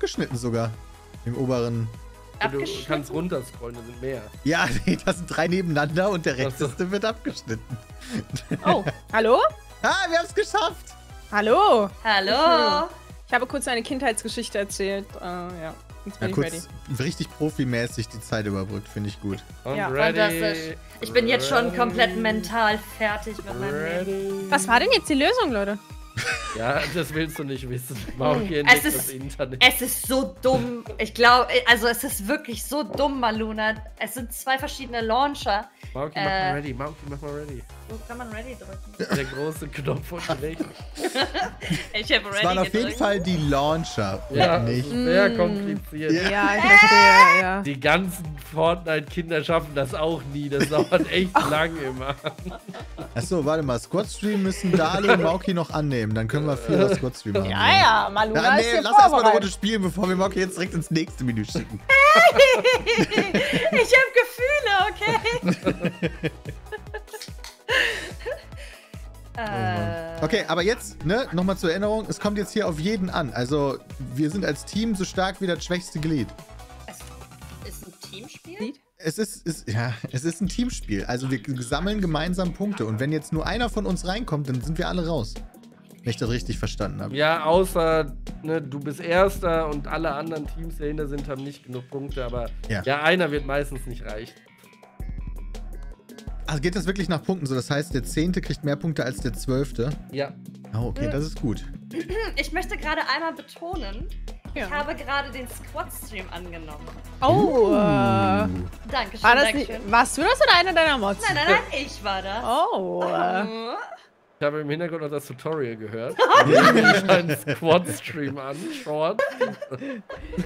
abgeschnitten sogar. Im oberen. Du kannst runterscrollen, da sind mehr. Ja, nee, das sind drei nebeneinander und der rechteste wird abgeschnitten. Oh, hallo? Ah, wir haben es geschafft! Hallo? Hallo. Ich habe kurz eine Kindheitsgeschichte erzählt. Äh, ja, jetzt Ja, bin ich ready. kurz richtig profimäßig die Zeit überbrückt, finde ich gut. Und Ja, ready. Fantastisch. Ich bin jetzt schon ready, komplett mental fertig mit meinem Leben. Ready. Was war denn jetzt die Lösung, Leute? Ja, das willst du nicht wissen. Mauki Es ist- das Internet. Es ist so dumm. Ich glaube, also es ist wirklich so dumm, Maluna. Es sind zwei verschiedene Launcher. Mauki, mach äh, mal ready. Mauki, mach mal ready. Wo kann man Ready drücken? Der große Knopf unten rechts. Ich habe Es waren auf jeden Fall die Launcher Ja, nicht. ist sehr Mm. kompliziert. Ja. Ja, ich verstehe, ja. Die ganzen Fortnite-Kinder schaffen das auch nie. Das dauert echt lang immer. Achso, warte mal. Squad Stream müssen Dali und Mauki noch annehmen. Dann können wir Vierer Squad Stream machen. Ja, ja, Maluna Ja, ist nee, hier lass erstmal eine Runde spielen, bevor wir Mauki jetzt direkt ins nächste Menü schicken. Ich habe Gefühle, okay? äh, Okay, aber jetzt, ne, nochmal zur Erinnerung, es kommt jetzt hier auf jeden an. Also, wir sind als Team so stark wie das schwächste Glied. Es ist ein Teamspiel? Es ist, ist, ja, es ist ein Teamspiel. Also, wir sammeln gemeinsam Punkte. Und wenn jetzt nur einer von uns reinkommt, dann sind wir alle raus. Wenn ich das richtig verstanden habe. Ja, außer ne, du bist Erster und alle anderen Teams, die dahinter sind, haben nicht genug Punkte. Aber Ja. ja, einer wird meistens nicht reichen. Also geht das wirklich nach Punkten so? Das heißt, der Zehnte kriegt mehr Punkte als der Zwölfte? Ja. Oh, okay, das ist gut. Ich möchte gerade einmal betonen, Ja. ich habe gerade den Squad-Stream angenommen. Oh, äh, Dankeschön, war das nicht, Dankeschön. warst du das oder einer deiner Mods? Nein, nein, nein, ich war das. Oh, Oh. Ich habe im Hintergrund noch das Tutorial gehört. Wie ich einen Squad-Stream anschaut.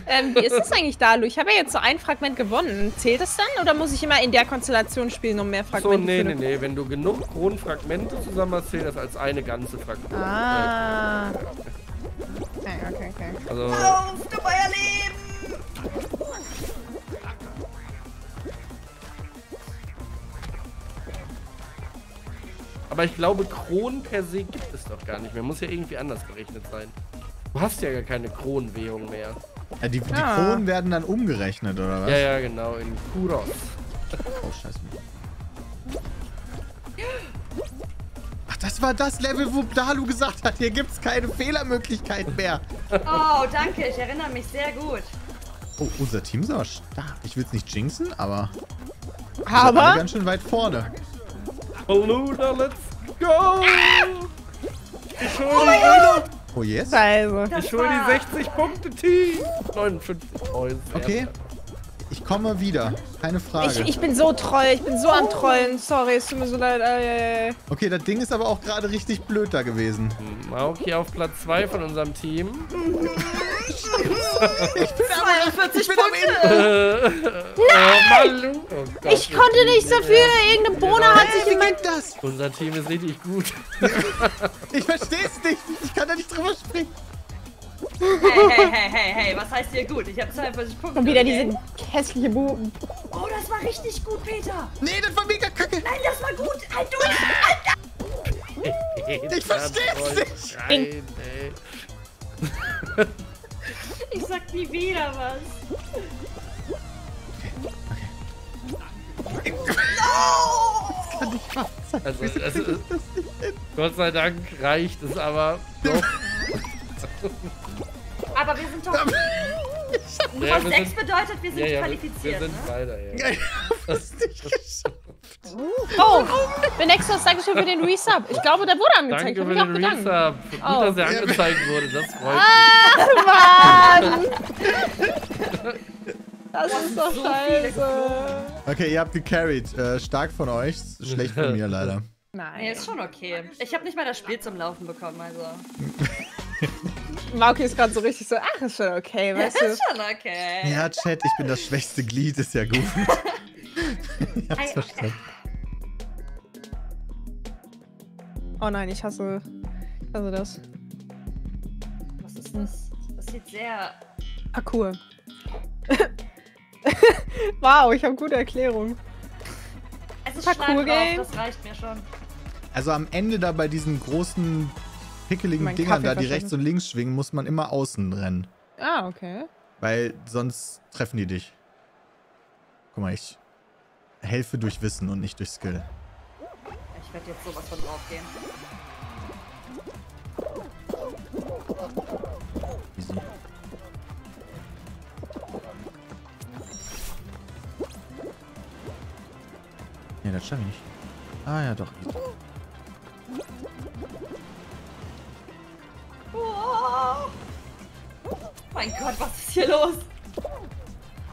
ähm, wie ist es eigentlich, Dalu? Ich habe ja jetzt so ein Fragment gewonnen. Zählt es dann oder muss ich immer in der Konstellation spielen, um mehr So, Fragmente nee, für nee, eine- nee. Wenn du genug Kronfragmente zusammen hast, zählt das als eine ganze Fragment. Ah. Okay, okay, okay. Also, Auf, du euer Leben! Aber ich glaube, Kronen per se gibt es doch gar nicht mehr. Muss ja irgendwie anders berechnet sein. Du hast ja gar keine Kronenwährung mehr. Ja, die, die Ah. Kronen werden dann umgerechnet, oder was? Ja, ja, genau. In Kuros. Oh, scheiße. Ach, das war das Level, wo Dalu gesagt hat, hier gibt's keine Fehlermöglichkeit mehr. Oh, danke, ich erinnere mich sehr gut. Oh, unser Team ist aber stark. Ich will's nicht jinxen, aber wir sind Aber ganz schön weit vorne. Luna, let's go! Ich hol, Oh, yes? Scheiße. Ich hol war- die 60 Punkte, Team! 59. Oh, Okay. Ich komme wieder. Keine Frage. Ich, ich bin so troll, ich bin so am Trollen. Sorry, es tut mir so leid. Äh, äh, äh. okay, das Ding ist aber auch gerade richtig blöd da gewesen. Mauki auf Platz 2 von unserem Team. 42 Punkte! Oh, Malu. Oh Gott, Ich konnte nichts dafür. Irgendeine Bohne hat sich in mein... das? Unser Team ist richtig gut. Ich versteh's nicht. Ich kann da nicht drüber springen. Hey, hey, hey, hey, hey, was heißt hier gut? Ich habe 42 Punkte. Und wieder okay? diese hässliche Buben. Oh, das war richtig gut, Peter! Nee, das war mega kacke. Nein, das war gut! Halt durch! Ich versteh's nicht. Rein, ey. Ich sag nie wieder was. Kann nicht wahr sein. Also, es ist, Gott sei Dank reicht es aber doch. Aber wir sind doch. Ja, Nummer wir 6 sind- bedeutet, wir sind Ja, ja, wir, wir qualifiziert. sind ne? weiter, ja. Ich hab's nicht geschafft. Oh, Benexos, danke schön für den Resub. Ich glaube, der wurde angezeigt. Danke Ich für hab den mich auch bedankt. Resub. Gut, Oh. dass er angezeigt wurde. Das freut Mann! Das ist doch so scheiße. Okay, ihr habt gecarried. Äh, stark von euch. Schlecht von mir leider. Nee, Nein. ist schon okay. Ich habe nicht mal das Spiel zum Laufen bekommen, also. Mauki ist gerade so richtig so, ach, ist schon okay, weißt du. Ist schon okay. Ja, Chat, ich bin das schwächste Glied, ist ja gut. ich hab's verstanden. Oh nein, ich hasse, ich hasse das. Was ist das? Das sieht sehr. Parkour. wow, ich habe gute Erklärung. Es ist Parkour Game. das reicht mir schon. Also am Ende da bei diesen großen, pickeligen Mein Dingern Kaffee da, die rechts und links schwingen, muss man immer außen rennen. Ah, okay. Weil sonst treffen die dich. Guck mal, ich helfe durch Wissen und nicht durch Skill. Ich werde jetzt sowas von draufgehen. Easy. Nee, das schaffe ich nicht. Ah ja, doch. geht. Mein Gott, was ist hier los?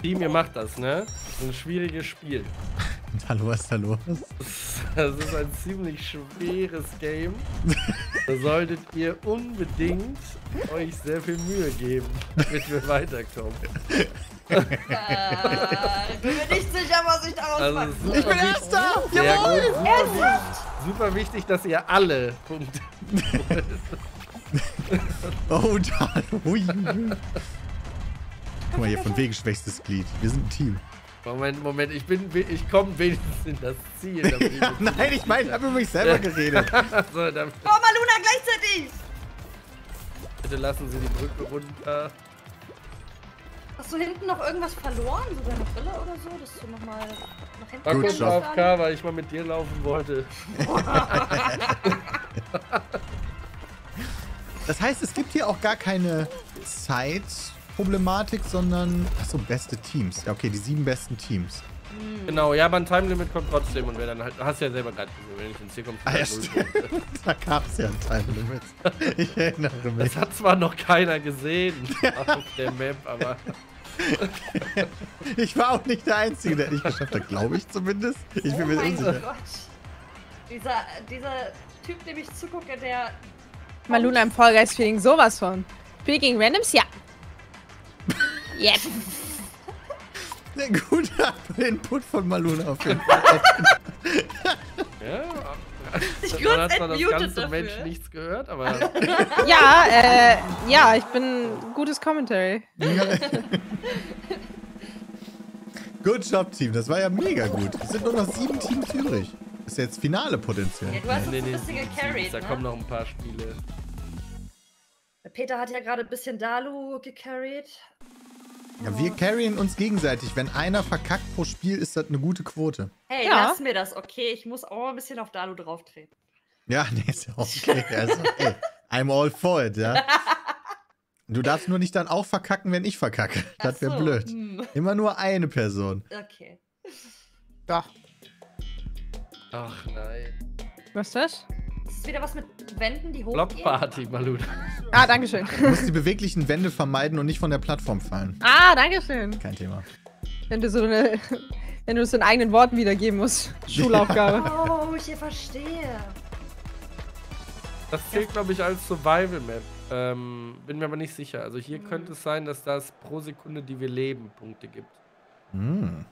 Team, ihr macht das, ne? Das ist ein schwieriges Spiel. Hallo, was ist da los? Das ist ein ziemlich schweres Game. Da solltet ihr unbedingt euch sehr viel Mühe geben, damit wir weiterkommen. Äh, ich bin mir nicht sicher, was ich daraus Also mache. super wichtig- Erster! Super, wichtig, super wichtig, dass ihr alle Punkte. Oh, da. Ui. Guck mal hier, von wegen schwächstes Glied. Wir sind ein Team. Moment, Moment, ich bin, ich komme wenigstens in das Ziel. Ja, nein, ich meine, ich habe über mich selber geredet. so, Oh, Maluna gleichzeitig! bitte lassen Sie die Brücke runter. Hast du hinten noch irgendwas verloren? So deine Brille oder so? Dass du nochmal nach hinten Gut job. auf K, weil ich mal mit dir laufen wollte. Das heißt, es gibt hier auch gar keine Zeitproblematik, sondern. Achso, beste Teams. Ja, okay, die sieben besten Teams. Genau, ja, aber ein Time Limit kommt trotzdem und wer dann halt, hast du ja selber gerade gesehen, wenn ich ins Ziel komme, Ah, ja. Punkte. da gab es ja ein Time Limit. Ich erinnere mich. Das hat zwar noch keiner gesehen auf der Map, aber Ich war auch nicht der Einzige, der nicht geschafft hat, glaube ich zumindest. Ich bin oh mir mein unsicher. Gott. Dieser, dieser Typ, dem ich zugucke, der. Maluna im Fall Guys Feeling sowas von. Spiel gegen Randoms? Ja. Yep. Ein guter Input von Maluna auf jeden Fall. ja. Ich Man kurz hat zwar das ganze dafür. Mensch nichts gehört, aber Ja, äh, ja, ich bin gutes Commentary. Good job, Team. Das war ja mega gut. Es sind nur noch sieben Teams übrig. Ist jetzt Finale potenziell. Ja, du hast nee, uns nee, ein bisschen gecarried, da ne? kommen noch ein paar Spiele. Peter hat ja gerade ein bisschen Dalu gecarried. Ja, wir carryen uns gegenseitig. Wenn einer verkackt pro Spiel, ist das eine gute Quote. Hey, Ja. lass mir das, okay? Ich muss auch mal ein bisschen auf Dalu drauftreten. Ja, nee, ist ja auch okay. Also, ey, I'm all for it, ja. Du darfst nur nicht dann auch verkacken, wenn ich verkacke. Das wäre so, blöd. hm, Immer nur eine Person. Okay. Ja. Ach nein. Was ist das? Ist es wieder was mit Wänden, die hochgehen? Blockparty, Maluda. Ah, dankeschön. Du musst die beweglichen Wände vermeiden und nicht von der Plattform fallen. Ah, dankeschön. Kein Thema. Wenn du so eine, wenn du es in eigenen Worten wiedergeben musst. Schulaufgabe. Oh, ich verstehe. Das zählt, glaube ich, als Survival Map. Ähm, bin mir aber nicht sicher. Also hier könnte es sein, dass das pro Sekunde, die wir leben, Punkte gibt. Hm.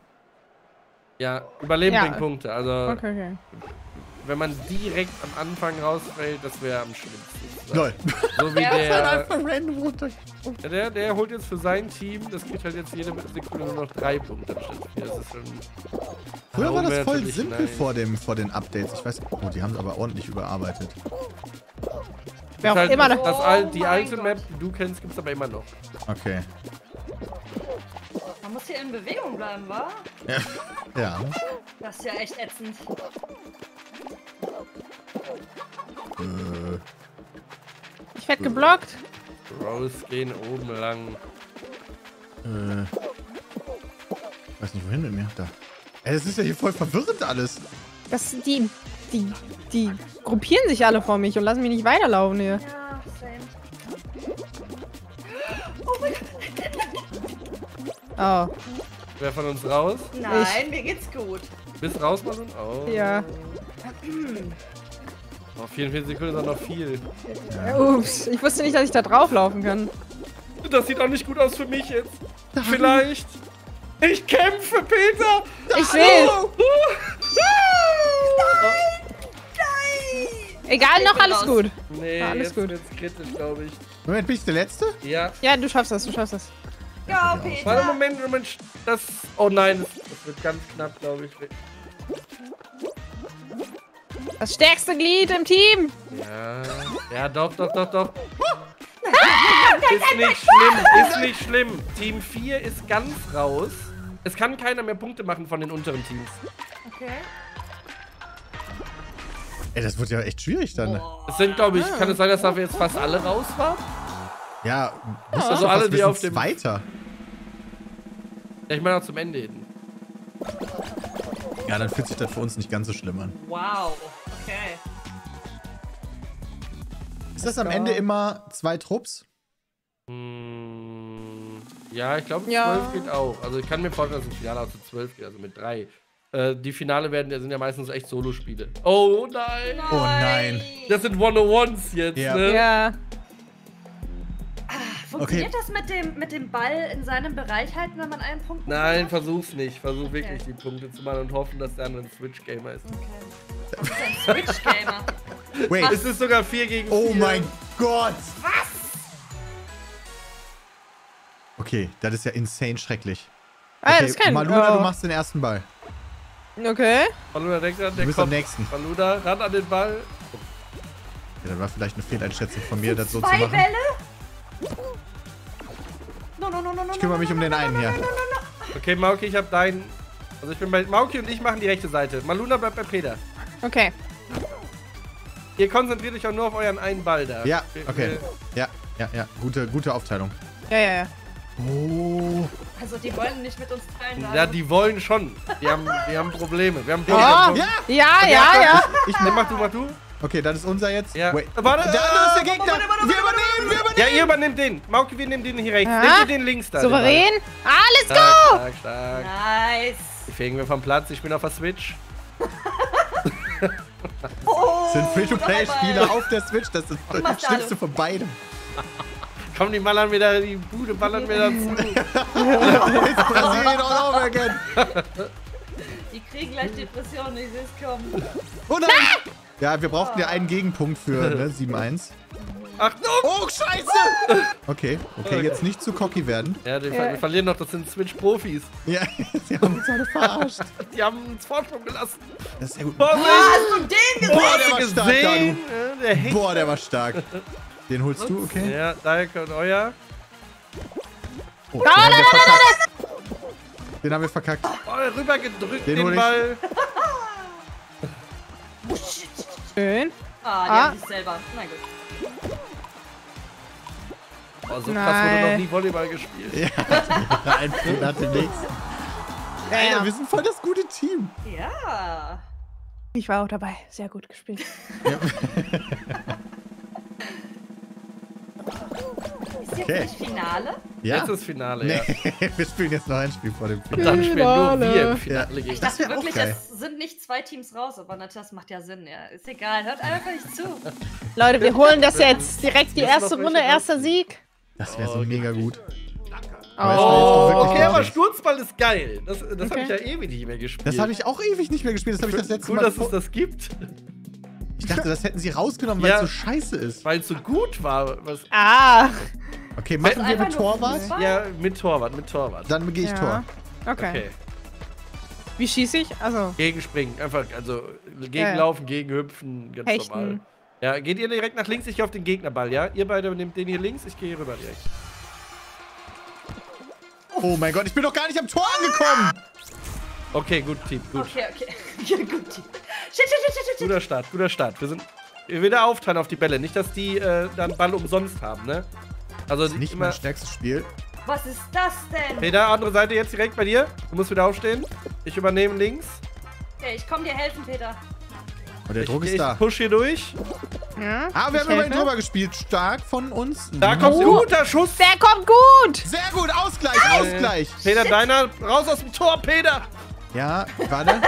Ja, Überleben Ja. bringt Punkte. Also Okay, okay. wenn man direkt am Anfang rausfällt, das wäre am schlimmsten. Lol. So wie der, ja, der, der holt jetzt für sein Team, das kriegt halt jetzt jede Sekunde nur noch drei Punkte anstatt vier. Das ist schon. Früher war das voll simpel vor, dem, vor den Updates. Ich weiß, oh, die haben es aber ordentlich überarbeitet. Wer auch halt, immer das, noch. das al die Oh alte mein Map, Gott. die du kennst, gibt es aber immer noch. Okay. Man muss hier in Bewegung bleiben, wa? Ja. ja. Das ist ja echt ätzend. Äh, Ich werd geblockt. Rose gehen oben lang. äh. Weiß nicht, wohin mit mir. Da. Ey, das ist ja hier voll verwirrend alles. Das, die, die, die gruppieren sich alle vor mich und lassen mich nicht weiterlaufen hier. Ja, same. Oh, Wer von uns raus? Nein, mir geht's gut. Bist raus, Malun? Oh. ja. Oh, 44 Sekunden ist auch noch viel. Ups, ich wusste nicht, dass ich da drauflaufen kann. Das sieht auch nicht gut aus für mich jetzt. Vielleicht. Ich kämpfe, Peter! Ich sehe. Egal, noch alles gut. Nee, alles jetzt gut. wird's kritisch, glaube ich. Moment, bin ich der Letzte? Ja. Ja, du schaffst das, du schaffst das. Go, Warte, Peter! Moment, Moment. Das. Oh nein, das, wird ganz knapp, glaube ich. Das stärkste Glied im Team. Ja. Ja, doch, doch, doch, doch. Ist nicht schlimm, ist nicht schlimm. Team 4 ist ganz raus. Es kann keiner mehr Punkte machen von den unteren Teams. Okay. Ey, das wird ja echt schwierig dann. Es sind, glaube ich, kann es sein, dass dafür jetzt fast alle raus waren? Ja, muss Also also alle, die auf dem- Weiter. Ja, ich meine auch zum Ende hin. Ja, dann fühlt sich das für uns nicht ganz so schlimm an. Wow. Okay. Ist das am Ende immer zwei Trupps? Hm, ja, ich glaube, 12 Ja. geht auch. Also ich kann mir vorstellen, dass ein Finale auch zu 12 geht, also mit drei. Äh, die Finale werden, sind ja meistens echt Solospiele. Oh nein! Oh nein. Das sind One-on-Ones jetzt, Ja. ne? Ja. Funktioniert das mit dem, mit dem Ball in seinem Bereich halten, wenn man einen Punkt Nein, hat? versuch's nicht. Versuch wirklich Okay. die Punkte zu machen und hoffen, dass der andere ein Switch-Gamer ist. Okay. Das ist ein Switch-Gamer. Wait. Es ist sogar 4 gegen 4. Oh mein Gott. Was? Okay, das ist ja insane schrecklich. Ah, Okay, das kann Maluna, oh. du machst den ersten Ball. Okay. Maluna denkt dran, Du der bist am nächsten. Maluna, ran an den Ball. Ja, das war vielleicht eine Fehleinschätzung von mir, das so zu Zwei machen. Bälle? No, no, no, no, Ich kümmere mich um den einen hier. Okay, Mauki, ich hab deinen. Also ich bin bei Mauki und ich machen die rechte Seite. Maluna bleibt bei Peter. Okay. Ihr konzentriert euch auch nur auf euren einen Ball da. Ja, okay. Ja, ja, ja. Gute, gute Aufteilung. Ja, ja, ja. Oh. Also die wollen nicht mit uns teilen. Ja, die wollen schon. Die haben, die haben Probleme. Wir haben Oh. Probleme. Ja! Ja, ja, ja. Ich nehm, mach du, mach du. Okay, das ist unser jetzt. Ja. Wait. Warte, Der andere ist der äh, Gegner. warte, warte, Wir übernehmen, wir übernehmen. Ja, ihr übernehmt den. Mauki, wir nehmen den hier rechts. Ja. Nehmt ihr den links da. Souverän. Ah, let's Ball. go. Stark, stark, stark. Nice. Die fegen wir vom Platz. Ich bin auf der Switch. Oh, sind Free-to-Play-Spiele noch einmal. auf der Switch. Das ist das Schlimmste von beidem. Komm, die ballern wieder, die Bude ballern wieder zu. It's Brasilien all over again. Die kriegen gleich Depressionen, ich sehe es kommen. Oh nein! Ja, wir brauchten ja einen Gegenpunkt für ne, 7-1. Achtung! Oh, scheiße! Okay, okay, jetzt nicht zu cocky werden. Ja, die, Ja. wir verlieren noch. Das sind Switch-Profis. Ja, sie haben uns alle verarscht. Die haben uns Vorsprung gelassen. Das ist sehr gut. Vorsicht! Hast du den gesehen? Boah, der war stark, gesehen? Danu. Ja, Der. Boah, der war stark. Den holst du, okay? Ja, daher kommt euer. Oh, den, haben wir verkackt. den haben wir verkackt. Oh, rüber gedrückt Den den, hol ich. Ball. Schön. Ah, die Ah. haben sich selber. Na gut. Oh, so krass wurde Nein. noch nie Volleyball gespielt. Ja, ein Punkt nach dem nächsten. Ja, Alter, ja. wir sind voll das gute Team. Ja. Ich war auch dabei. Sehr gut gespielt. Ist jetzt Okay. nicht Finale? Ja? Jetzt ist Finale, Nee, ja. wir spielen jetzt noch ein Spiel vor dem Und Finale. dann spielen nur Finale. wir im Finale Ja. gegen. Ich Das dachte auch wirklich, es sind nicht zwei Teams raus, aber natürlich, das macht ja Sinn. Ja, ist egal. Hört einfach nicht zu. Leute, wir holen das jetzt direkt die erste Runde, erster? Sieg. Das wäre so Oh, mega gut. Oh, okay, aber. Sturzball ist geil. Das, das habe Okay. ich ja ewig nicht mehr gespielt. Das habe ich auch ewig nicht mehr gespielt. Das habe ich das letzte Cool, Mal. dass es das gibt. Ich dachte, das hätten sie rausgenommen, weil Ja. es so scheiße ist. Weil es so gut war. Was, Ah. Okay, machen wir mit Torwart? Ja, mit Torwart, mit Torwart. Dann gehe ich Ja. Tor. Okay. Okay. Wie schieße ich? Also, Gegenspringen, einfach, also gegenlaufen, gegenhüpfen, ganz Hechten. normal. Ja, geht ihr direkt nach links, ich gehe auf den Gegnerball, ja? Ihr beide nehmt den hier links, ich gehe hier rüber direkt. Oh mein Gott, ich bin doch gar nicht am Tor angekommen. Okay, gut, Team, gut. Okay, okay. Ja, gut. Shit, shit, shit, shit, shit. Guter Start, guter Start. Wir sind wieder aufteilen auf die Bälle, nicht, dass die äh, dann Ball umsonst haben, ne? Also Das ist nicht immer. mein stärkstes Spiel. Was ist das denn? Peter, andere Seite jetzt direkt bei dir. Du musst wieder aufstehen. Ich übernehme links. Okay, ich komm dir helfen, Peter. Und der Ich, Druck ist ich da. push hier durch. ja. Ah, wir ich haben immerhin helfe. drüber gespielt. Stark von uns. Da kommt Oh. guter Schuss. Der kommt gut. Sehr gut, Ausgleich, Ausgleich. Peter, deiner, raus aus dem Tor, Peter. Ja, warte.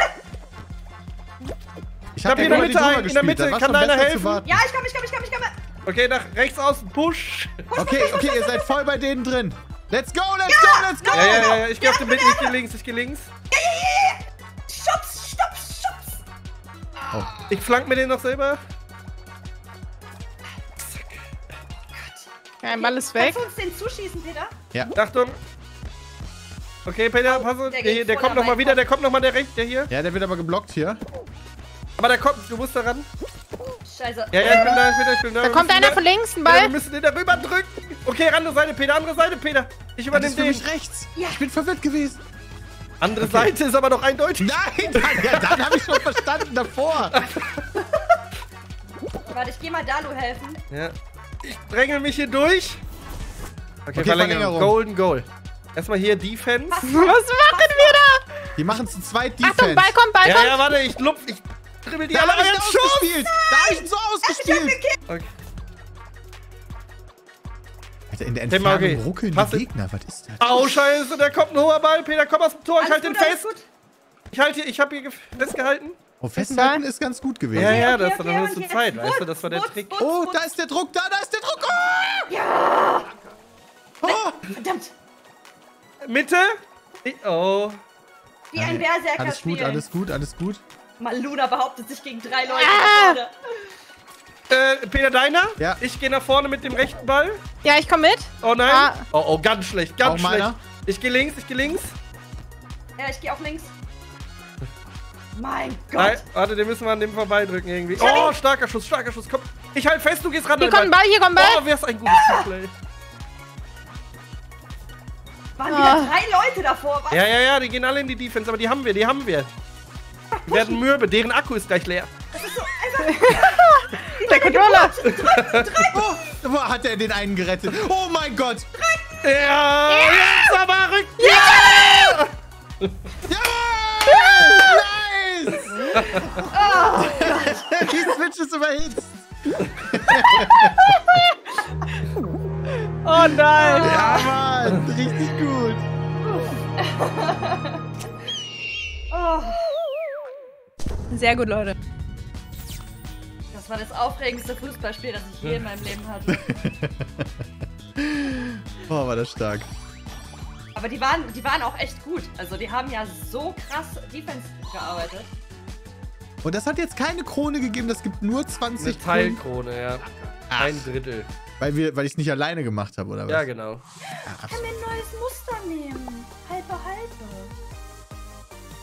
Ich hab hab hier ja in der Mitte einen, in der. Mitte. Kann einer helfen? Ja, ich komm, ich komm, ich komm, ich komm. Okay, nach rechts außen, push. Okay, okay, ihr seid voll bei denen drin. Let's go, let's go, let's go. Ja, ja, ja, ja. Ich gehe auf den Mitte, ich gehe links, ich gehe links. Schubs, schubs, schubs. Ich flank mir den noch selber. Ja, ein Ball ist weg. Kannst du uns den zuschießen, Peter? Achtung. Okay, Peter, pass auf. der Der, hier, der kommt noch dabei. mal wieder, der kommt noch mal direkt, der hier. Ja, der wird aber geblockt hier. Aber der kommt, du musst da ran. Scheiße. Ja, ja, ich bin da, ich bin da, ich bin da. Da Wir kommt einer da- von links, ein Ja, wir Ball. müssen den da rüber drücken. Okay, andere Seite, Peter, andere Seite, Peter. Ich übernehme den. mich rechts. Ich bin verwirrt gewesen. Andere Seite ist aber doch eindeutig. Nein, dann, ja, dann habe ich schon verstanden davor. Warte, ich geh mal Dalu helfen. Ja. Ich dränge mich hier durch. Okay, Okay, Verlängerung. Verlängerung. Golden Goal. Erstmal hier Defense. Was machen wir da? Die machen zu zweit Achtung, Defense. Ball kommt, Ball Ja, kommt. ja, warte, ich lupf, ich dribbel die Da alle habe ich Schuss. ausgespielt. Da habe ich ihn so ausgespielt. Okay. Alter, in der Entfernung okay. ruckeln Pass- die Gegner. Was ist das? Au, scheiße, da kommt ein hoher Ball. Peter, komm aus dem Tor. Ich Alles halte den fest. Ich halte hier, ich habe hier festgehalten. Oh, festhalten ist ganz gut gewesen. Ja, ja, Okay, das, okay, dann hast du und jetzt Zeit, weißt du, das war der Wutz, Trick. Wutz, Oh, Wutz. da ist der Druck, da, da ist der Druck. Oh! Oh! Verdammt. Mitte. Ich, oh. Wie ein Berserker Alles gut, alles gut, alles gut. Maluna behauptet sich gegen drei Leute. Ah! Äh, Peter Deiner? Ja. Ich gehe nach vorne mit dem rechten Ball. Ja, ich komme mit. Oh nein. Ah. Oh, oh, ganz schlecht, ganz Auch schlecht. meiner? Ich gehe links, ich gehe links. Ja, ich gehe auch links. Mein Nein, Gott. warte, den müssen wir an dem vorbeidrücken irgendwie. Oh, starker Schuss, starker Schuss. Komm. Ich halt fest, du gehst ran. Hier kommt ein Ball, hier kommt ein Oh, Ball. wär's ein gutes Replay. Waren Ah. wieder drei Leute davor. Was? Ja, ja, ja, die gehen alle in die Defense, aber die haben wir, die haben wir. Die werden mürbe, deren Akku ist gleich leer. Der Controller. Oh, wo hat er den einen gerettet? Oh mein Gott. Ja, jetzt aber rück. Ja! Nice! Die Switch ist überhitzt. Oh nein. Ja, Mann. Richtig gut. Oh, Sehr gut, Leute. das war das aufregendste Fußballspiel, das ich je in meinem Leben hatte. Oh, war das stark. Aber die waren, die waren auch echt gut. Also die haben ja so krass Defense gearbeitet. Und das hat jetzt keine Krone gegeben, das gibt nur 20 Eine. Teilkrone, ja. Ach. Ein Drittel. Weil, wir, weil ich es nicht alleine gemacht habe, oder was? Ja, genau. Ich kann mir ein neues Muster nehmen. Halbe, halbe.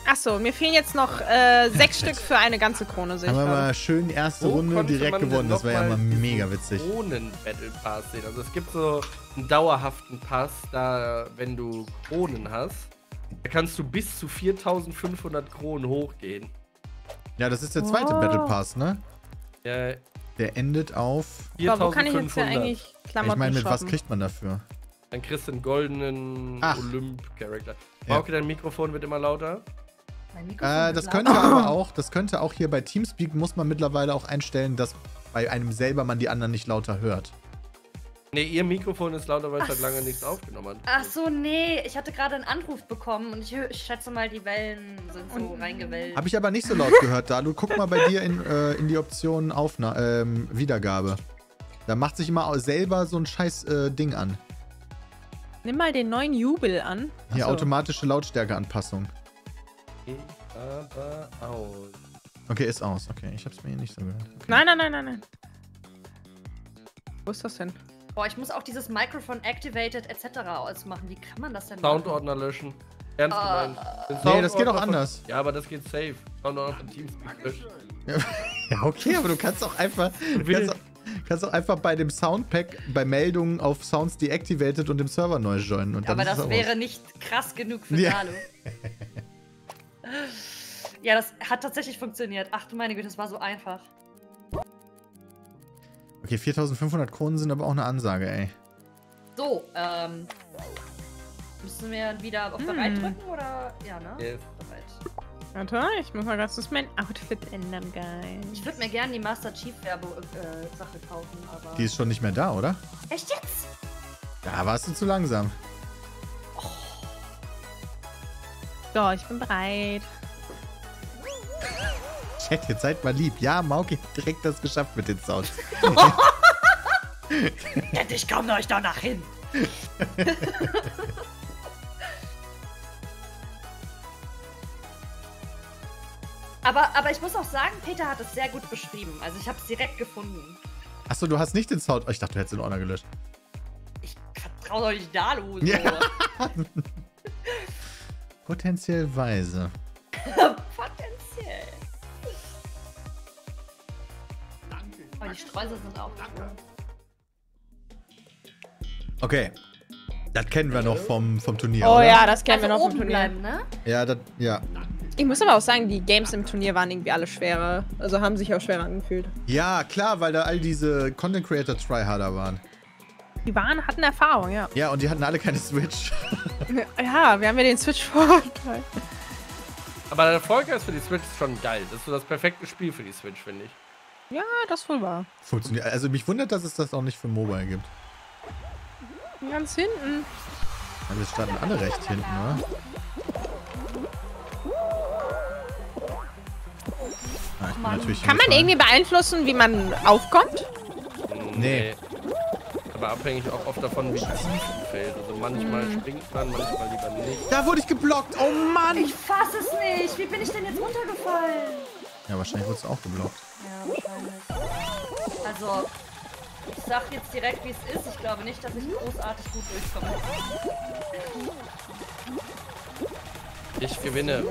Achso, mir fehlen jetzt noch äh, sechs Stück für eine ganze Krone, sehe ich Haben wir mal schön erste Runde direkt gewonnen. Das war ja mal mega witzig. Kronen-Battle Pass sehen. Also es gibt so einen dauerhaften Pass, da wenn du Kronen hast, da kannst du bis zu 4500 Kronen hochgehen. Ja, das ist der zweite Wow. Battle Pass, ne? Ja, Der endet auf. Aber wo kann ich jetzt 4500. ja eigentlich Klamotten Ich meine, mit was shoppen? kriegt man dafür? Dann kriegst du einen goldenen. Olymp-Charakter. Ja. Okay, dein Mikrofon wird immer lauter. Mein Mikrofon Äh, das könnte aber auch, das könnte auch hier bei Teamspeak muss man mittlerweile auch einstellen, dass bei einem selber man die anderen nicht lauter hört. Ne, ihr Mikrofon ist lauter, weil es halt lange nichts aufgenommen hat. Ach so, nee. Ich hatte gerade einen Anruf bekommen und ich, ich schätze mal, die Wellen sind so reingewellt. Habe ich aber nicht so laut gehört, Dalu. Guck mal bei dir in, äh, in die Option Aufna ähm, Wiedergabe. Da macht sich immer selber so ein scheiß äh, Ding an. Nimm mal den neuen Jubel an. Hier Achso. automatische Lautstärkeanpassung. Geht aber aus. Okay, ist aus. Okay, ich hab's mir hier nicht so gehört. Okay. Nein, nein, nein, nein, nein. Wo ist das denn? Boah, ich muss auch dieses Microphone Activated etc. ausmachen. Wie kann man das denn machen? Soundordner löschen. Ernst Ah. gemeint. Nee, das geht auch von- anders. Ja, aber das geht safe. Soundordner von Teamspeak löschen. Ja, okay, aber du kannst auch einfach. Kannst auch, kannst auch einfach bei dem Soundpack bei Meldungen auf Sounds deactivated und dem Server neu joinen. Und dann Aber das wäre aus. nicht krass genug für Ja. Dalu. ja, das hat tatsächlich funktioniert. Ach du meine Güte, das war so einfach. Okay, 4500 Kronen sind aber auch eine Ansage, ey. So, ähm. Müssen wir wieder auf bereit Hm. drücken oder? Ja, ne? Yes. Bereit. Warte, ich muss mal ganz kurz mein Outfit ändern, guys. Ich würde mir gerne die Master Chief Werbe äh, Sache kaufen, aber. Die ist schon nicht mehr da, oder? Echt jetzt? Da warst du zu langsam. So, ich bin bereit. Chat, jetzt seid mal lieb. Ja, Mauki hat direkt das geschafft mit den Sounds. Ich komme euch danach hin. aber, aber ich muss auch sagen, Peter hat es sehr gut beschrieben. Also ich habe es direkt gefunden. Achso, du hast nicht den Sound. Oh, ich dachte, du hättest den Ordner gelöscht. Ich vertraue doch nicht Dalu. So. Ja. Potenziell weise. Potenziell. Aber die Streusel sind auch cool. Okay. Das kennen wir noch vom, vom Turnier, Oh oder? ja, das kennen Also wir noch vom Turnier. bleiben, ne? Ja, das, ja. Ich muss aber auch sagen, die Games im Turnier waren irgendwie alle schwerer. Also haben sich auch schwerer angefühlt. Ja, klar, weil da all diese Content Creator Tryharder waren. Die waren, hatten Erfahrung, ja. Ja, und die hatten alle keine Switch. Ja, wir haben ja den Switch Vorteil. Aber der Volker ist für die Switch schon geil. Das ist so das perfekte Spiel für die Switch, finde ich. Ja, das wohl war. Funktioniert. Also mich wundert, dass es das auch nicht für Mobile gibt. Ganz hinten. Ja, wir starten alle recht hinten, oder? Ah, ich bin Mann. natürlich Kann man irgendwie beeinflussen, wie man aufkommt? Nee. Aber abhängig auch oft davon, wie tief ein fällt. Also manchmal springt man, manchmal lieber nicht. Da wurde ich geblockt. Oh Mann. Ich fass es nicht. Wie bin ich denn jetzt runtergefallen? Ja, wahrscheinlich wurde es auch geblockt. Ja, wahrscheinlich. Also, ich sag jetzt direkt, wie es ist. Ich glaube nicht, dass ich großartig gut durchkomme. Ich gewinne.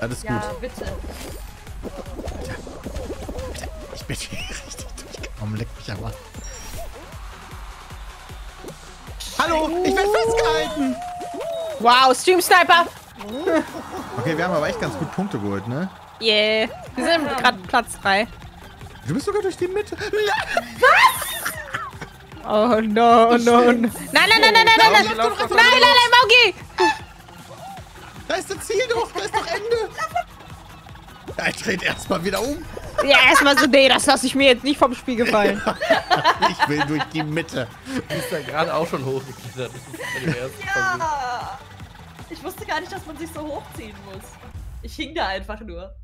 Alles gut. Ja, bitte. Ich bin hier richtig durchgekommen. Leck mich aber. Hallo, ich werde festgehalten. Wow, Stream Sniper! Okay, wir haben aber echt ganz gut Punkte geholt, ne? Yeah. Wir sind gerade Platz 3. Du bist sogar durch die Mitte. Oh no, no, no. Nein, nein, nein, nein, nein, nein, nein. Lauf, Nein, nein, nein, Maugi! Da ist das Ziel doch. Da ist doch Ende. Ja, ich dreht erstmal wieder um. Ja, erstmal so, nee, das lasse ich mir jetzt nicht vom Spiel gefallen. Ich will durch die Mitte. Du bist da gerade auch schon hochgeklettert. Ja! Ich wusste gar nicht, dass man sich so hochziehen muss. Ich hing da einfach nur.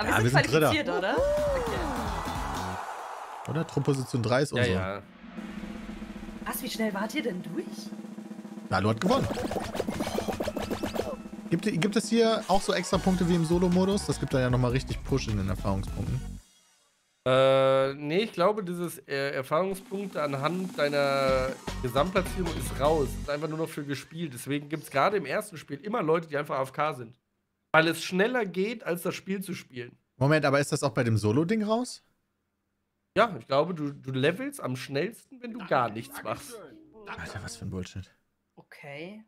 Aber Ja, wir wir sind sind Dritter. qualifiziert, oder? Okay. Oder? Truppposition 3 ist Ja, unsere. ja. Was, wie schnell wart ihr denn durch? Nalu hat gewonnen. Gibt, gibt es hier auch so extra Punkte wie im Solo-Modus? Das gibt da ja nochmal richtig Push in den Erfahrungspunkten. Äh, nee, ich glaube, dieses äh, Erfahrungspunkte anhand deiner Gesamtplatzierung ist raus. Das ist einfach nur noch für gespielt. Deswegen gibt es gerade im ersten Spiel immer Leute, die einfach AFK sind. Weil es schneller geht, als das Spiel zu spielen. Moment, aber ist das auch bei dem Solo-Ding raus? Ja, ich glaube, du, du levelst am schnellsten, wenn du gar nichts machst. Alter, was für ein Bullshit. Okay.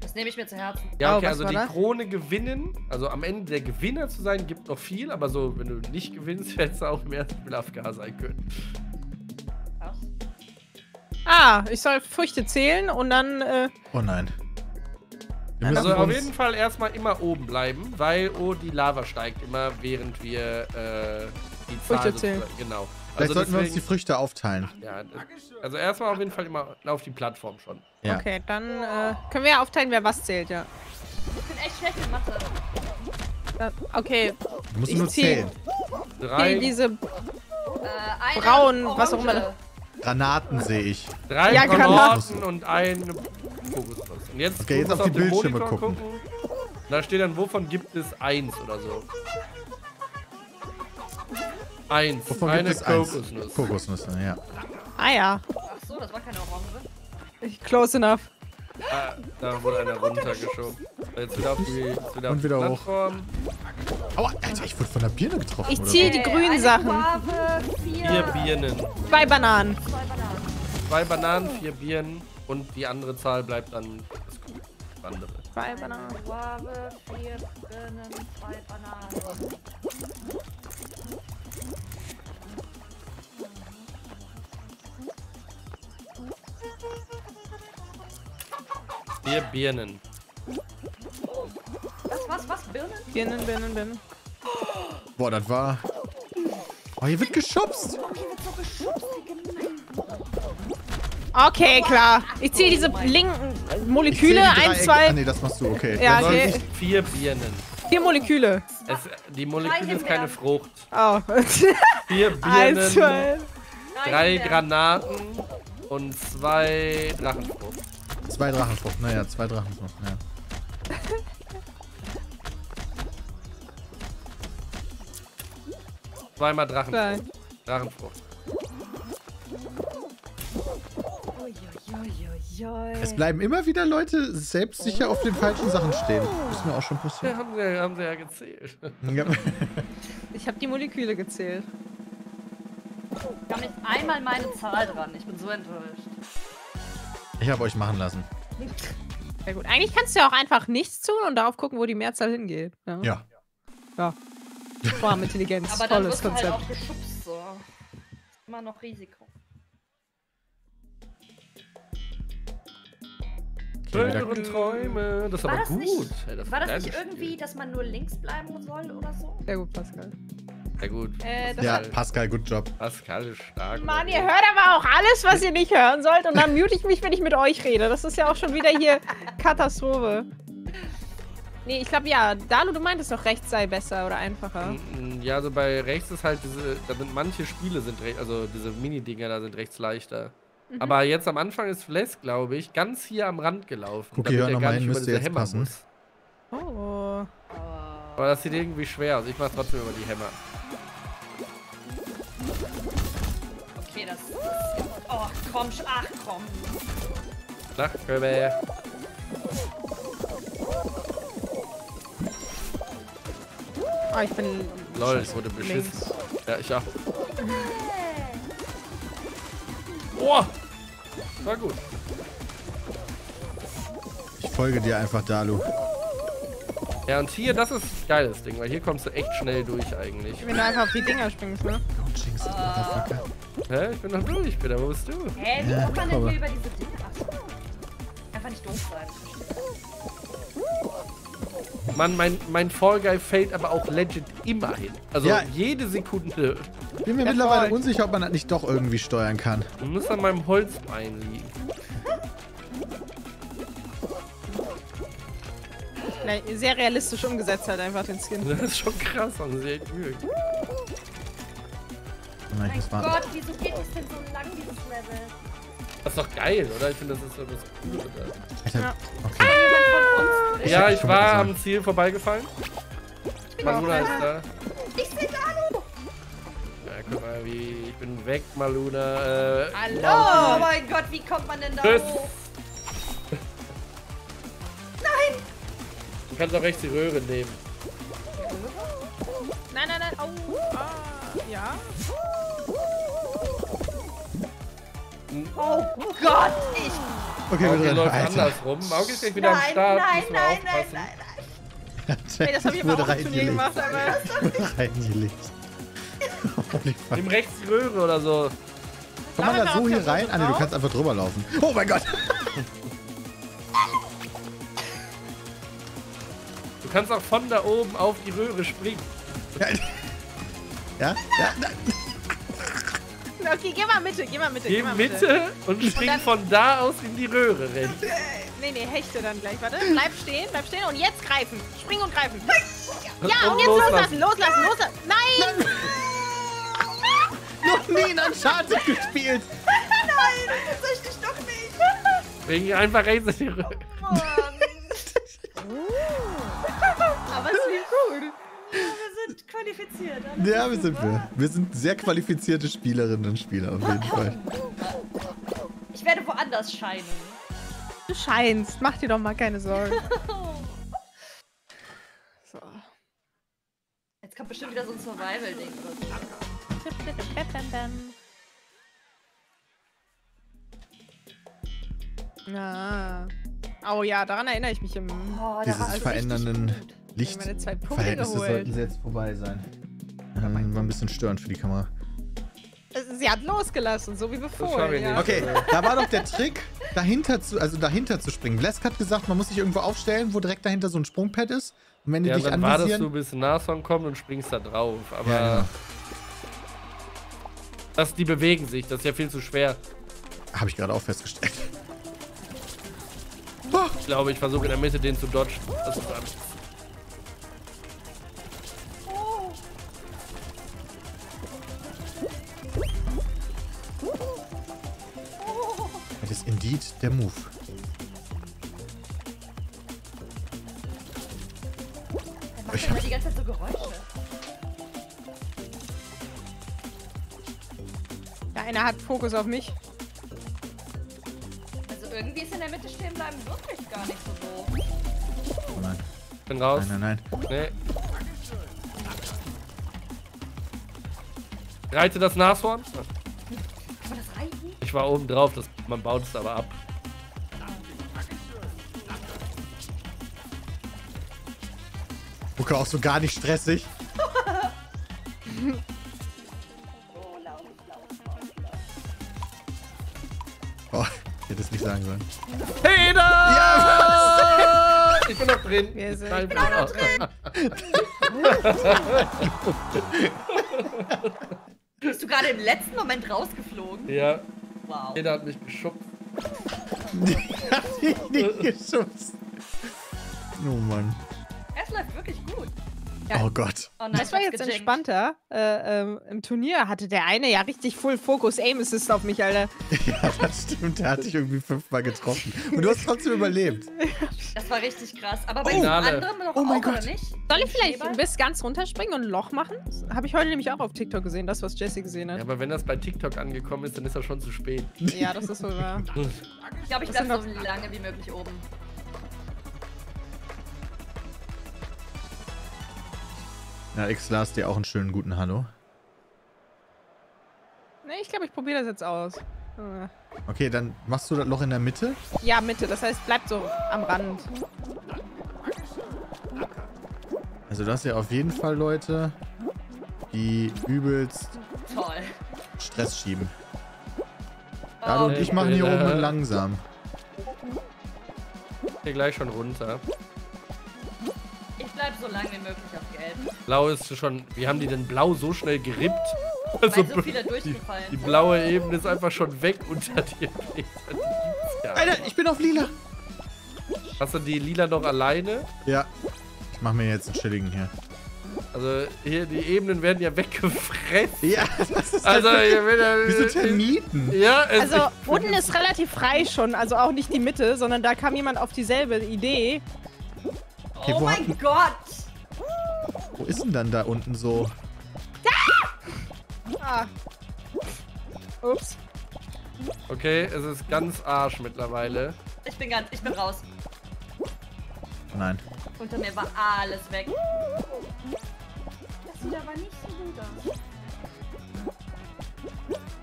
Das nehme ich mir zu Herzen. Ja, Oh, okay, was also die das? Krone gewinnen, also am Ende der Gewinner zu sein, gibt noch viel, aber so, wenn du nicht gewinnst, hättest du auch im ersten Spiel AFK sein können. Krass. Ah, ich soll Früchte zählen und dann, äh, Oh nein. Wir müssen Also auf jeden Fall erstmal immer oben bleiben, weil oh, die Lava steigt immer, während wir äh, die Früchte zählen. Genau. Vielleicht Also sollten wir uns die deswegen, Früchte aufteilen. ja, also erstmal auf jeden Fall immer auf die Plattform schon. Ja. okay, dann äh, können wir ja aufteilen, wer was zählt, ja. Ich bin echt schlecht in Mathe. Dann, okay, Du musst Ich nur zählen. Drei, die, diese, Äh, eine Braun, was auch immer. Granaten sehe ich. drei Ja, Granaten und ein Fokusnuss. Und jetzt, Okay, jetzt musst auf die Bildschirme Monitor gucken. Da steht dann, wovon gibt es eins oder so. Eins. Wovon eine gibt es eins? Kokosnuss. Kokosnüsse, ja. ah ja, Ach so, das war keine Orange. close enough. Ah, da wurde einer runtergeschoben. Jetzt wieder auf die jetzt wieder Und auf wieder die hoch. Plattform. Aua, Alter, ich wurde von der Birne getroffen. Ich ziehe die grünen Sachen. Guave, vier, Vier Birnen. Zwei Bananen. zwei Bananen. Zwei Bananen, vier Birnen und die andere Zahl bleibt dann das andere. Zwei Bananen. Guave, vier Birnen, zwei Bananen. Vier Birnen. Was, was, was? Birnen? Birnen, Birnen, Birnen. Boah, das war... Oh, hier wird geschubst. Okay, klar. Ich ziehe diese linken Moleküle. die Eins, zwei, Ah, nee, das machst du, okay. Ja, okay. vier Birnen. vier Moleküle. Es, die Moleküle ist keine. Frucht. Oh. Vier Eins, Birnen, zwei. drei. Granaten und zwei Drachenfrucht. Zwei Drachenfrucht, naja, zwei Drachenfrucht, ja. Zweimal Drachenfrucht. Zwei. Drachenfrucht. Uiuiuiui. Es bleiben immer wieder Leute selbstsicher auf den falschen Sachen stehen. Ist mir auch schon Ja, passiert. haben sie, haben sie ja gezählt. Ja. Ich habe die Moleküle gezählt. Ich habe nicht einmal meine Zahl dran. Ich bin so enttäuscht. Ich habe euch machen lassen. Sehr gut. Eigentlich kannst du ja auch einfach nichts tun und darauf gucken, wo die Mehrzahl hingeht. Ja. Ja. ja. Farmintelligenz. Aber dann Tolles wirst du halt Konzept. auch geschubst so. Immer noch Risiko. Okay, wieder- Schönere Träume. Das ist War aber das gut. nicht, ist war das nicht irgendwie, dass man nur links bleiben soll oder so? Sehr gut, Pascal. Sehr gut. Äh, Ja, Pascal, good job. Pascal ist stark. Mann, ihr hört aber auch alles, was ihr nicht hören sollt und dann mute ich mich, wenn ich mit euch rede. Das ist ja auch schon wieder hier Katastrophe. Nee, ich glaube ja, Dalu, du meintest doch, rechts sei besser oder einfacher. Mm, Ja, also bei rechts ist halt diese, da sind manche Spiele sind rechts, also diese Mini-Dinger da sind rechts leichter. Mhm. Aber jetzt am Anfang ist Fles, glaube ich, ganz hier am Rand gelaufen. Cookie, damit hör er noch gar mal nicht hin, müsste jetzt Hämmer passen. muss. Oh. Aber das sieht irgendwie schwer aus. Ich mach trotzdem über die Hämmer. Okay, das ist. Oh, komm, ach komm. Flachkörbe. Oh, ich bin. Lol, ich wurde beschissen. links. Ja, ich auch. Boah! War gut. Ich folge dir einfach, Dalu. Ja, und hier, das ist ein geiles Ding, weil hier kommst du echt schnell durch eigentlich. Wenn du einfach auf die Dinger springst, ne? Motherfucker. Hä? Ich bin noch durch, Peter. Wo bist du? Hä, wie Ja, kommt man denn hier über diese Dinge? Einfach nicht doof sein. Mann, mein, mein Fall Guy fällt aber auch legit immer hin. Also Ja. jede Sekunde. Bin mir mittlerweile unsicher, ob man das nicht doch irgendwie steuern kann. Du musst an meinem Holzbein liegen. Nee, Sehr realistisch umgesetzt halt einfach den Skin. Das ist schon krass, haben sie echt Mühe. Nein, Mein ich muss warten. Gott, wieso geht das denn so lang, dieses Level? Das ist doch geil, oder? Ich finde, das ist so das Coole. Alter, Ja. okay. Von uns? Ja, ich ich war am Ziel vorbeigefallen. Maluna ist da. Ich sehe Dalu! Ja, guck mal, wie. Ich bin weg, Maluna. Äh, Oh mein Gott, wie kommt man denn da Tschüss. hoch? du kannst auch rechts die Röhre nehmen. Oh Gott, ich. Okay, drin. läuft Alter. andersrum. Mauki ist gleich wieder am Nein, Start. nein, nein, nein, nein, nein. Hey, das habe ich aber auch im Turnier reingelegt. gemacht, aber. Reingelegt. Nimm rechts die Röhre oder so. Komm mal Machen da so hier rein? Ah, ne, du kannst einfach drüber laufen. Oh mein Gott. Du kannst auch von da oben auf die Röhre springen. Ja, ja, ja. Okay, geh mal Mitte, geh mal Mitte. Geh mal Mitte und spring von da aus in die Röhre rennen. Nee, nee, hechte dann gleich. Warte, bleib stehen, bleib stehen und jetzt greifen. Springen und greifen. Ja, und Und jetzt loslassen. loslassen, loslassen, loslassen. Nein! Noch nie in Uncharted gespielt. Tatsächlich doch nicht. Spring einfach rechts in die Röhre. Aber es lief gut. Wir sind qualifiziert. alles Ja, wir sind wir. Wir sind sehr qualifizierte Spielerinnen und Spieler, auf jeden Fall. Ich werde woanders scheinen. Du scheinst. Mach dir doch mal keine Sorgen. So. Jetzt kommt bestimmt wieder so ein Survival-Ding oder so. Ah. Oh ja, daran erinnere ich mich im. Oh, Dieses verändernden Licht. meine zwei Punkte Verhältnisse geholt. sollten jetzt vorbei sein. Ähm, war ein bisschen störend für die Kamera. Sie hat losgelassen, so wie ich Ja. Okay, da war doch der Trick, dahinter zu, also dahinter zu springen. Blesk hat gesagt, man muss sich irgendwo aufstellen, wo direkt dahinter so ein Sprungpad ist. Und wenn die Ja, dich dann wartest du, anvisieren... bis Nashorn kommt und springst da drauf. Aber Ja, genau. das, die bewegen sich, das ist ja viel zu schwer. Habe ich gerade auch festgestellt. Ich glaube, ich versuche in der Mitte den zu dodgen. Das ist alles. Ist indeed der Move. Der macht Ich immer hab- die ganze Zeit so Geräusche. Ja, einer hat Fokus auf mich. Also irgendwie ist in der Mitte stehen bleiben wirklich gar nicht so doof. Oh nein, Ich bin raus. nein, nein, nein. Nee. Reite das Nashorn. Kann man das reiten? Ich war oben drauf, das, man baut es aber ab. Mucke auch so gar nicht stressig. Oh, ich hätte es nicht sagen sollen. Peter! Ja, Ich bin noch drin. Wir sind Nein, auch drin. Bist du gerade im letzten Moment rausgeflogen? Ja, Wow. Peter hat mich geschubst. Hat dich nicht geschubst. Oh Mann. Es läuft wirklich gut. Ja. Oh Gott. Oh nein, Das war jetzt gejinxt. entspannter. Äh, ähm, Im Turnier hatte der eine ja richtig Full Focus Aim Assist auf mich, Alter. Ja, das stimmt. Der hat dich irgendwie fünfmal getroffen. Und du hast trotzdem überlebt. Das war richtig krass. Aber bei Oh. anderen noch Oh mein auch, oder Gott. nicht? Soll ich vielleicht Schneeball? bis ganz runterspringen und ein Loch machen? Habe ich heute nämlich auch auf TikTok gesehen, das, was Jesse gesehen Ja, hat. aber wenn das bei TikTok angekommen ist, dann ist das schon zu spät. Ja, das ist so wahr. Ich glaube, ich Das bleib sind so lange wie möglich oben. Ja, X las dir auch einen schönen guten Hallo. Ne, ich glaube, ich probiere das jetzt aus. Äh, Okay, dann machst du das Loch in der Mitte. Ja, Mitte, das heißt, bleibt so am Rand. Also das ja auf jeden Fall Leute, die übelst Toll. Stress schieben. Oh, Dalu und okay. ich machen hier oben langsam. Hier gleich schon runter. ich bleib so lange wie möglich auf. Blau ist schon. Wie haben die denn blau so schnell gerippt? Weil Also, so viele die, durchgefallen die sind. blaue Ebene ist einfach schon weg unter dir. Ja. Alter, ich bin auf lila. Hast du die lila noch alleine? Ja. Ich mach mir jetzt einen chilligen hier. Also hier, die Ebenen werden ja weggefressen. Ja, das ist Also hier wird ja, wie so Termiten. Ja, es, Also, unten ist relativ frei schon, also auch nicht die Mitte, sondern da kam jemand auf dieselbe Idee. Okay, oh mein Gott! Wo ist denn dann da unten so? Ah. Ups. Okay, es ist ganz Arsch mittlerweile. Ich bin ganz, ich bin raus. Nein. Unter mir war alles weg. Das sieht aber nicht so gut aus.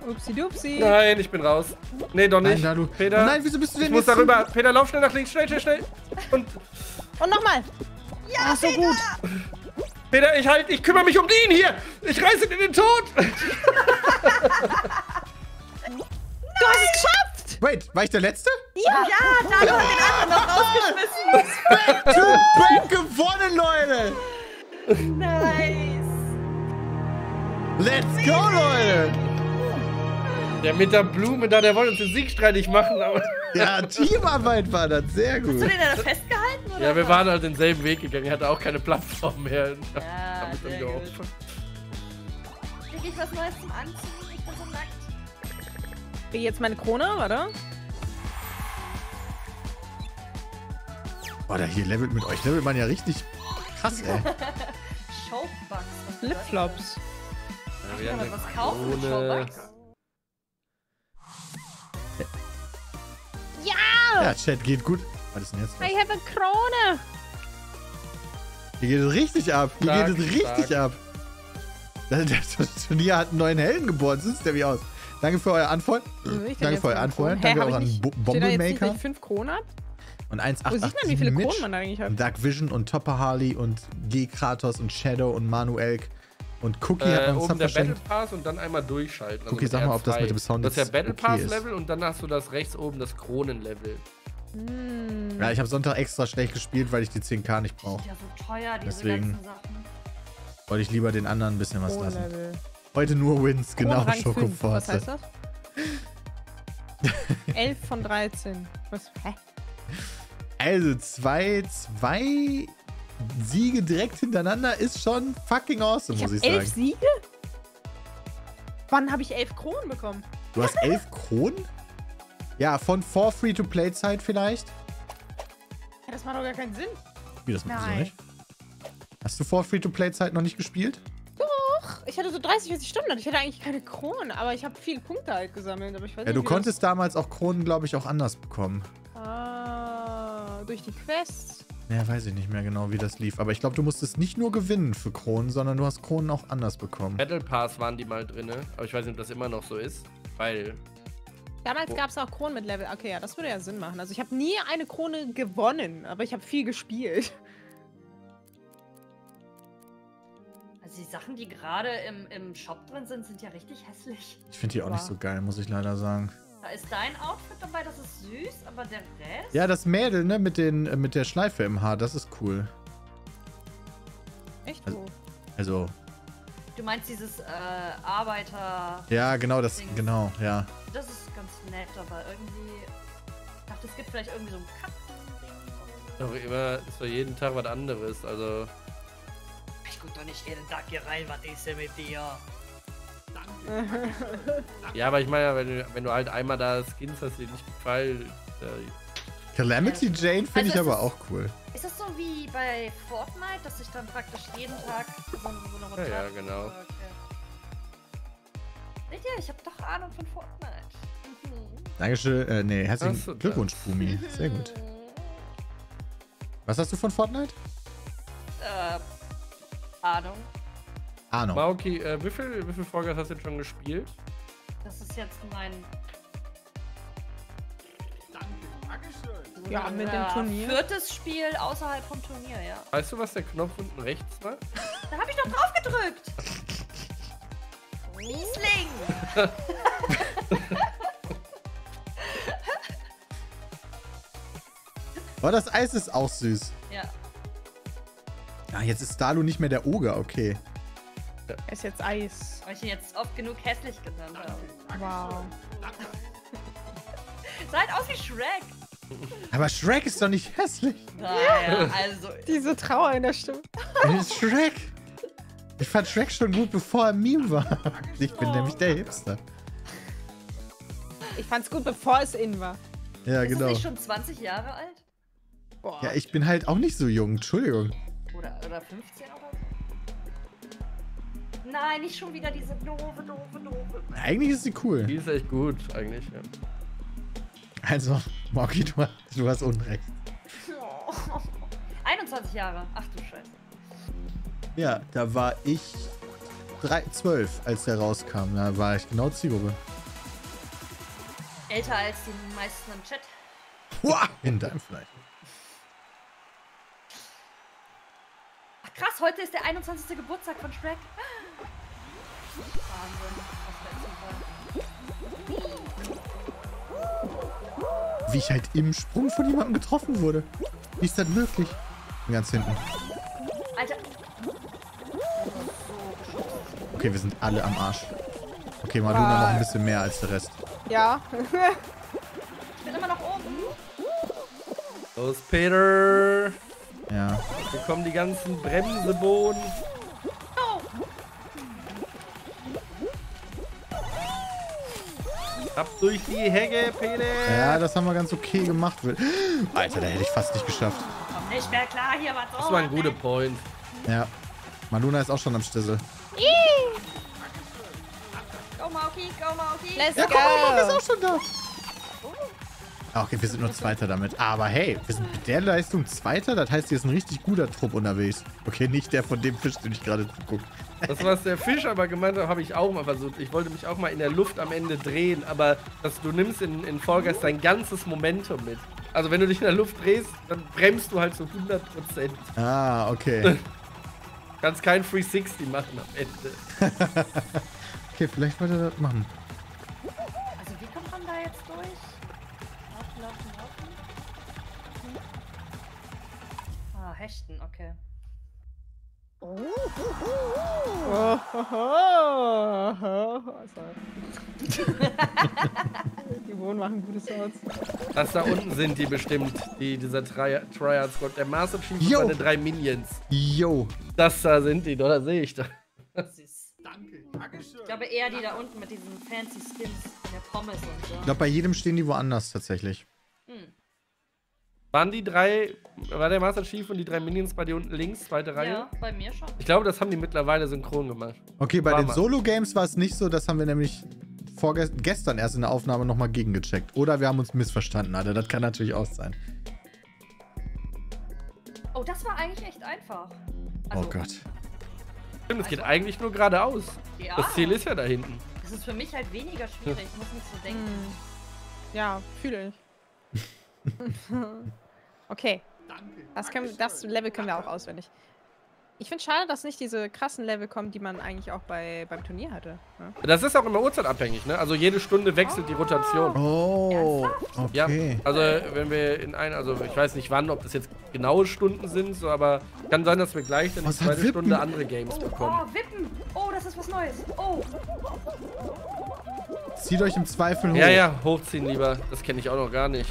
Upsi dupsi. Nein, ich bin raus. Nee, doch nicht. Nein, Dalu. Peter, Oh nein, wieso bist du denn ich muss darüber. Peter, lauf schnell nach links. Schnell, schnell, schnell. Und Und nochmal. Ja, so gut. Peter, ich halt, ich kümmere mich um den hier. Ich reiße ihn in den Tod. Du hast es geschafft. Wait, war ich der Letzte? Ja, da hat den anderen noch rausgeschmissen. To back gewonnen, Leute! nice. Let's go, Leute! Der mit der Blume da, der wollte uns den Sieg streitig machen, aber. Ja, Teamarbeit war das. Sehr Hast gut. du den da festgehalten? Oder Ja, wir waren halt denselben Weg gegangen. Er hatte auch keine Plattform mehr. Ja, Damit sehr gut. Krieg ich was Neues zum Anziehen? Ich bin so nackt. Krieg ich jetzt meine Krone, warte. Boah, da hier levelt mit euch, levelt man ja richtig krass, ey. Bedeutet Flipflops. Ja, wir Kann haben was kaufen mit Ja, Ja, Chat geht gut. Was ist denn jetzt? I have a Krone. Hier geht es richtig ab. Hier Stark, geht es richtig stark. ab. Das, das Turnier hat einen neuen Helden geboren. So sieht der wie aus. Danke für euer denn Danke für euer? Hä, Danke auch an nicht- Bo Steht da jetzt nicht, dass Bomblemaker. ich fünf Kronen hab? Und Wo sieht man, wie 1,887 viele Mitch. Kronen man eigentlich hat? Und Dark Vision und Topper Harley und G Kratos und Shadow und Manuel und Cookie hat Äh, uns oben Sub der Battle. Pass und dann einmal durchschalten. Okay, mit sag mal, ob das R2. mit dem Sound Das ist der Battle okay Pass ist. Level und dann hast du das rechts oben, das Kronenlevel. Hm. Ja, ich habe Sonntag extra schlecht gespielt, weil ich die 10k nicht brauche. Ja, so teuer, diese Deswegen. ganzen Sachen. Wollte ich lieber den anderen ein bisschen was lassen. Kronenlevel. Heute nur Wins, genau, Kronenrang fünf. Was heißt das? 11 von 13. Was? Hä? Also, zwei, zwei Siege direkt hintereinander ist schon fucking awesome, Ich muss ich elf sagen. Siege? Wann habe ich elf Kronen bekommen? Du hast elf Kronen? Ja, von For Free to Play Zeit vielleicht. Ja, das macht doch gar keinen Sinn. Wie das macht so Nein. nicht? Hast du For Free to Play Zeit noch nicht gespielt? Doch, ich hatte so 30, 40 Stunden und ich hatte eigentlich keine Kronen, aber ich habe viele Punkte halt gesammelt. Aber ich weiß Ja, nicht, du konntest damals auch Kronen, glaube ich, auch anders bekommen. Ah, durch die Quests. Ja, weiß ich nicht mehr genau, wie das lief. Aber ich glaube, du musstest nicht nur gewinnen für Kronen, sondern du hast Kronen auch anders bekommen. Battle Pass waren die mal drin, aber ich weiß nicht, ob das immer noch so ist. Weil. Damals Wo- gab es auch Kronen mit Level. Okay, ja, das würde ja Sinn machen. Also ich habe nie eine Krone gewonnen, aber ich habe viel gespielt. Also die Sachen, die gerade im, im Shop drin sind, sind ja richtig hässlich. Ich finde die auch nicht so geil, muss ich leider sagen. Da ist dein Outfit dabei, das ist süß, aber der Rest? Ja, das Mädel, ne, mit, den, äh, mit der Schleife im Haar, das ist cool. Echt? Also- Wo? Also, Du meinst dieses äh, Arbeiter... ja, genau, das, genau, ja. Das ist ganz nett, aber irgendwie... Ich dachte, es gibt vielleicht irgendwie so ein Katzending. Doch immer ist doch jeden Tag was anderes. Also. Ich guck doch nicht jeden Tag hier rein, was ist denn mit dir? Ja, aber ich meine, ja, wenn du, wenn du halt einmal da Skins hast, die dir nicht gefallen. Äh, Calamity Jane finde Also ich aber auch cool. Ist das so wie bei Fortnite, dass ich dann praktisch jeden Tag so, so eine Ja, Rotation... ja, genau. Okay. Seht ihr, ich habe doch Ahnung von Fortnite. Mhm. Dankeschön, äh, nee, herzlichen so, Glückwunsch, Bumi. Sehr gut. Was hast du von Fortnite? Äh, Ahnung. Ahnung. Mauki, äh, wie viel, wie viel Folge hast du jetzt schon gespielt? Das ist jetzt mein Ja, mit dem Turnier. viertes Spiel außerhalb vom Turnier, ja. Weißt du, was der Knopf unten rechts war? Da habe ich doch drauf gedrückt. Riesling! Oh, das Eis ist auch süß. Ja. Ah, jetzt ist Dalu nicht mehr der Oger, okay. Er ist jetzt Eis. Weil ich ihn jetzt oft genug hässlich genannt habe. Wow. Sah halt aus wie Shrek. Aber Shrek ist doch nicht hässlich. Naja, also. Diese Trauer in der Stimme. Das ist Shrek. Ich fand Shrek schon gut, bevor er ein Meme war. Ich bin nämlich der Hipster. Ich fand's gut, bevor es in war. Ja, Ist genau. nicht schon 20 Jahre alt? Boah. Ja, ich bin halt auch nicht so jung. Entschuldigung. Oder, oder 15 oder so? Nein, nicht schon wieder diese doofe, doofe, doofe. Eigentlich ist sie cool. Die ist echt gut, eigentlich. Ja. Also, Morki, du, du hast Unrecht. 21 Jahre. Ach du Scheiße. Ja, da war ich drei, 12, als der rauskam. Da war ich genau Zielgruppe. Älter als die meisten im Chat. Uah, in deinem Fleisch. Ach krass, heute ist der 21. Geburtstag von Shrek. Wahnsinn. Wie ich halt im Sprung von jemandem getroffen wurde. Wie ist das möglich? Ganz hinten. Alter, Okay, wir sind alle am Arsch. Okay, Maduna noch ein bisschen mehr als der Rest. Ja. ich bin immer noch oben. Los, Peter! Ja. Hier kommen die ganzen Bremsebohnen. Ab durch die Hecke, Peter! Ja, das haben wir ganz okay gemacht. Alter, da hätte ich fast nicht geschafft. komm nicht mehr klar hier, was Das war ein guter Point. Ja. Maluna ist auch schon am Stissel. Go Mauki, go Mauki. Let's Ja, guck mal, Marc ist go. auch schon da. Ah, Okay, wir sind nur Zweiter damit. Aber hey, wir sind mit der Leistung Zweiter. Das heißt, hier ist ein richtig guter Trupp unterwegs. Okay, nicht der von dem Fisch, den ich gerade zugucke. Das, was der Fisch aber gemeint hat, habe ich auch mal versucht. Ich wollte mich auch mal in der Luft am Ende drehen, aber dass du nimmst in, in Fall Guys dein ganzes Momentum mit. Also wenn du dich in der Luft drehst, dann bremst du halt so 100%. Ah, okay. Kannst kein 360 machen am Ende. Okay, vielleicht wollte er das machen. Oh, oh, oh. Die Wohnen machen gutes Haus. Das da unten sind die bestimmt, die, dieser Tri Triad Squad. Der Master Chief und Jo. seine drei Minions. Yo. Das da sind die, oder sehe ich da. Süß. Ich glaube eher die da unten mit diesen fancy Skins, der Pommes und so. Ich glaube, bei jedem stehen die woanders tatsächlich. Hm. Waren die drei, war der Master Chief und die drei Minions bei dir unten links, zweite Reihe? Ja, bei mir schon. Ich glaube, das haben die mittlerweile synchron gemacht. Okay, bei War den. Solo-Games war es nicht so. Das haben wir nämlich gestern erst in der Aufnahme nochmal gegengecheckt. Oder wir haben uns missverstanden, Alter. Das kann natürlich auch sein. Oh, das war eigentlich echt einfach. Also, Oh Gott. Stimmt, es geht eigentlich nur geradeaus. Ja, Das Ziel ist ja da hinten. das ist für mich halt weniger schwierig. Ich muss nicht so denken. Hm. Ja, fühle ich. okay. Das, können, das Level können wir auch auswendig. Ich finde schade, dass nicht diese krassen Level kommen, die man eigentlich auch bei, beim Turnier hatte. ne? Das ist auch immer uhrzeitabhängig, ne? Also jede Stunde wechselt die Rotation. Oh, Ja, okay. also wenn wir in ein, also ich weiß nicht wann, ob das jetzt genaue Stunden sind, so, aber kann sein, dass wir gleich dann die Was zweite? Stunde andere Games Oh, bekommen. oh, Wippen! Oh, das ist was Neues. Oh, Zieht euch im Zweifel hoch. Ja, ja, hochziehen lieber. Das kenne ich auch noch gar nicht.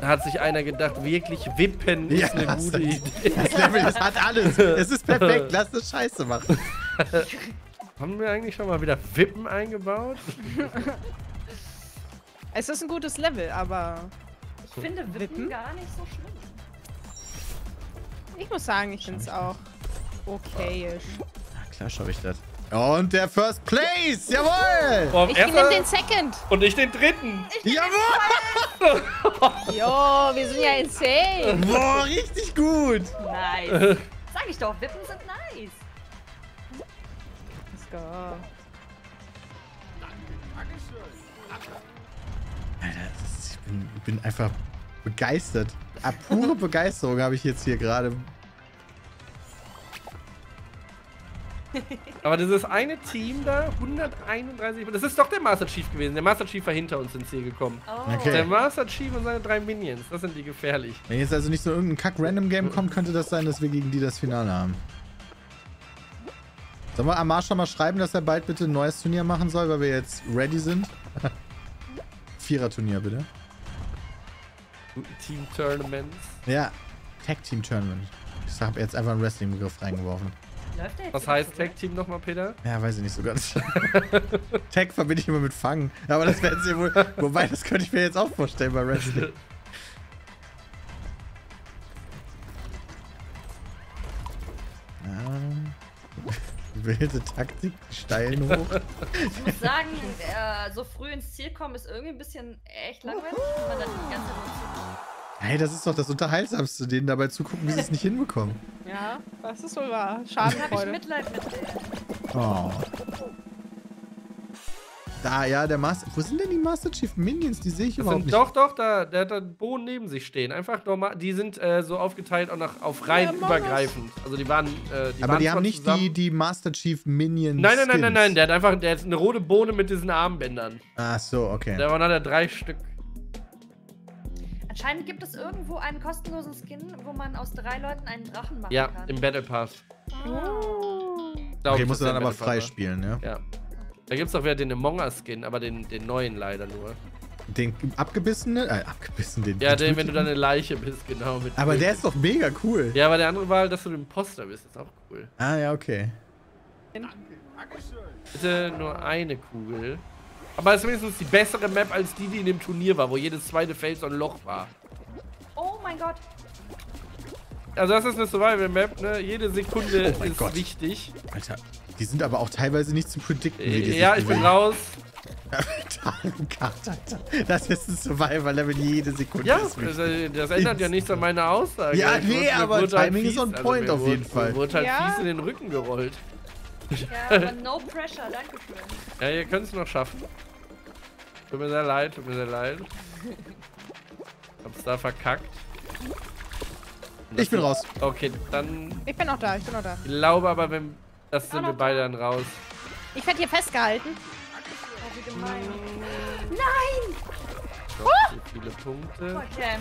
Da hat sich einer gedacht, wirklich wippen Ja, ist eine gute Idee. Das Level, das hat alles. Es ist perfekt. Lass das Scheiße machen. Haben wir eigentlich schon mal wieder Wippen eingebaut? Es ist ein gutes Level, aber ich finde Wippen, Wippen? gar nicht so schlimm. ich muss sagen, ich finde es auch okayisch. Ja, klar schaffe ich das. Und der First Place. Jawohl. Oh, Ich nehme den Second. und ich den dritten. Jawohl. Jo, wir sind ja insane. Boah, richtig gut. Nice. Sag ich doch, Wippen sind nice. Let's go. Alter, ist, ich, bin, ich bin einfach begeistert. Ah, pure Begeisterung habe ich jetzt hier gerade. Aber dieses eine Team da, 131, das ist doch der Master Chief gewesen. Der Master Chief war hinter uns ins Ziel gekommen. Oh. Okay. Der Master Chief und seine drei Minions, das sind die gefährlich. Wenn jetzt also nicht so irgendein Kack-Random-Game kommt, könnte das sein, dass wir gegen die das Finale haben. Sollen wir Amar schon mal schreiben, dass er bald bitte ein neues Turnier machen soll, weil wir jetzt ready sind? Vierer-Turnier, bitte. Team Tournaments. Ja, Tag-Team-Tournament. Ich habe jetzt einfach einen Wrestling-Begriff reingeworfen. Läuft der jetzt Was heißt? Tag Team nochmal, Peter? Ja, weiß ich nicht so ganz. Tag verbinde ich immer mit Fangen. Aber das werden sie wohl. Wobei, das könnte ich mir jetzt auch vorstellen bei Wrestling. Ah. Wilde Taktik, steilen hoch. Ich muss sagen, äh, so früh ins Ziel kommen ist irgendwie ein bisschen echt langweilig, wenn man dann die ganze Zeit Hey, das ist doch das Unterhaltsamste, denen dabei zugucken, wie sie es nicht hinbekommen. Ja, das ist wohl wahr. zu- habe ich Schadenfreude. Mitleid mit denen. Oh. Da, ja, der Master. Wo sind denn die Master Chief Minions? Die sehe ich Das überhaupt sind, nicht. doch, doch, da, der hat da einen Boden neben sich stehen. Einfach normal. Die sind äh, so aufgeteilt auch nach, auf Reihen Ja, übergreifend. Also die waren. Äh, die Aber waren die haben nicht zusammen- die, die Master Chief Minions. Nein, nein, nein, nein, nein. Der hat einfach der hat eine rote Bohne mit diesen Armbändern. Ach so, okay. Davon hat er drei Stück. Anscheinend gibt es irgendwo einen kostenlosen Skin, wo man aus drei Leuten einen Drachen machen Ja, kann. im Battle Pass. Oh. Glaub Okay, musst du dann aber Battle war. freispielen, ja? Ja. Da gibt's doch wieder den Among Us Skin, aber den, den neuen leider nur. Den abgebissenen? Äh, abgebissen, den. Ja, den, wenn du dann eine Leiche bist, genau. Mit Aber der ist doch mega cool. Ja, aber der andere war halt, dass du ein Imposter bist. ist auch cool. Ah, ja, okay. Bitte nur eine Kugel. Aber es ist wenigstens die bessere Map als die, die in dem Turnier war, wo jedes zweite Feld so ein Loch war. Oh mein Gott. Also das ist eine Survival-Map, ne? Jede Sekunde Oh ist Gott. wichtig. Alter, die sind aber auch teilweise nicht zu predikten, die Ja, ich bin bewegen. raus. Das ist ein Survival-Level jede Sekunde. Ja, ist das, wichtig. das ändert ja nichts an meiner Aussage. Ja, Ich nee, wurde- aber wurde halt Timing ist on also point mir auf wurde- jeden Fall. Mir wurde halt Ja. fies in den Rücken gerollt. Ja, aber no pressure, danke schön. Ja, ihr könnt es noch schaffen. Tut mir sehr leid, tut mir sehr leid. Hab's da verkackt. Ich bin raus. Okay, dann Ich bin noch da, ich bin noch da. glaube aber, wenn das sind wir beide dann raus. Ich werde hier festgehalten. Oh, wie gemein. Doch, so viele Punkte. Okay.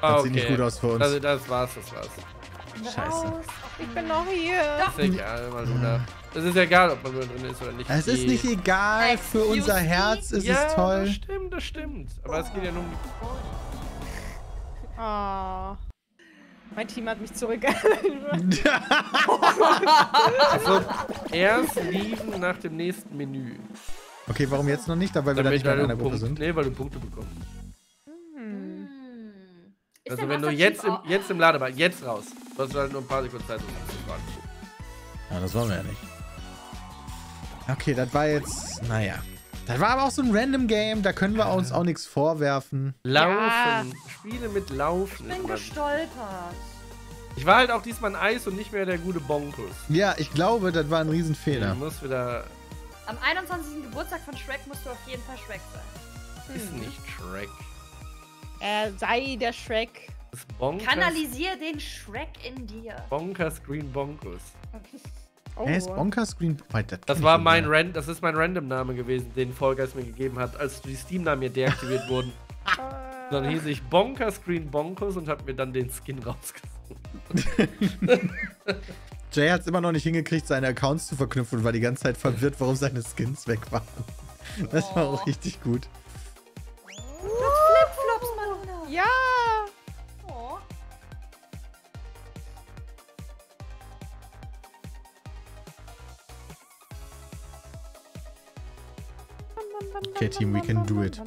Ah, Das sieht nicht gut aus für uns. Also das war's, das war's. Scheiße. Ich bin noch hier. Ist egal, Maluna. Es ist egal, ob man nur drin ist oder nicht. Es ist Die- nicht egal, für unser? Herz ist ja, es toll. das stimmt, das stimmt. Aber es geht ja nur um Oh. Mein Team hat mich zurückgehalten. Also, erst lieben nach dem nächsten Menü. okay, warum jetzt noch nicht? Da, weil wir da nicht mehr in einer Gruppe sind. Nee, weil du Punkte bekommst. Hm. Hm. Also wenn du jetzt im, jetzt im Ladebar, jetzt raus. Du hast halt nur ein paar Sekunden Zeit, um zu warten. Ja, das wollen wir ja nicht. Okay, das war jetzt, naja. Das war aber auch so ein Random Game, da können wir uns auch nichts vorwerfen. Laufen. Spiele mit Laufen. Ich bin gestolpert. Ich war halt auch diesmal ein Eis und nicht mehr der gute Bonkus. Ja, ich glaube, das war ein Riesenfehler. muss wieder. Am 21. Geburtstag von Shrek musst du auf jeden Fall Shrek sein. Ist nicht Shrek. Er sei der Shrek. Das ist Bonkers. Kanalisier den Shrek in dir. Bonkers Green Bonkus. Oh. Er ist Bonkers Green. Wait, Das war mein. Ran das ist mein Random-Name gewesen, den Vollgeist mir gegeben hat, als die Steam-Namen mir deaktiviert wurden. Dann hieß ich Bonkers Green Bonkus und hab mir dann den Skin rausgesucht. Jay hat es immer noch nicht hingekriegt, seine Accounts zu verknüpfen und war die ganze Zeit verwirrt, warum seine Skins weg waren. Das war auch Oh. richtig gut. Flipflops, Maluna. Ja! Okay, Team, we can do it.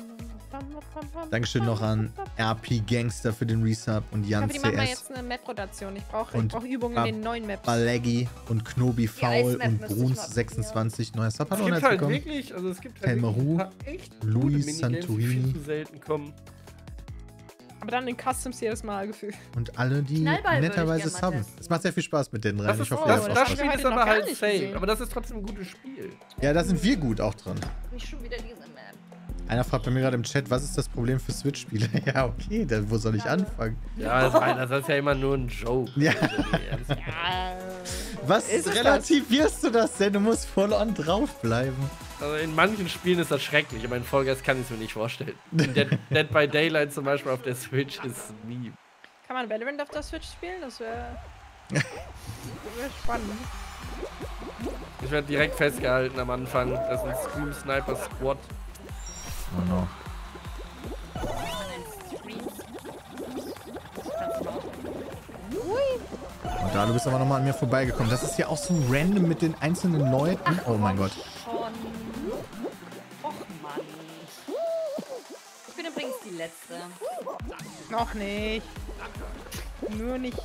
Dankeschön noch an RP Gangster für den Resub und Ich Jan hoffe, die CS, jetzt eine Map-Rotation. Ich brauche Und brauch Übungen in den neuen Maps. Balegi und Knobi Faul Ice-Map und müsste ich mal Bruns26. Neuer Sub hat Es noch gibt nicht halt wirklich, also es gibt halt wirklich echt Luis Santorini. Aber dann in Customs jedes Mal gefühlt. Und alle, die ich netterweise subben. Es macht sehr viel Spaß mit den dreien. Das, Ich ist, hoffe, ihr das, habt das das ich Spiel ist aber halt safe. Aber das ist trotzdem ein gutes Spiel. Ja, da sind wir gut auch dran. Nicht schon wieder diese. Einer fragt bei mir gerade im Chat, was ist das Problem für Switch-Spiele? Ja, okay, dann, wo soll ich anfangen? Ja, das, war- das ist ja immer nur ein Joke. Ja. Also. Was Ist relativierst du das denn? Du musst voll on draufbleiben. Also in manchen Spielen ist das schrecklich, aber in Vollgas kann ich es mir nicht vorstellen. Dead, Dead by Daylight zum Beispiel auf der Switch ist ein Meme. Kann man Valorant auf der Switch spielen? Das wäre wär spannend. Ich werde direkt festgehalten am Anfang. Das ist ein Scream Sniper Squad. Oh no. In den Streams. Kannst du machen. Und da, du bist aber nochmal an mir vorbeigekommen. Das ist ja auch so random mit den einzelnen Leuten. Oh mein Gott. Schon. Och Mann. Ich bin übrigens die Letzte. Noch nicht. Nur nicht.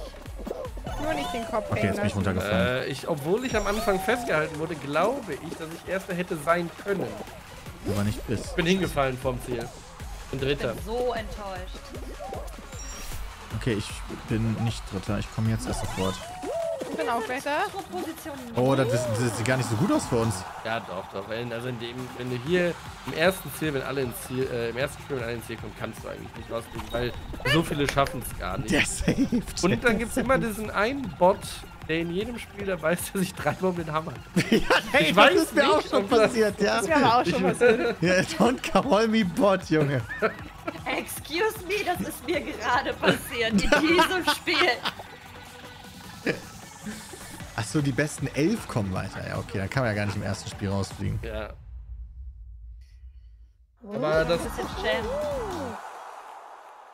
Nur nicht den Kopf Okay, jetzt bin ich runtergefallen. Äh, ich, obwohl ich am Anfang festgehalten wurde, glaube ich, dass ich Erster hätte sein können. Aber nicht bist. Ich bin hingefallen vom Ziel. Bin Ich Dritter. bin so enttäuscht. Okay, ich bin nicht Dritter. Ich komme jetzt erst sofort. Ich bin auch Position. Oh, das, wissen- das sieht gar nicht so gut aus für uns. Ja, doch, doch. Wenn, also in dem, wenn du hier im ersten Ziel, wenn alle ins Ziel, äh, im ersten Spiel, wenn alle ins Ziel kommen, kannst du eigentlich nicht rausfliegen, weil so viele schaffen es gar nicht. Der saved. Und dann gibt es immer diesen einen Bot, der in jedem Spiel dabei ist, der sich dreimal den Hammer. hey, ich das weiß ist mir nicht, auch schon das- passiert, ja. Das wäre aber auch schon passiert. ja. Don't call me Bot, Junge. Excuse me, das ist mir gerade passiert in diesem Spiel. Achso, die besten elf kommen weiter. Ja, okay, dann kann man ja gar nicht im ersten Spiel rausfliegen. Ja. Aber das Das ist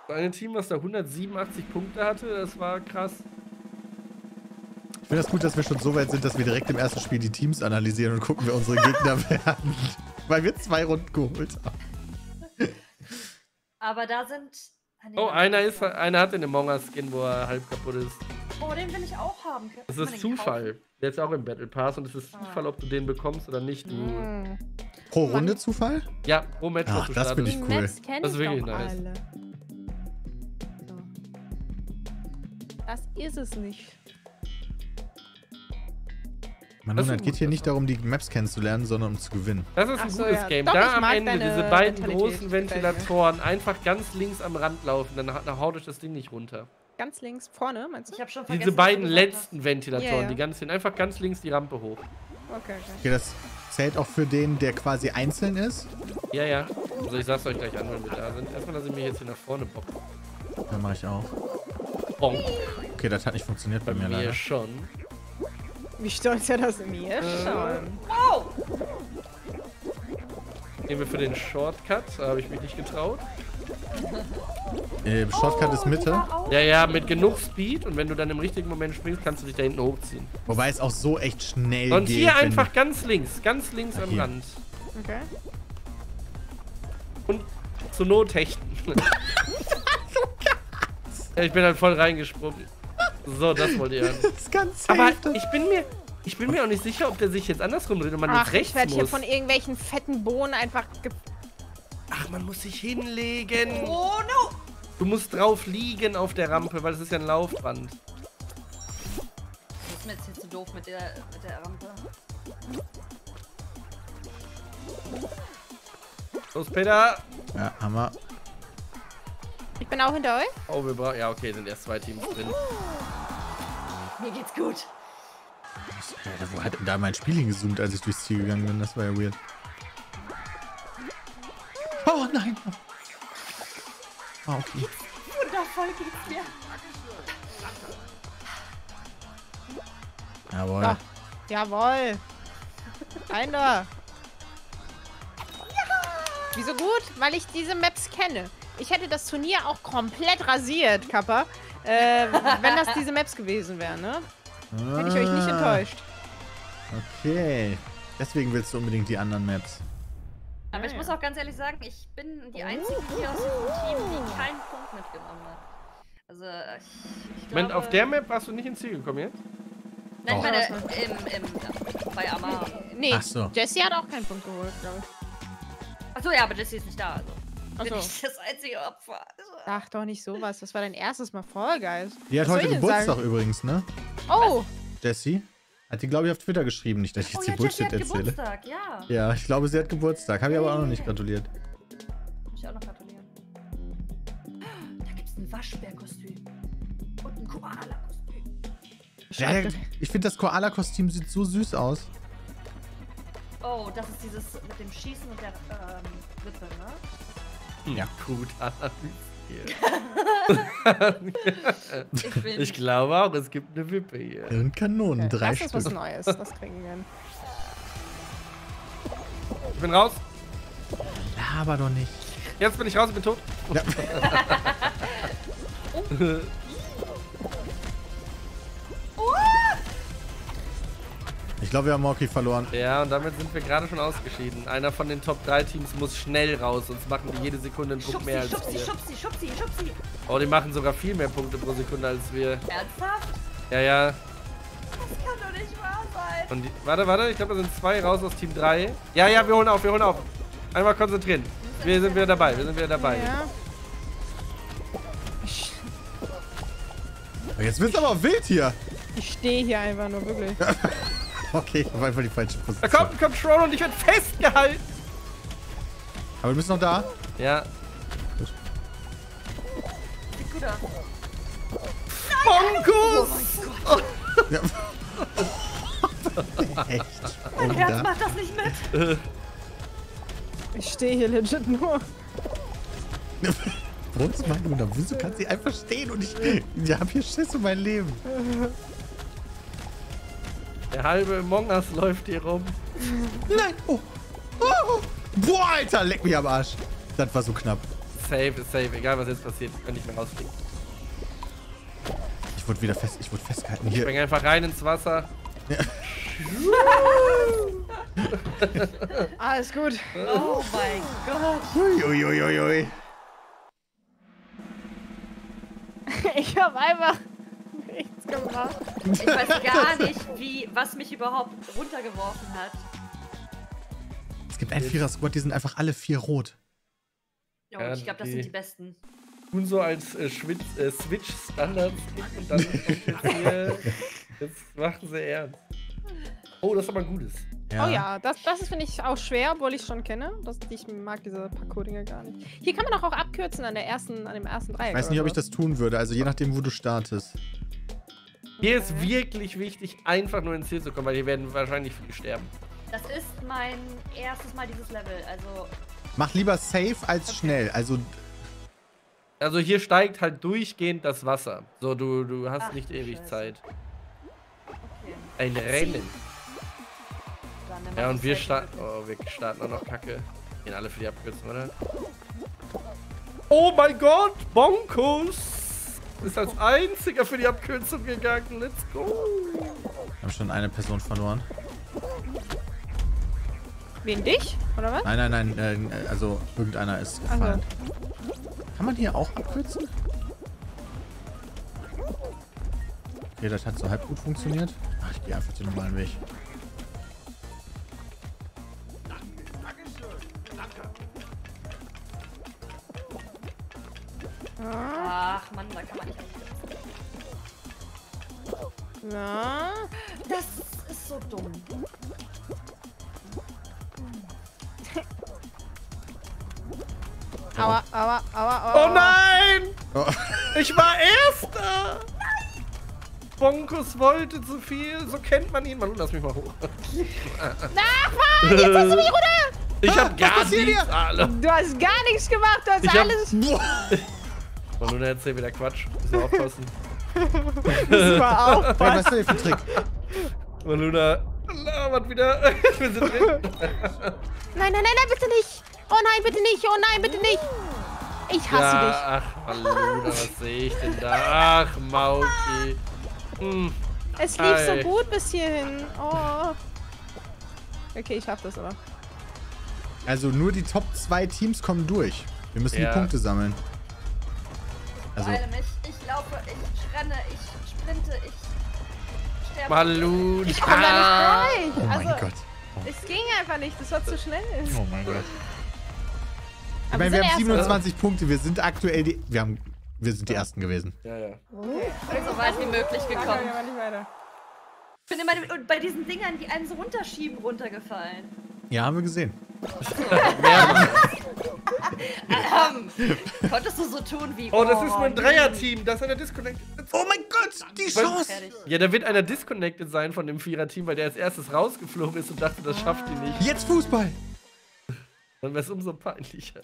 eine Team, was da 187 Punkte hatte, das war krass. Ich finde das gut, dass wir schon so weit sind, dass wir direkt im ersten Spiel die Teams analysieren und gucken, wer unsere Gegner werden. Weil wir zwei Runden geholt haben. Aber da sind. Ah, nee, Oh, einer ist, einer hat den Among Us Skin, wo er halb kaputt ist. Oh, den will ich auch haben. Kann Das ist Zufall. Der ist auch im Battle Pass und es ist Zufall, ob du den bekommst oder nicht. Du, Hm. Pro Runde Zufall? ja, pro Match, Ach, das startest. find ich cool. Das ist ich wirklich nice. So. Das ist es nicht. Man, es geht hier nicht darum, die Maps kennenzulernen, sondern um zu gewinnen. Das ist Ach ein so, gutes ja. Game. Doch, da am Ende diese beiden Mentalität. großen. Ventilatoren einfach ganz links am Rand laufen, dann, dann haut euch das Ding nicht runter. Ganz links vorne, meinst du? Ich habe schon vergessen. Diese beiden letzten Ventilatoren, ja. die ganz hin, einfach ganz links die Rampe hoch. Okay, okay. Okay, das zählt auch für den, der quasi einzeln ist. Ja, ja. Also ich sag's euch gleich an, wenn wir da sind. Erstmal lasse ich mich jetzt hier nach vorne bocken. Dann mache ich auch. Bonk. Okay, das hat nicht funktioniert bei, Bei mir mir leider. schon. Wie stolz er das in mir Äh. schon. Oh! Gehen wir für den Shortcut. Da habe ich mich nicht getraut. Äh, Shortcut ist Mitte. Auch. Ja, ja, mit genug Speed und wenn du dann im richtigen Moment springst, kannst du dich da hinten hochziehen. Wobei es auch so echt schnell Und geht. hier wenn- einfach ganz links, ganz links am hier. Rand. Okay. Und zur Not hechten. ich bin halt voll reingesprungen. So, das wollt ihr hören. Das ist ganz safe. Aber ich bin mir, ich bin mir auch nicht sicher, ob der sich jetzt andersrum dreht und man Ach, jetzt ich rechts werde hier muss. von irgendwelchen fetten Bohnen einfach ge Ach, man muss sich hinlegen. Oh no! Du musst drauf liegen auf der Rampe, weil es ist ja ein Laufband. Das ist mir jetzt hier zu doof mit der, mit der Rampe. Los, Peter! Ja, wir. Ich bin auch hinter euch. Oh, wir brauchen. Ja, okay, sind erst zwei Teams drin. Mir geht's gut. Alter, wo hat denn da mein Spiel hingezoomt, als ich durchs Ziel gegangen bin? Das war ja weird. Oh nein! Ah, okay. Wundervoll geht's mir. Jawohl. Ja. Jawohl. Einer. Wieso gut? Weil ich diese Maps kenne. Ich hätte das Turnier auch komplett rasiert, Kappa. Äh, wenn das diese Maps gewesen wären, ne? Hätte ich euch nicht Ah, enttäuscht. Okay. Deswegen willst du unbedingt die anderen Maps. Aber Ja, ich muss auch ganz ehrlich sagen, ich bin die Einzige hier aus diesem Team, die keinen Punkt mitgenommen hat. Also, ich, ich glaube... auf der Map warst du nicht ins Ziel gekommen jetzt? Nein, ich Oh. meine, im, im, bei Amar. Nee, Ach so. Jesse hat auch keinen Punkt geholt, glaube ich. Achso, ja, aber Jessie ist nicht da, also. Bin Achso. ich das einzige Opfer. Also, Sag doch nicht sowas. Das war dein erstes Mal Fall Guys. Die hat Was heute Geburtstag sagen? übrigens, ne? Oh, Jessie. Hat die, glaube ich, auf Twitter geschrieben. Nicht, dass ich oh jetzt ja, hier Jessie Bullshit hat erzähle. Geburtstag, ja. Ja, ich glaube, sie hat Geburtstag. Habe ich aber auch noch nicht gratuliert. Muss ich auch noch gratulieren. Da gibt's ein Waschbärkostüm. Und ein Koala-Kostüm. Ja, ja, ich finde, das Koala-Kostüm sieht so süß aus. Oh, das ist dieses mit dem Schießen und der ähm, Lippe, ne? Ja. Gut analysiert. Ich glaube auch, es gibt eine Wippe hier. Und Kanonen, okay. drei das ist was Stück. Neues. Das kriegen wir hin. Ich bin raus. Aber doch nicht. Jetzt bin ich raus, ich bin tot. Ja. Ich glaube, wir haben Morki verloren. Ja, und damit sind wir gerade schon ausgeschieden. Einer von den Top 3 Teams muss schnell raus, sonst machen die jede Sekunde einen Punkt Schubsi, mehr als schubsi, wir. schubsi, schubsi, schubsi. Oh, die machen sogar viel mehr Punkte pro Sekunde als wir. Ernsthaft? Ja, ja. Das kann doch nicht wahr sein. Und die, warte, warte, ich glaube, da sind zwei raus aus Team 3. Ja, ja, wir holen auf, wir holen auf. Einmal konzentrieren. Wir sind wieder dabei, wir sind wieder dabei. Ja. Jetzt wird's aber wild hier. ich stehe hier einfach nur wirklich. Okay, war einfach die falsche Da Position. kommt ein Controller und ich werde festgehalten. Aber du bist noch da? Ja. Sieht gut aus. Bonkus! Ja. Echt? Mein Herz da? macht das nicht mit. Ich stehe hier legit nur. Wohnst du da? Wieso kann sie einfach stehen und ich, ich habe hier Schiss um mein Leben? Der halbe Among Us läuft hier rum. Nein! Oh. Oh. Boah, Alter, leck mich am Arsch. Das war so knapp. Safe ist safe, egal was jetzt passiert, ich kann nicht mehr rausfliegen. Ich wurde wieder fest, ich wurde festgehalten Ich hier. spring einfach rein ins Wasser. Alles gut. Oh mein Gott. Uiuiuiui. Ich habe einfach gemacht. Ich weiß gar nicht, wie, was mich überhaupt runtergeworfen hat. Es gibt einen Vierer-Squad, die sind einfach alle vier rot. Ja, ich glaube, das sind die besten. Tun so als äh, Schwitz, äh, Switch-Standards und dann hier. Jetzt machen sie ernst. Oh, das ist aber ein gutes. Oh ja, das, das ist, finde ich, auch schwer, obwohl ich es schon kenne. Das, ich mag diese Parcours-Dinge gar nicht. Hier kann man doch auch abkürzen an, der ersten, an dem ersten Dreieck. Ich weiß nicht, ob ich das tun würde. Also je nachdem, wo du startest. Hier ist wirklich wichtig, einfach nur ins Ziel zu kommen, weil hier werden wahrscheinlich viele sterben. Das ist mein erstes Mal dieses Level. Also, Mach lieber safe als schnell. Also Also hier steigt halt durchgehend das Wasser. So, du, du hast Ach, nicht ewig Scheiße. Zeit. okay. Ein Rennen. Ja, und wir starten. Oh, wir starten auch noch Kacke. Gehen alle für die Abkürzung, oder? Oh mein Gott! Bonkos! Ist als einziger für die Abkürzung gegangen. Let's go! wir haben schon eine Person verloren. Wen dich? Oder was? Nein, nein, nein. Äh, also irgendeiner ist gefallen. Kann man hier auch abkürzen? Okay, das hat so halb gut funktioniert. Ach, ich gehe einfach den normalen Weg. Ach, Mann, da kann man nicht. Na? Das ist so dumm. Aua, aua, aua, aua. Oh nein! Oh. Ich war Erster! Nein! Bonkus wollte zu viel, so kennt man ihn. Mann, lass mich mal hoch. Na, Mann, jetzt hast du mich runter! Ich hab ah, gar nichts. Du hast gar nichts gemacht, du hast ich alles... Hab alles Und nun erzähl wieder Quatsch. Müssen wir aufpassen. super auf. Hey, was ist denn für ein Trick? Und Luna labert wieder. Wir sind drin. Nein, nein, nein, nein, bitte nicht. Oh nein, bitte nicht. Oh nein, bitte nicht. Ich hasse dich. Ja, ach, Luna, was sehe ich denn da? Ach, Mauki. Hm. Es lief Ei. so gut bis hierhin. Oh. Okay, ich schaff das aber. Also nur die Top 2 Teams kommen durch. Wir müssen Ja. die Punkte sammeln. Also, mich. Ich laufe, ich renne, ich sprinte, ich sterbe. Malun. Ich komme da nicht oh durch. mein also, Gott. es ging einfach nicht. Das war zu schnell. Oh mein Gott. Ich meine, wir wir haben sind Erste. 27 Punkte. Wir sind aktuell die. Wir, haben, wir sind die Ersten gewesen. Ja, ja. Ich bin so weit wie möglich Okay, gekommen. aber nicht weiter. Ich bin immer und bei diesen Dingern, die einen so runterschieben, runtergefallen. Ja, haben wir gesehen. Ähm, konntest du so tun wie. Oh, das ist nur ein nee. Dreierteam. Das ist einer disconnected. Oh mein Gott, die Chance! Ja, da wird einer disconnected sein von dem Vierer-Team, weil der als erstes rausgeflogen ist und dachte, das schafft die nicht. Jetzt Fußball! Dann wäre es umso peinlicher.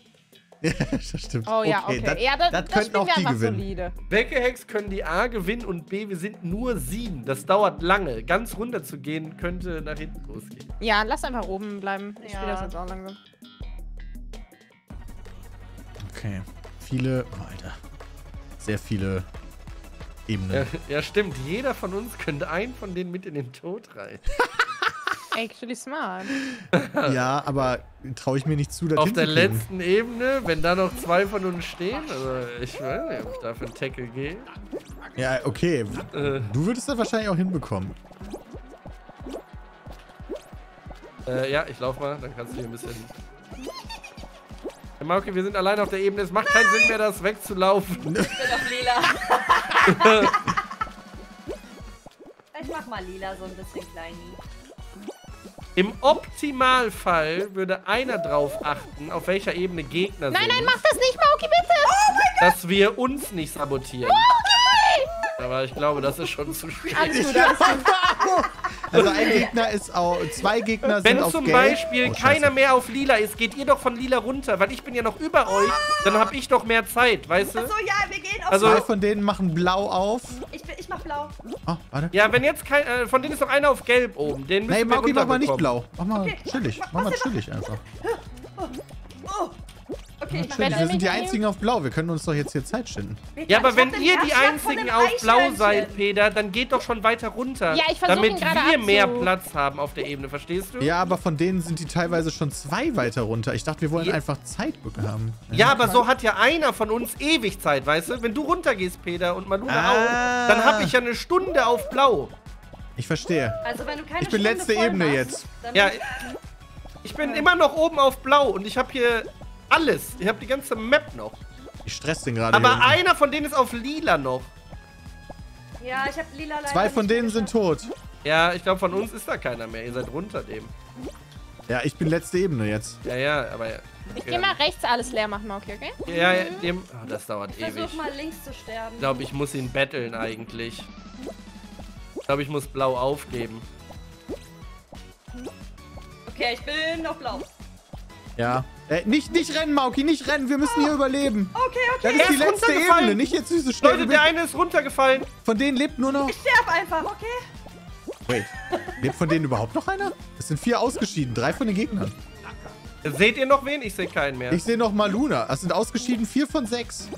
Ja, das stimmt. Oh ja, okay. das, ja, das, das das könnten auch die einfach gewinnen. solide. Weckehex können die A gewinnen und B, wir sind nur sieben. Das dauert lange. Ganz runter zu gehen, könnte nach hinten losgehen. Ja, lass einfach oben bleiben. Ich spiele Ja. das jetzt auch langsam. Okay. Viele. Oh, Alter. Sehr viele Ja, Ebenen. ja, stimmt. Jeder von uns könnte einen von denen mit in den Tod rein. Actually smart. Ja, aber traue ich mir nicht zu, das Auf der letzten Ebene, wenn da noch zwei von uns stehen, also ich weiß nicht, ob ich da für einen Tackle gehe. Ja, okay. Äh, Du würdest das wahrscheinlich auch hinbekommen. äh, ja, ich lauf mal, dann kannst du hier ein bisschen. Hey, Mauke, wir sind allein auf der Ebene. Es macht keinen Sinn mehr, das wegzulaufen. Ich bin auf lila. ich mach mal lila so ein bisschen kleini. Im Optimalfall würde einer drauf achten, auf welcher Ebene Gegner Nein, sind, nein, mach das nicht, Mauki, bitte! dass wir uns nicht sabotieren. Aber ich glaube, das ist schon zu spät. Alles gut, alles gut. Also ein Gegner ist auch. Zwei Gegner Wenn sind auf zum Gelb. Beispiel Oh, keiner mehr auf lila ist, geht ihr doch von lila runter, weil ich bin ja noch über euch, dann habe ich doch mehr Zeit, weißt du? So, ja, wir gehen auf Also- Zwei von denen machen blau auf. Ich mach blau. Oh, warte. Ja, wenn jetzt kein, äh, von denen ist noch einer auf gelb oben, den müssen Nee, wir Mauki, mach mal nicht blau. Mach mal Okay, chillig. mach- Mach mal chillig einfach. Okay, ich Wir sind die einzigen auf blau. Wir können uns doch jetzt hier Zeit schinden. Ja, aber wenn ihr die einzigen auf blau seid, Peter, dann geht doch schon weiter runter. Ja, ich versuch Damit wir abzu- mehr Platz haben auf der Ebene, verstehst du? Ja, aber von denen sind die teilweise schon zwei weiter runter. Ich dachte, wir wollen Ja. einfach Zeit haben. Ja, aber so hat ja einer von uns ewig Zeit, weißt du? Wenn du runtergehst, Peter, und Maluna Ah. auch, dann habe ich ja eine Stunde auf blau. Ich verstehe. Also, wenn du keine Ich bin Stunde letzte Ebene machst, jetzt. Ja, ich bin immer noch oben auf blau und ich habe hier alles. Ich habe die ganze Map noch. Ich stress den gerade. Aber hier unten. einer von denen ist auf lila noch. ja, ich hab lila leider Zwei von nicht denen sind tot. Ja, ich glaube, von uns ist da keiner mehr. Ihr seid runter dem. Ja, ich bin letzte Ebene jetzt. Ja, ja, aber. Ich geh mal rechts alles leer machen, Mauki, okay? Ja, ja, dem. Oh, das dauert Ich ewig. versuch mal links zu sterben. Ich glaube, ich muss ihn betteln eigentlich. Ich glaube, ich muss blau aufgeben. Okay, ich bin noch blau. Ja. Äh, nicht, nicht rennen, Mauki, nicht rennen. Wir müssen hier überleben. Okay, Das okay. ist die ist letzte. Ebene. Nicht jetzt diese schnell. Leute, der eine ist runtergefallen. Von denen lebt nur noch. Ich sterb einfach, okay? Wait. Lebt von denen überhaupt noch einer? Es sind vier ausgeschieden. Drei von den Gegnern. Seht ihr noch wen? Ich sehe keinen mehr. Ich sehe noch Maluna. Es sind ausgeschieden vier von sechs.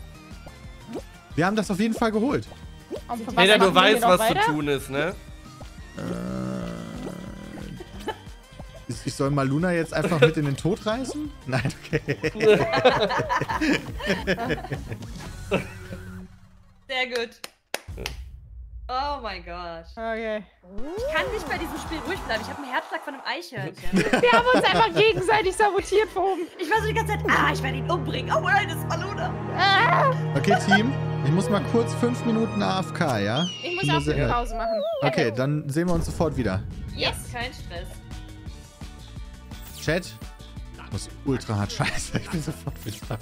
Wir haben das auf jeden Fall geholt. Machen du weißt, was weiter? zu tun ist, ne? Ich ich soll Maluna jetzt einfach mit in den Tod reißen? Nein, okay. Sehr gut. Oh mein Gott. Okay. Ich kann nicht bei diesem Spiel ruhig bleiben. Ich habe einen Herzschlag von einem Eichhörnchen. Wir haben uns einfach gegenseitig sabotiert oben. ich war so die ganze Zeit, ah, ich werde ihn umbringen. Oh nein, das ist Maluna. Ah! Okay, Team. Ich muss mal kurz fünf Minuten AFK, ja? Ich muss auch eine Pause machen. Okay, dann sehen wir uns sofort wieder. Yes, kein Stress. Chat. Ich muss ultra hart scheiße. Ich bin sofort wieder.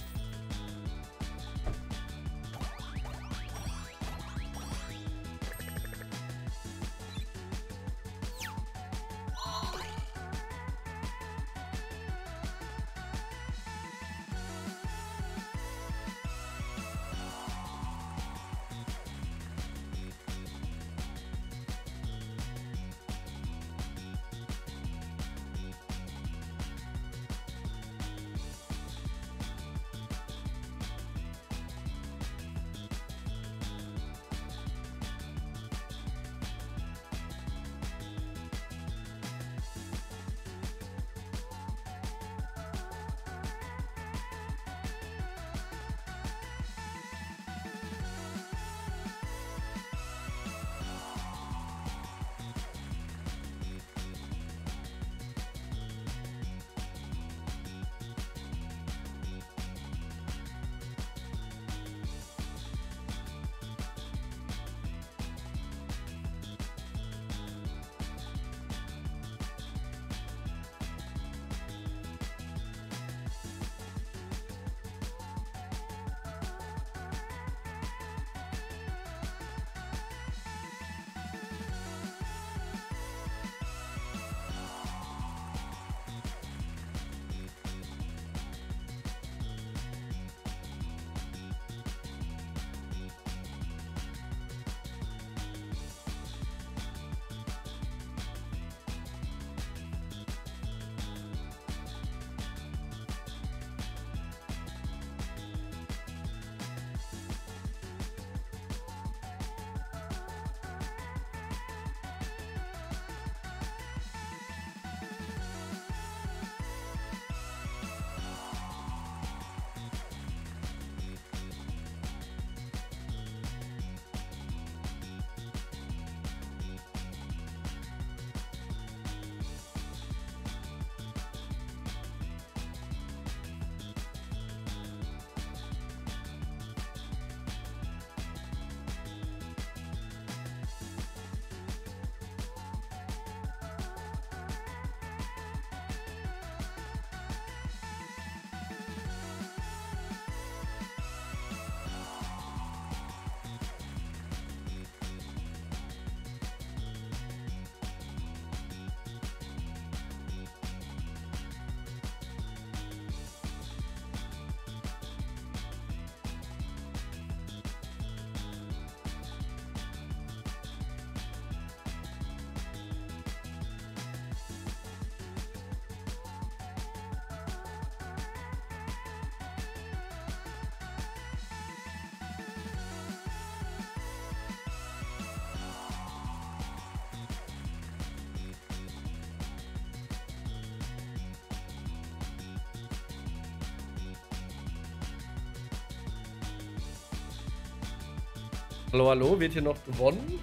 Hallo, hallo, wird hier noch gewonnen?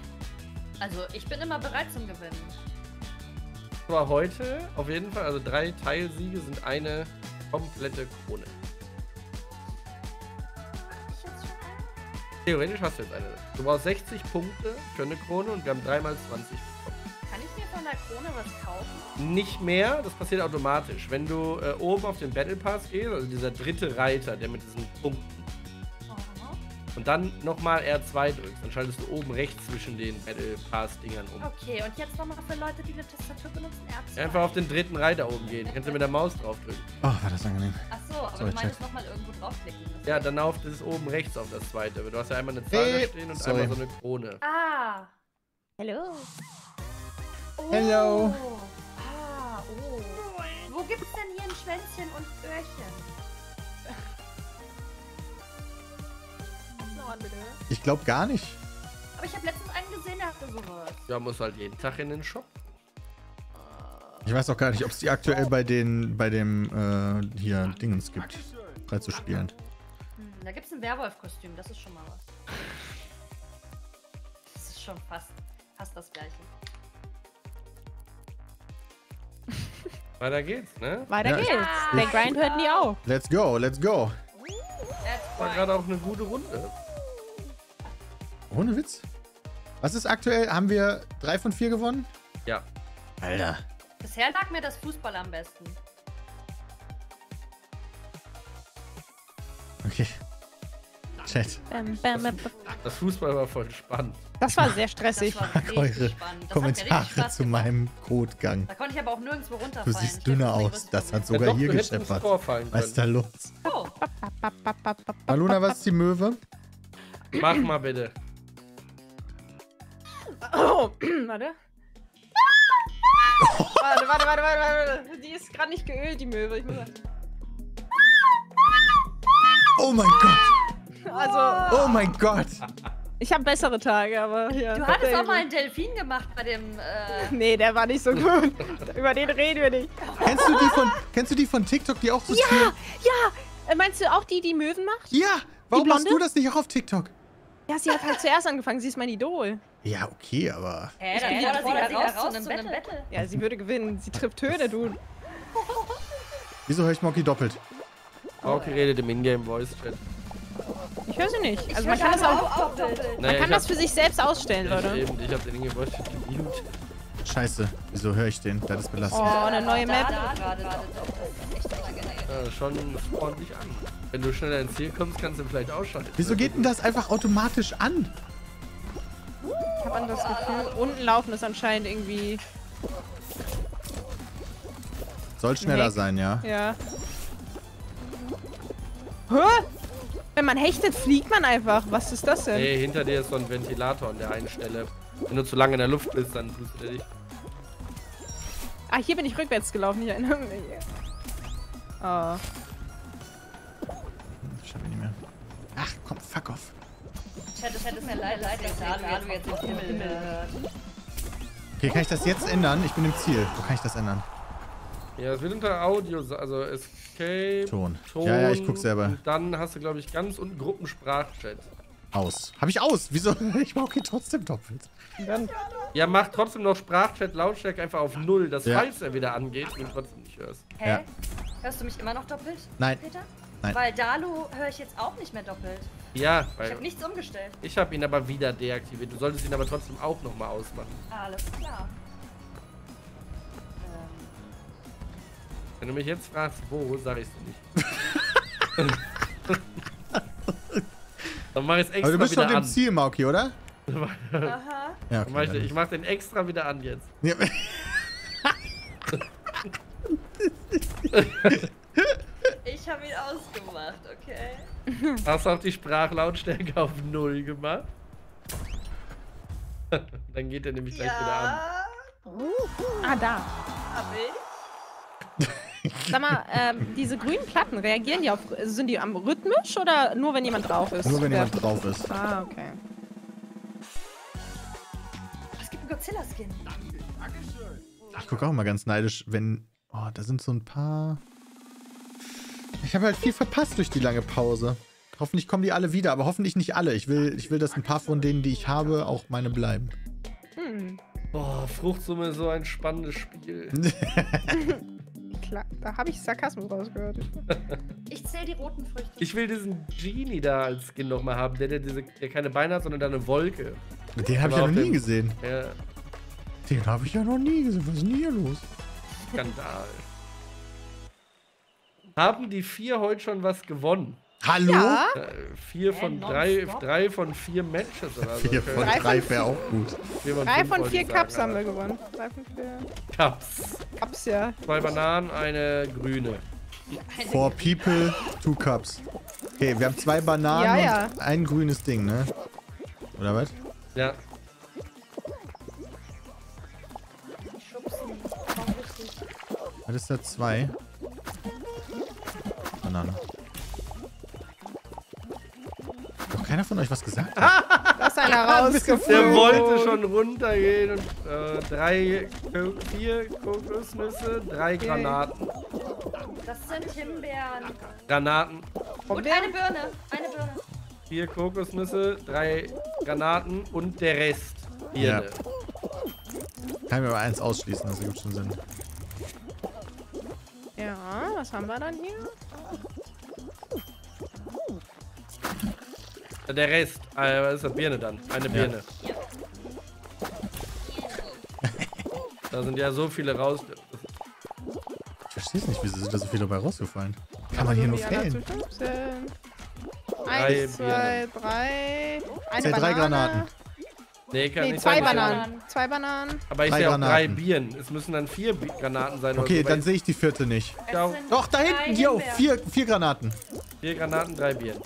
Also, ich bin immer bereit zum Gewinnen. Aber heute auf jeden Fall, also drei Teilsiege sind eine komplette Krone. Hab ich jetzt schon einen? Theoretisch hast du jetzt eine. Du brauchst 60 Punkte für eine Krone und wir haben dreimal 20 bekommen. Kann ich mir von der Krone was kaufen? Nicht mehr, das passiert automatisch. Wenn du äh, oben auf den Battle Pass gehst, also dieser dritte Reiter, der mit diesen Punkten, dann nochmal R2 drückst, dann schaltest du oben rechts zwischen den Battle Pass Dingern um. Okay, und jetzt nochmal für Leute, die eine Tastatur benutzen, R2. Einfach auf den dritten Reiter oben gehen. Kannst du mit der Maus draufdrücken. Oh, war das angenehm. Achso, aber Sorry, du meinst nochmal irgendwo draufklicken. Ja, dann auf das oben rechts auf das zweite. Du hast ja einmal eine Zahl da Hey, stehen und sorry. einmal so eine Krone. Ah. Hallo. Oh. Hello. Ah, oh. Wo gibt's denn hier ein Schwänzchen und Öhrchen? Ich glaube gar nicht. Aber ich habe letztens einen gesehen, der hatte sowas. Ja, muss halt jeden Tag in den Shop. Ich weiß auch gar nicht, ob es die aktuell bei den, bei dem, äh, hier, Dingens gibt. Frei zu spielen. Hm, da gibt's ein Werwolf-Kostüm, das ist schon mal was. Das ist schon fast, fast das gleiche. Weiter geht's, ne? Weiter Ja, geht's. ich- Der Grind hört nie auf. Let's go, let's go. War gerade auch eine gute Runde. Ohne Witz. Was ist aktuell? Haben wir drei von vier gewonnen? Ja. Alter. Bisher lag mir das Fußball am besten. Okay. Chat. Bam, bam, bam. Das Fußball war voll spannend. Das war sehr stressig. Das war eure spannend. Kommentare zu meinem Codegang. Da konnte ich aber auch nirgendwo Du runterfallen. siehst Ich dünner aus. Das hat Ja, sogar doch, hier du gescheppert. Was ist da los? Oh, Aluna, was ist die Möwe? Mach mal bitte. Oh, warte. Warte, warte, warte, warte, warte. Die ist gerade nicht geölt, die Möwe. Ich muss sagen. Oh mein Gott! Also, Oh mein Gott! ich habe bessere Tage, aber ja. du hattest auch mal einen Delfin gemacht bei dem. Äh, Nee, der war nicht so gut. Über den reden wir nicht. Kennst du die von, kennst du die von TikTok, die auch so Ja, streamen? ja. Äh, Meinst du auch die, die Möwen macht? Ja! Warum machst du das nicht auch auf TikTok? Ja, sie hat halt zuerst angefangen. Sie ist mein Idol. Ja, okay, aber. hä, dann fordert sie fordert da raus zu einem Battle. Ja, sie würde gewinnen. Sie trifft Töne, du. Wieso höre ich Moki doppelt? Pauke redet im Ingame-Voice-Chat. Ich höre sie nicht. Ich Also man kann das auch. auch doppelt. Naja, Man kann das für sich selbst ausstellen, Leute. eben, ich hab den Ingame-Voice-Chat gemutet. Scheiße, wieso höre ich den? Das ist belastend. Oh, eine neue Map. Gerade. Ja, schon ordentlich an. Wenn du schneller ins Ziel kommst, kannst du vielleicht ausschalten. Wieso geht denn das einfach automatisch an? Ich habe das Gefühl, unten laufen ist anscheinend irgendwie. Soll schneller Heck. sein, ja. Ja. Hä? Wenn man hechtet, fliegt man einfach. Was ist das denn? Nee, hinter dir ist so ein Ventilator an der einen Stelle. Wenn du zu lange in der Luft bist, dann tust du dir nicht. Ah, hier bin ich rückwärts gelaufen. Ich erinnere mich. Oh. Ich schaff ihn nicht mehr. Ach, komm, fuck off. Chat, es hätte mir leid, leid, dass Dalu jetzt im Himmel hört. Okay, kann ich das jetzt ändern? Ich bin im Ziel. Wo kann ich das ändern? Ja, es wird unter Audio, also Escape, Ton. Ton. Ja, ja, ich guck selber. Und dann hast du, glaube ich, ganz unten Gruppensprachchat. Aus. Hab ich aus? Wieso? Ich Moki trotzdem doppelt. Dann. Ja, mach trotzdem noch Sprachchat Lautstärke einfach auf Null, dass Ja. falls er wieder angeht, du ihn trotzdem nicht hörst. Hä? Ja. Hörst du mich immer noch doppelt, Nein. Peter? Nein. Weil Dalu höre ich jetzt auch nicht mehr doppelt. Ja, Ich weil habe nichts umgestellt. ich habe ihn aber wieder deaktiviert. Du solltest ihn aber trotzdem auch nochmal ausmachen. Alles klar. Ähm, Wenn du mich jetzt fragst, wo, sag ich's dir nicht. Dann mach ich's extra Aber du bist wieder schon im an. Ziel, Mauki, oder? aha. Ja, okay. mach ich, ich mach den extra wieder an jetzt. Ja, Ich habe ihn ausgemacht, okay? Hast auch die Sprachlautstärke auf Null gemacht. Dann geht er nämlich gleich wieder an. Ah, da. hab ich. Sag mal, ähm, diese grünen Platten, reagieren die auf. Sind die am rhythmisch oder nur wenn jemand drauf ist? Nur wenn Ja. jemand drauf ist. Ah, okay. Es gibt einen Godzilla-Skin. Ich gucke auch mal ganz neidisch, wenn. Oh, da sind so ein paar. Ich habe halt viel verpasst durch die lange Pause. Hoffentlich kommen die alle wieder, aber hoffentlich nicht alle. Ich will, ich will, dass ein paar von denen, die ich habe, auch meine bleiben. Hm, Boah, Fruchtsumme ist so ein spannendes Spiel. klar. Da habe ich Sarkasmus rausgehört. Ich zähle die roten Früchte. Ich will diesen Genie da als Skin nochmal haben, der, der, diese, der keine Beine hat, sondern da eine Wolke. Den habe ich ja noch nie dem- gesehen. Ja, Den habe ich ja noch nie gesehen. Was ist denn hier los? Skandal. Haben die vier heute schon was gewonnen? Hallo? Ja. Äh, vier von drei, nonstop? drei von vier Matches oder so. Vier von Drei drei von wäre auch gut. Vier Drei fünf von vier Cups sagen, haben wir aber- gewonnen. Drei von vier Cups. Cups, ja. Zwei Bananen, eine grüne. Four people, two cups. Okay, wir haben zwei Bananen Ja, ja. und ein grünes Ding, ne? Oder was? Ja. Schubsen. Was ist da? Zwei? Banane. Hat doch keiner von euch was gesagt? Da ist einer Der rausgeflogen. wollte schon runtergehen und äh, drei, vier Kokosnüsse, drei Granaten. Das sind Himbeeren. Granaten, Und eine Birne. Eine Birne. vier Kokosnüsse, drei Granaten und der Rest. Ja. Birne. Kann ich mir aber eins ausschließen, das ergibt schon Sinn. Ja, was haben wir dann hier? Der Rest. Äh, was ist das? Birne dann. Eine Birne. Da sind ja so viele raus. Ich verstehe es nicht, wieso sind da so viele dabei rausgefallen? Kann man hier nur. Drei Eins, zwei, drei. Eine Zähl drei Banane. Granaten. Nee, kann Nee, nicht zwei sein. Bananen. Zwei Bananen. Aber ich Drei sehe auch drei. Bieren. Es müssen dann vier Bi Granaten sein. Okay, oder dann so, sehe ich die vierte nicht. Doch, da hinten, yo, vier, vier Granaten. Vier Granaten, drei Bieren.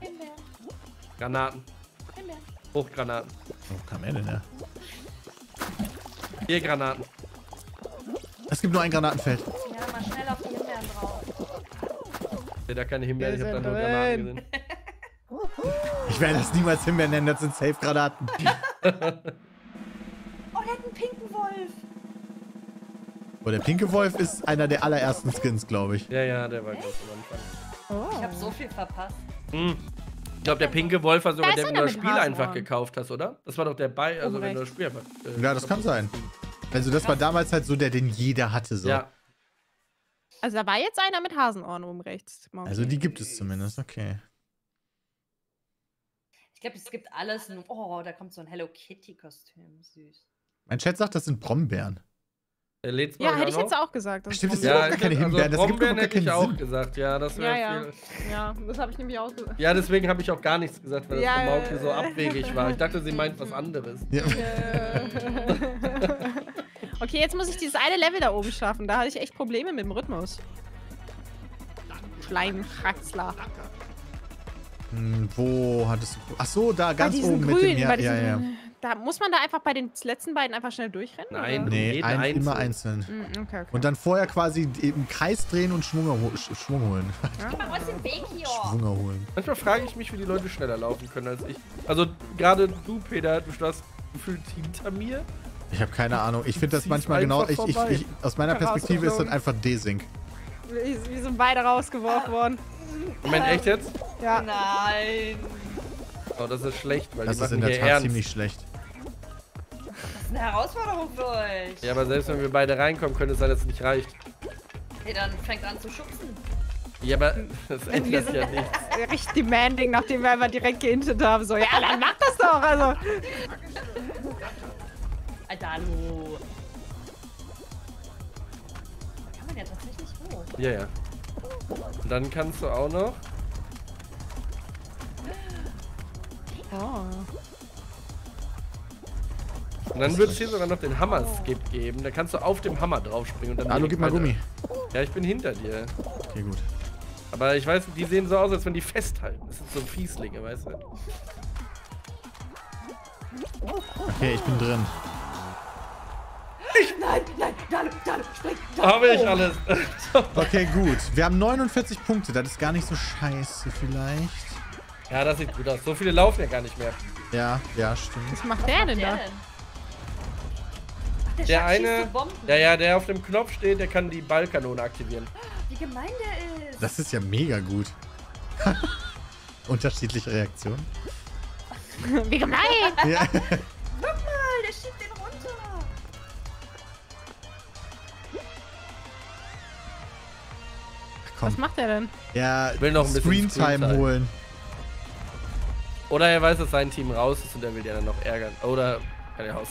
Himbeeren. Granaten. Himbeeren. Hochgranaten. Wo kam er denn her? Vier Granaten. Es gibt nur ein Granatenfeld. Ja, mal schnell auf die Himbeeren drauf. Ich sehe da keine Himbeeren, ich habe da nur Granaten gesehen. Ich werde das niemals Himbeeren nennen, das sind safe Granaten. Oh, der hat einen pinken Wolf. Oh, der pinke Wolf ist einer der allerersten Skins, glaube ich. Ja, ja, der war ganz am Anfang. Oh. Ich habe so viel verpasst. Hm. Ich glaube, der pinke Wolf war sogar Da der, wenn einer du das Spiel einfach gekauft hast, oder? Das war doch der bei, also wenn du das. Spiel einfach. äh, Ja, das kann sein. Also das war damals halt so der, den jeder hatte. So. Ja, Also da war jetzt einer mit Hasenohren oben rechts. Monkey. Also die gibt es zumindest, okay. Ich glaube, es gibt alles. in- Oh, da kommt so ein Hello Kitty-Kostüm. Süß. Mein Chat sagt, das sind Brombeeren. der lädt's Ja, mal hätte ich jetzt auch gesagt. das Stimmt, das Ja, überhaupt gar keine Himbeeren, das ergibt Brombeeren überhaupt hätte ich keinen auch Sinn. gesagt, ja, das Ja, wäre ja. viel. Ja, das habe ich nämlich auch gesagt. Ja, deswegen habe ich auch gar nichts gesagt, weil das Ja, für Mauke ja, so ja. abwegig war. Ich dachte, sie meint was anderes. Ja. okay, jetzt muss ich dieses eine Level da oben schaffen. Da hatte ich echt Probleme mit dem Rhythmus. Schleimkraxler. Hm, wo hattest du... Ach so, da ganz oben grünen, mit dem... Ja, ja, ja. Da muss man da einfach bei den letzten beiden einfach schnell durchrennen? Nein. Oder? Nee, ein, immer einzeln. einzeln. Mm, okay, okay. Und dann vorher quasi im Kreis drehen und Schwung, Schwung holen. Schwung erholen. Manchmal frage ich mich, wie die Leute schneller laufen können als ich. Also, gerade du, Peter, du stehst gefühlt hinter mir. Ich habe keine Ahnung. Ich finde das manchmal genau... Ich, ich, ich, aus meiner Perspektive ist das einfach Desync. Wie, wie sind beide rausgeworfen worden? Moment, echt jetzt? Ja. Nein. Oh, das ist schlecht, weil Das die ist machen in der hier Tat ernst. ziemlich schlecht. Das ist eine Herausforderung für euch. Ja, aber selbst wenn wir beide reinkommen, könnte es sein, dass es nicht reicht. Nee, dann fängt an zu schubsen. Ja, aber das ändert ja nichts. richtig demanding, nachdem wir einfach direkt gehintet haben. So, ja, dann mach das doch. Also, Alter, hallo. Da kann man ja tatsächlich hoch. Ja, ja. Und dann kannst du auch noch. oh. Und dann wird es hier sogar noch den Hammer-Skip geben. Da kannst du auf dem Hammer draufspringen und dann. Hallo, gib mal weiter. Gummi. Ja, ich bin hinter dir. Okay, gut. Aber ich weiß, die sehen so aus, als wenn die festhalten. Das sind so Fieslinge, weißt du? Okay, ich bin drin. Nein, nein, Dalu, Dalu, spring. Dalu. Habe ich alles. Okay, gut. Wir haben 49 Punkte. Das ist gar nicht so scheiße vielleicht. ja, das sieht gut aus. So viele laufen ja gar nicht mehr. Ja, ja, stimmt. Was macht der denn Der da? denn? Ach, der, Der eine. Ja, ja, der auf dem Knopf steht, der kann die Ballkanone aktivieren. Wie gemein der ist. Das ist ja mega gut. Unterschiedliche Reaktionen. Wie gemein. Ja. Komm. Was macht der denn? Ja, Will noch ein bisschen Screentime Screentime. holen. Oder er weiß, dass sein Team raus ist und er will die dann noch ärgern. Oder kann er raus.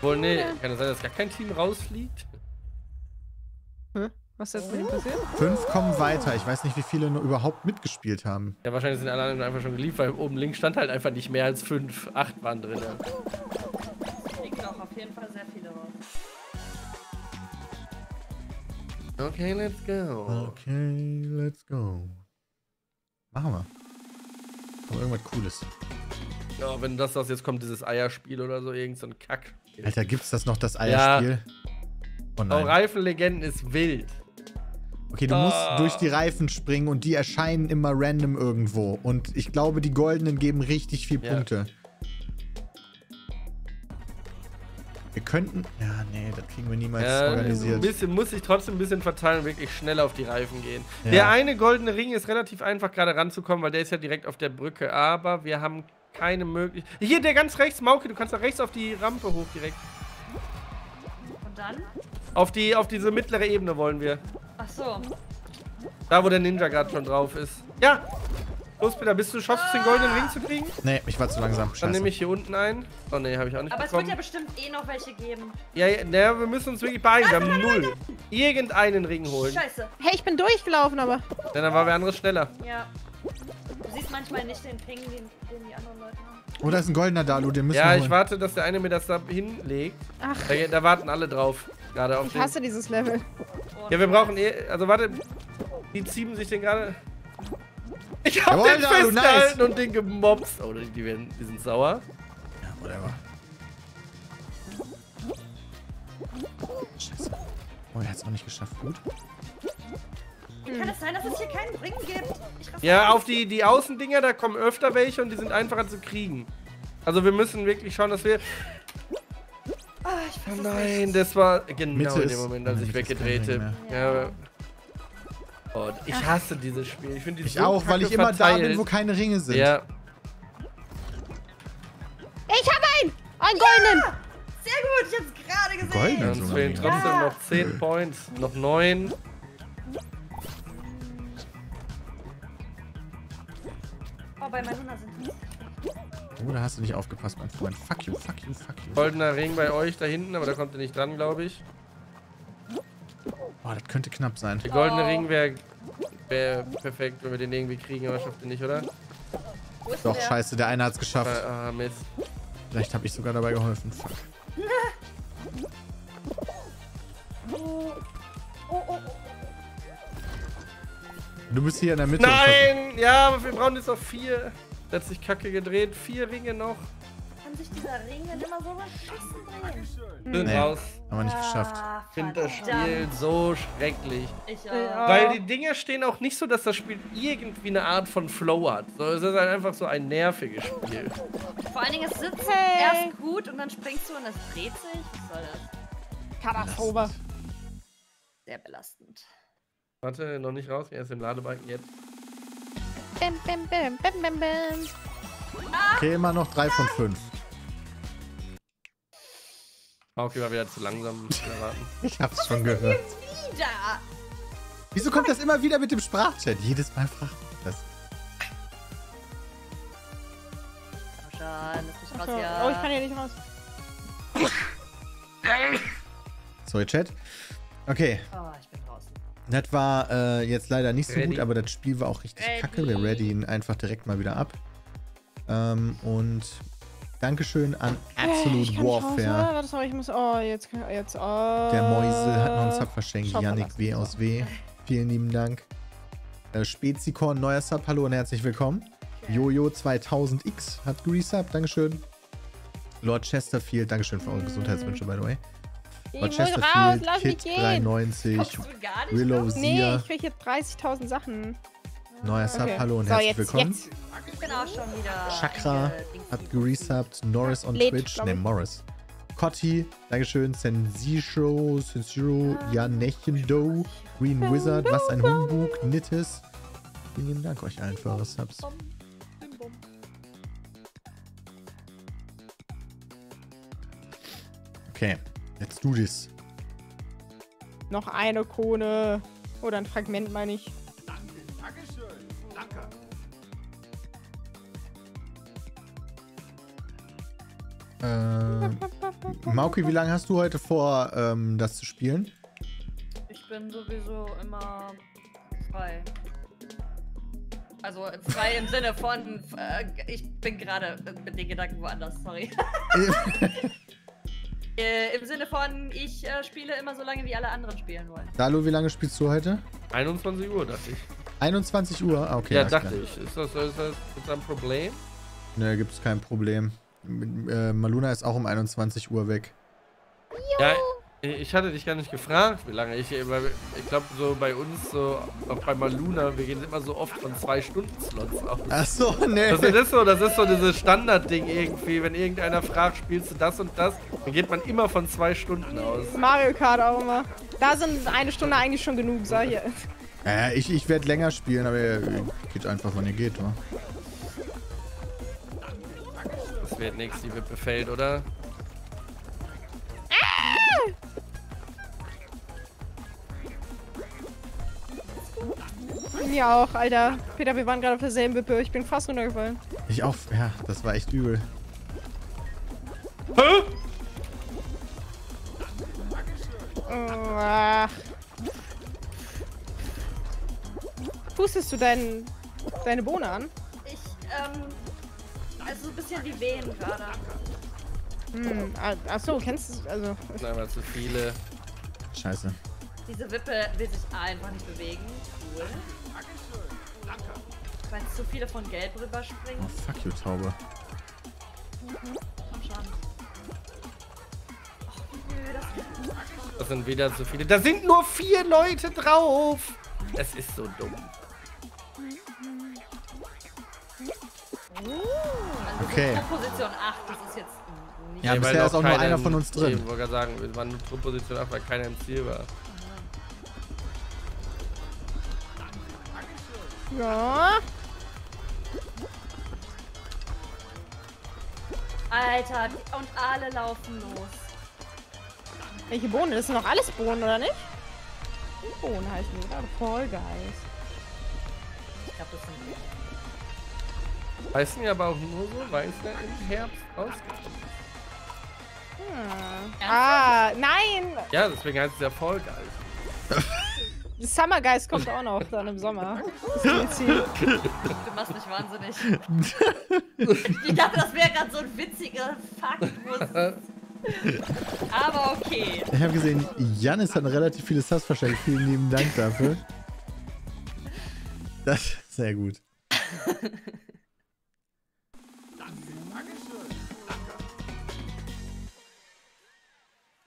Wohl, nee, kann es sein, dass gar kein Team rausfliegt? Hä? Was ist jetzt mit ihm passiert? Fünf kommen weiter. Ich weiß nicht, wie viele nur überhaupt mitgespielt haben. Ja, wahrscheinlich sind alle anderen einfach schon geliefert, weil oben links stand halt einfach nicht mehr als fünf. Acht waren drin. Fliegen noch auf jeden Fall sehr viele raus. Okay, let's go. Okay, let's go. Machen wir. Kommt irgendwas Cooles. Ja, wenn das das jetzt kommt, dieses Eierspiel oder so, irgend so ein Kack. Alter, gibt's das noch, das Eierspiel? Oh Oh, nein. Reifenlegenden ist wild. Okay, du musst Ah. durch die Reifen springen und die erscheinen immer random irgendwo. Und ich glaube, die goldenen geben richtig viel Ja. Wir könnten. Ja, nee, das kriegen wir niemals Ja, ein organisiert. bisschen, muss sich trotzdem ein bisschen verteilen und wirklich schnell auf die Reifen gehen. Ja. Der eine goldene Ring ist relativ einfach gerade ranzukommen, weil der ist ja direkt auf der Brücke. Aber wir haben keine Möglichkeit. Hier, der ganz rechts, Mauke, du kannst da rechts auf die Rampe hoch direkt. Und dann? Auf, die, auf diese mittlere Ebene wollen wir. Ach so. Da, wo der Ninja gerade schon drauf ist. Ja! Los, Peter, bist du schaffst es, den goldenen Ring zu kriegen? Nee, ich war zu langsam. Dann Scheiße. nehme ich hier unten ein. Oh ne, habe ich auch nicht Aber es wird bekommen. ja bestimmt eh noch welche geben. Ja, ja, na, wir müssen uns wirklich beeilen. Wir haben null. Irgendeinen Ring holen. Scheiße. Hey, ich bin durchgelaufen, aber. Denn dann war wer anderes schneller. Ja. Du siehst manchmal nicht den Ping, den, den die anderen Leute haben. Oh, da ist ein goldener Dalu, den müssen Ja, wir ich holen. warte, dass der eine mir das da hinlegt. Ach, Da, da warten alle drauf. Gerade auf ich den. hasse dieses Level. Ja, wir brauchen eh. Also warte. Die ziehen sich den gerade. Ich hab Jawohl, den festgehalten nice. und den gemobst. Oh, die, werden, die sind sauer. Ja, whatever. Scheiße. Oh, er hat es auch nicht geschafft. Gut. Wie kann es sein, dass es hier keinen Ring gibt? Ich Ja, auf die, die Außendinger, da kommen öfter welche und die sind einfacher zu kriegen. Also wir müssen wirklich schauen, dass wir. Ah, ich Oh fass es nein, das war genau Mitte in dem Moment, als ich weggedreht habe. mehr. Ja. Oh, ich hasse dieses Spiel. Ich finde die Ich so auch, weil ich immer da bin, verteilt. wo keine Ringe sind. Ja, Ich hab einen! Einen goldenen! Sehr gut, ich hab's gerade gesehen. Golden. ja Ja, uns so fehlen trotzdem Ja. noch 10 Points. Noch 9. Oh, bei Maluna sind es. Oh, da hast du nicht aufgepasst, mein Freund. Fuck you, fuck you, fuck you. Goldener Ring bei euch da hinten, aber da kommt ihr nicht dran, glaube ich. Oh, das könnte knapp sein. Der goldene Oh. Ring wäre wär perfekt, wenn wir den irgendwie kriegen, aber schafft ihr nicht, oder? Doch, der? scheiße, der eine hat's geschafft. Ah, ah, Mist. Vielleicht habe ich sogar dabei geholfen. Fuck. Oh, oh, oh. Du bist hier in der Mitte. Nein! Ja, aber wir brauchen jetzt noch vier. Der hat sich kacke gedreht. Vier Ringe noch. Kann sich dieser Ring denn immer so beschissen drehen? Nee. raus. Haben wir nicht geschafft. Ah, Ich finde das. Spiel so schrecklich. Ich auch. Weil die Dinger stehen auch nicht so, dass das Spiel irgendwie eine Art von Flow hat. So, es ist halt einfach so ein nerviges Spiel. Vor allen Dingen, es sitzt Hey. erst gut und dann springst du und es dreht sich. Was soll das? Katastrophe. Sehr belastend. Warte, noch nicht raus. Er ist im Ladebalken jetzt. Bim, bim, bim, bim, bim, bim. Okay, immer noch 3 von 5. Okay, war wieder zu langsam. zu erwarten. Ich hab's schon gehört. Ja. Wieso kommt das immer wieder mit dem Sprachchat? Jedes Mal fragt das. Komm schon, lass mich raus So. hier. Oh, ich kann hier nicht raus. Sorry, Chat. Okay, Oh, ich bin draußen. das war äh, jetzt leider nicht so Ready. gut, aber das Spiel war auch richtig Ready. kacke. Wir ready ihn einfach direkt mal wieder ab. Ähm, und Dankeschön an Hey, ich Absolute raus, Warfare. Warte, sorry, ich muss. Oh, jetzt. jetzt oh. Der Mäuse hat noch einen Sub verschenkt. Shop Yannick. W aus W. Vielen lieben Dank. Äh, Spezikorn, neuer Sub. Hallo und herzlich willkommen. Jojo 2000X hat geresubbt. Dankeschön. Lord Chesterfield, Dankeschön für eure Gesundheitswünsche, by the way. Ich Lord raus, Chesterfield, lass mich Kit gehen. 93, Kommst du gar nicht Willow raus? Nee, Sia, ich krieg jetzt 30.000 Sachen. Neuer Sub. Okay. Hallo und so, herzlich jetzt, willkommen. Jetzt. Ich bin auch schon wieder. Chakra hat geresubbt. Norris on Lädt, Twitch. Ne. Morris. Cotti, Dankeschön. Sensishro, Sensiro, Janechendo, Green Wizard, was ein Humbug, Nittes. Vielen lieben Dank euch allen für eure Subs. Okay, let's do this. Noch eine Krone. Oder ein Fragment, meine ich. Mauki, wie lange hast du heute vor, ähm, das zu spielen? Ich bin sowieso immer frei. Also frei im Sinne von, äh, ich bin gerade mit den Gedanken woanders, sorry. äh, Im Sinne von, ich äh, spiele immer so lange, wie alle anderen spielen wollen. Dalu, wie lange spielst du heute? 21 Uhr, dachte ich. 21 Uhr? Ah, okay. ja, dachte klar. ich. Ist das, ist das ist das ein Problem? Ne, gibt's kein Problem. Äh, Maluna ist auch um 21 Uhr weg. Ja, ich hatte dich gar nicht gefragt, wie lange ich. weil Ich glaube, so bei uns, so auch bei Maluna, wir gehen immer so oft von zwei Stunden Slots aus. Achso, ne. Das ist so, das ist so dieses Standardding irgendwie. Wenn irgendeiner fragt, spielst du das und das, dann geht man immer von zwei Stunden aus. Mario Kart auch immer. Da sind eine Stunde eigentlich schon genug, sag ich. Äh, ich ich werde länger spielen, aber ihr geht einfach, wann ihr geht, wa? Wird nichts, die wird befällt, oder? Mir auch, Alter. Peter, wir waren gerade auf derselben Wippe. Ich bin fast runtergefallen. Ich auch. Ja, das war echt übel. Hä? Oh, ach. Pustest du dein, deine Bohne an? Ich, ähm. Also so ein bisschen wie Wehen gerade. Hm. ah, Achso, kennst du Also. Nein, mal zu viele. Scheiße. Diese Wippe will sich einfach nicht bewegen. Cool. Weil zu viele von Gelb Oh, rüberspringen. fuck you, Taube. Komm schon. Das sind wieder zu viele. Da sind nur vier Leute drauf. Es ist so dumm. Also Okay. so Position 8, das ist jetzt nicht. Ja, Nee, weil bisher noch ist auch nur einer von uns drin. Ich wollte gerade sagen, wir waren nur Position 8, weil keiner im Ziel war. Ja. Alter, die- und alle laufen los. Welche Bohnen? Das sind doch alles Bohnen, oder nicht? Bohnen heißen die, oder? Voll geil. Ich glaube, das sind Heißen die aber auch nur so, weil es ja im Herbst rausgekommen Hm. Ah, nein! Ja, deswegen heißt es ja Fall Guys. Summer Geist kommt auch noch dann im Sommer. Das. Du machst mich wahnsinnig. ich dachte, das wäre gerade so ein witziger Fakt. Aber okay. Ich habe gesehen, Janis hat relativ viele Subs verschenkt. Vielen lieben Dank dafür. Das ist sehr gut.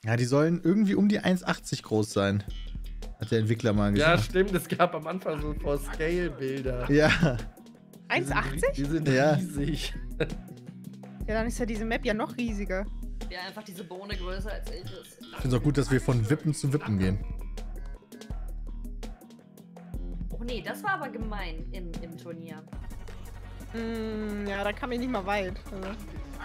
Ja, die sollen irgendwie um die 1,80 groß sein. Hat der Entwickler mal Ja, gesagt. stimmt, es gab am Anfang so For-Scale-Bilder. Ja. Die sind 1,80? ri- Die sind Ja. riesig. Ja, dann ist ja diese Map ja noch riesiger. Ja, einfach diese Bohne größer als ich ist. Ich finde es auch gut, dass wir von Wippen zu Wippen gehen. Oh nee, das war aber gemein im, im Turnier. Hm, ja, da kam ich nicht mal weit. Also.